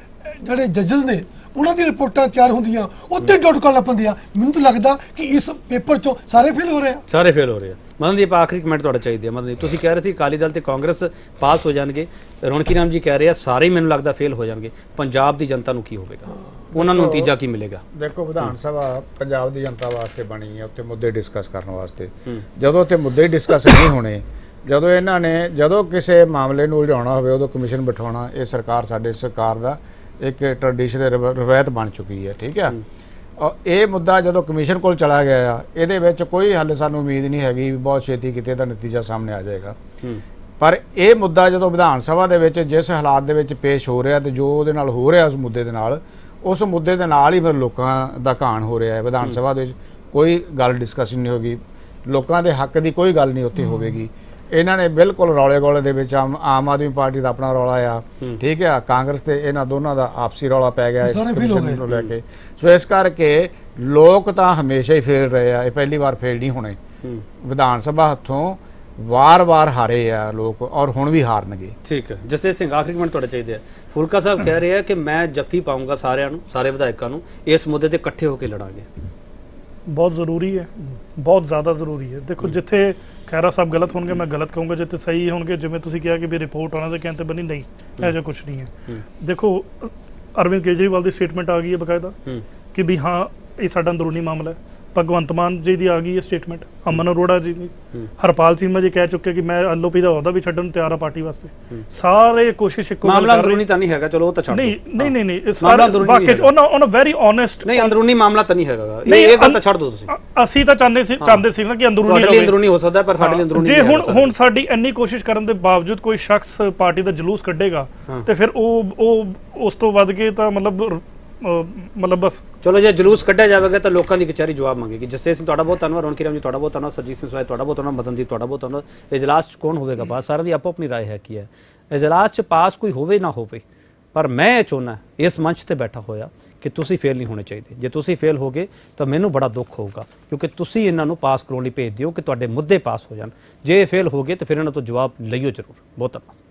ਜਿਹੜੇ ਜੱਜਸ ਨੇ ਉਹਨਾਂ ਦੀ ਰਿਪੋਰਟਾਂ ਤਿਆਰ ਹੁੰਦੀਆਂ ਉੱਤੇ ਡਾਊਟ ਕਰਨ ਲੱਗ ਪੈਂਦੇ ਆ। ਮੈਨੂੰ ਤਾਂ ਲੱਗਦਾ ਕਿ ਇਸ ਪੇਪਰ ਚੋਂ ਸਾਰੇ ਫੇਲ ਹੋ ਰਹੇ ਆ। ਸਾਰੇ ਫੇਲ ਹੋ ਰਹੇ ਆ। ਮਦਨਦੀਪ ਆਖਰੀ ਕਮੈਂਟ ਤੁਹਾਡਾ ਚਾਹੀਦਾ ਹੈ ਮਦਨਦੀਪ ਤੁਸੀਂ ਕਹਿ ਰਹੇ ਸੀ ਅਕਾਲੀ ਦਲ ਤੇ ਕਾਂਗਰਸ ਪਾਸ ਹੋ ਜਾਣਗੇ। ਰੌਣਕੀ ਰਾਮ ਜੀ ਕਹਿ ਰਹੇ ਆ ਸਾਰੇ ਮੈਨੂੰ ਲੱਗਦਾ ਫੇਲ ਹੋ ਜਾਣਗੇ। ਪੰਜਾਬ ਦੀ ਜਨਤਾ ਨੂੰ ਕੀ ਹੋਵੇਗਾ? ਉਹਨਾਂ ਨੂੰ ਨਤੀਜਾ ਕੀ ਮਿਲੇਗਾ? ਦੇਖੋ ਵਿਧਾਨ ਸਭਾ ਪੰਜਾਬ ਦੀ ਜਨਤਾ ਵਾਸਤੇ ਬਣੀ ਹੈ ਉੱਥੇ ਮੁੱਦੇ ਡਿਸਕਸ ਕਰਨ ਵਾਸਤੇ। ਜਦੋਂ ਉੱਥੇ ਮੁੱਦੇ ਡਿਸਕਸ ਨਹੀਂ ਹੋਣੇ ਜਦੋਂ ਇਹਨਾਂ ਨੇ ਜਦੋਂ ਕਿਸੇ ਮਾਮਲੇ ਨੂੰ ਉਲਝਾਉਣਾ ਹੋਵੇ ਉਦੋਂ ਕਮਿਸ਼ਨ ਬਿਠਾਉਣਾ ਇਹ ਸਰਕਾਰ ਸਾਡੇ ਸਰਕਾਰ ਦਾ ਇੱਕ ਟ੍ਰੈਡੀਸ਼ਨਲ ਰਵਾਇਤ ਬਣ ਚੁੱਕੀ ਹੈ ਠੀਕ ਹੈ? ਔਰ ਇਹ ਮੁੱਦਾ ਜਦੋਂ ਕਮਿਸ਼ਨ ਕੋਲ ਚਲਾ ਗਿਆ ਆ ਇਹਦੇ ਵਿੱਚ ਕੋਈ ਹੱਲ ਸਾਨੂੰ ਉਮੀਦ ਨਹੀਂ ਹੈਗੀ ਬਹੁਤ ਛੇਤੀ ਕਿਤੇ ਦਾ ਨਤੀਜਾ ਸਾਹਮਣੇ ਆ ਜਾਏਗਾ। ਪਰ ਇਹ ਮੁੱਦਾ ਜਦੋਂ ਵਿਧਾਨ ਸਭਾ ਦੇ ਵਿੱਚ ਜਿਸ ਹਾਲਾਤ ਦੇ ਵਿੱਚ ਪੇਸ਼ ਹੋ ਰਿਹਾ ਤੇ ਜੋ ਉਹਦੇ ਨਾਲ ਹੋ ਰਿਹਾ ਉਸ ਮੁੱਦੇ ਦੇ ਨਾਲ ਉਸ ਮੁੱਦੇ ਦੇ ਨਾਲ ਹੀ ਫਿਰ ਲੋਕਾਂ ਦਾ ਘਾਣ ਹੋ ਰਿਹਾ ਹੈ। ਵਿਧਾਨ ਸਭਾ ਦੇ ਵਿੱਚ ਕੋਈ ਗੱਲ ਡਿਸਕਸ਼ਨ ਨਹੀਂ ਹੋਗੀ। ਲੋਕਾਂ ਦੇ ਹੱਕ ਦੀ ਕੋਈ ਗੱਲ ਨਹੀਂ ਉੱਥੇ ਹੋਵੇਗੀ। ਇਹਨਾਂ ਨੇ ਬਿਲਕੁਲ ਰੌਲੇ ਗੋਲੇ ਦੇ ਵਿੱਚ ਆਮ ਆਦਮੀ ਪਾਰਟੀ ਦਾ ਆਪਣਾ ਰੌਲਾ ਆ। ਠੀਕ ਹੈ ਕਾਂਗਰਸ ਤੇ ਇਹਨਾਂ ਦੋਨਾਂ ਦਾ ਆਪਸੀ ਰੌਲਾ ਪੈ ਗਿਆ ਇਸ ਕਮਿਸ਼ਨ। ਨੂੰ ਲੈ ਕੇ। ਸੋ ਇਸ ਕਰਕੇ ਲੋਕ ਤਾਂ ਹਮੇਸ਼ਾ ਹੀ ਫੇਲ ਰਹੇ ਆ। ਇਹ ਪਹਿਲੀ ਵਾਰ ਫੇਲ ਨਹੀਂ ਹੋਣੇ। ਵਿਧਾਨ ਸਭਾ ਹੱਥੋਂ ਵਾਰ-ਵਾਰ ਹਾਰੇ ਆ ਲੋਕ ਔਰ ਹੁਣ ਵੀ ਹਾਰਨਗੇ। ਠੀਕ ਹੈ। ਜਸਤੇ ਸਿੰਘ ਆਖਰੀ ਕਮੈਂਟ ਤੁਹਾਡੇ ਚਾਹੀਦੇ ਆ। ਫੁਲਕਾ ਸਾਹਿਬ ਕਹਿ ਰਹੇ ਆ ਕਿ ਮੈਂ ਜੱਫੀ ਪਾਉਂਗਾ ਸਾਰਿਆਂ ਨੂੰ ਸਾਰੇ ਵਿਧਾਇਕਾਂ ਨੂੰ। ਇਸ ਮੁੱਦੇ ਤੇ ਇਕੱਠੇ ਹੋ ਕੇ ਲੜਾਂਗੇ। ਬਹੁਤ ਜ਼ਰੂਰੀ ਹੈ। ਬਹੁਤ ਜ਼ਿਆਦਾ ਜ਼ਰੂਰੀ ਹੈ। ਦੇਖੋ ਜਿੱਥੇ ਖੈਰਾ ਸਾਹਿਬ ਗਲਤ ਹੋਣਗੇ ਮੈਂ ਗਲਤ ਕਹੂੰਗਾ ਜਿੱਥੇ ਸਹੀ ਹੋਣਗੇ ਜਿਵੇਂ ਤੁਸੀਂ ਕਿਹਾ ਕਿ ਵੀ ਰਿਪੋਰਟ ਉਹਨਾਂ ਦੇ ਕਹਿਣ ਤੇ ਬਣੀ ਨਹੀਂ ਇਹ ਜਿਹਾ ਕੁਝ ਨਹੀਂ ਹੈ। ਦੇਖੋ ਅਰਵਿੰਦ ਕੇਜਰੀਵਾਲ ਦੀ ਸਟੇਟਮੈਂਟ ਆ ਗਈ ਹੈ ਬਕਾਇਦਾ ਕਿ ਵੀ ਹਾਂ ਇਹ ਸਾਡਾ ਅੰਦਰੂਨੀ ਮਾਮਲਾ ਹੈ। ਭਗਵੰਤ ਮਾਨ ਜੀ ਦੀ ਆ ਗਈ ਹੈ ਸਟੇਟਮੈਂਟ ਅਮਨ ਅਰੋੜਾ ਜੀ ਦੀ ਹਰਪਾਲ ਚੀਮਾ ਜੀ ਕਹਿ ਚੁੱਕੇ ਕਿ ਮੈਂ ਐਲਓਪੀ ਦਾ ਅਹੁਦਾ ਵੀ ਛੱਡਣ ਨੂੰ ਤਿਆਰ ਆ ਪਾਰਟੀ ਵਾਸਤੇ ਸਾਰੇ ਕੋਸ਼ਿਸ਼ ਇੱਕੋ ਮਾਮਲਾ ਅੰਦਰੂਨੀ ਤਾਂ ਨਹੀਂ ਹੈਗਾ ਚਲੋ ਉਹ ਤਾਂ ਛੱਡ ਨਹੀਂ। ਨਹੀਂ ਨਹੀਂ ਨਹੀਂ ਵਾਕਈ ਹੈਗਾ। ਉਹਨਾਂ ਉਹਨਾਂ ਵੈਰੀ ਓਨੈਸਟ ਨਹੀਂ ਅੰਦਰੂਨੀ ਮਾਮਲਾ ਤਾਂ ਨਹੀਂ ਹੈਗਾ। ਇਹ ਗੱਲ ਤਾਂ ਛੱਡ ਦਿਓ ਤੁਸੀਂ ਅਸੀਂ ਤਾਂ ਚਾਹੁੰਦੇ ਸੀ ਚਾਹੁੰਦੇ ਸੀ ਨਾ ਕਿ ਅੰਦਰੂਨੀ ਰਹੇ। ਅੰਦਰੂਨੀ ਹੋ ਸਕਦਾ ਪਰ ਸਾਡੇ ਲਈ ਅੰਦਰੂਨੀ ਜੇ ਹੁਣ। ਹੁਣ ਸਾਡੀ ਇੰਨੀ ਕੋਸ਼ਿਸ਼ ਕਰਨ ਦੇ ਬਾਵਜੂਦ ਕੋਈ ਸ਼ਖਸ ਪਾਰਟੀ ਦਾ ਜਲੂਸ ਕੱਢੇਗਾ ਤੇ ਫਿਰ ਉਹ ਉਹ ਉਸ ਤੋਂ ਵੱਧ ਕੇ ਤਾਂ ਮਤਲਬ ਮਤਲਬ ਬਸ ਚਲੋ ਜੇ ਜਲੂਸ ਕੱਢਿਆ ਜਾਵੇਗਾ ਤਾਂ ਲੋਕਾਂ ਦੀ ਕਚਹਿਰੀ ਜਵਾਬ ਮੰਗੇਗੀ ਜਸਤੇ ਸਿੰਘ ਤੁਹਾਡਾ ਬਹੁਤ ਧੰਨਵਾਦ ਰੌਣਕੀ ਰਾਮ ਜੀ ਤੁਹਾਡਾ ਬਹੁਤ ਧੰਨਵਾਦ ਸਰਜੀਤ ਸਿੰਘ ਸਵਾਈ ਤੁਹਾਡਾ ਬਹੁਤ ਧੰਨਵਾਦ ਮਦਨਦੀਪ ਤੁਹਾਡਾ ਬਹੁਤ ਧੰਨਵਾਦ ਇਜਲਾਸ 'ਚ ਕੌਣ ਹੋਵੇਗਾ ਬਾਅਦ ਸਾਰਿਆਂ ਦੀ ਆਪੋ ਆਪਣੀ رائے ਹੈ ਕੀ ਹੈ ਇਜਲਾਸ 'ਚ ਪਾਸ ਕੋਈ ਹੋਵੇ ਨਾ ਹੋਵੇ ਪਰ ਮੈਂ ਇਹ ਚਾਹੁੰਦਾ ਇਸ ਮੰਚ ਤੇ ਬੈਠਾ ਹੋਇਆ ਕਿ ਤੁਸੀਂ ਫੇਲ ਨਹੀਂ ਹੋਣੇ ਚਾਹੀਦੇ ਜੇ ਤੁਸੀਂ ਫੇਲ ਹੋਗੇ ਤਾਂ ਮੈਨੂੰ ਬੜਾ ਦੁੱਖ ਹੋਊਗਾ ਕਿਉਂਕਿ ਤੁਸੀਂ ਇਹਨਾਂ ਨੂੰ ਪਾਸ ਕਰਾਉਣ ਲਈ ਭੇਜ ਦਿਓ ਕਿ ਤੁਹਾਡੇ ਮੁੱਦੇ ਪਾਸ ਹੋ ਜਾਣ ਜੇ ਇਹ ਫੇਲ ਹੋਗੇ ਤਾਂ ਫਿਰ ਇਹਨਾਂ ਤੋਂ ਜਵਾਬ ਲਈਓ ਜ਼ਰੂਰ ਬਹੁਤ ਧੰਨਵਾਦ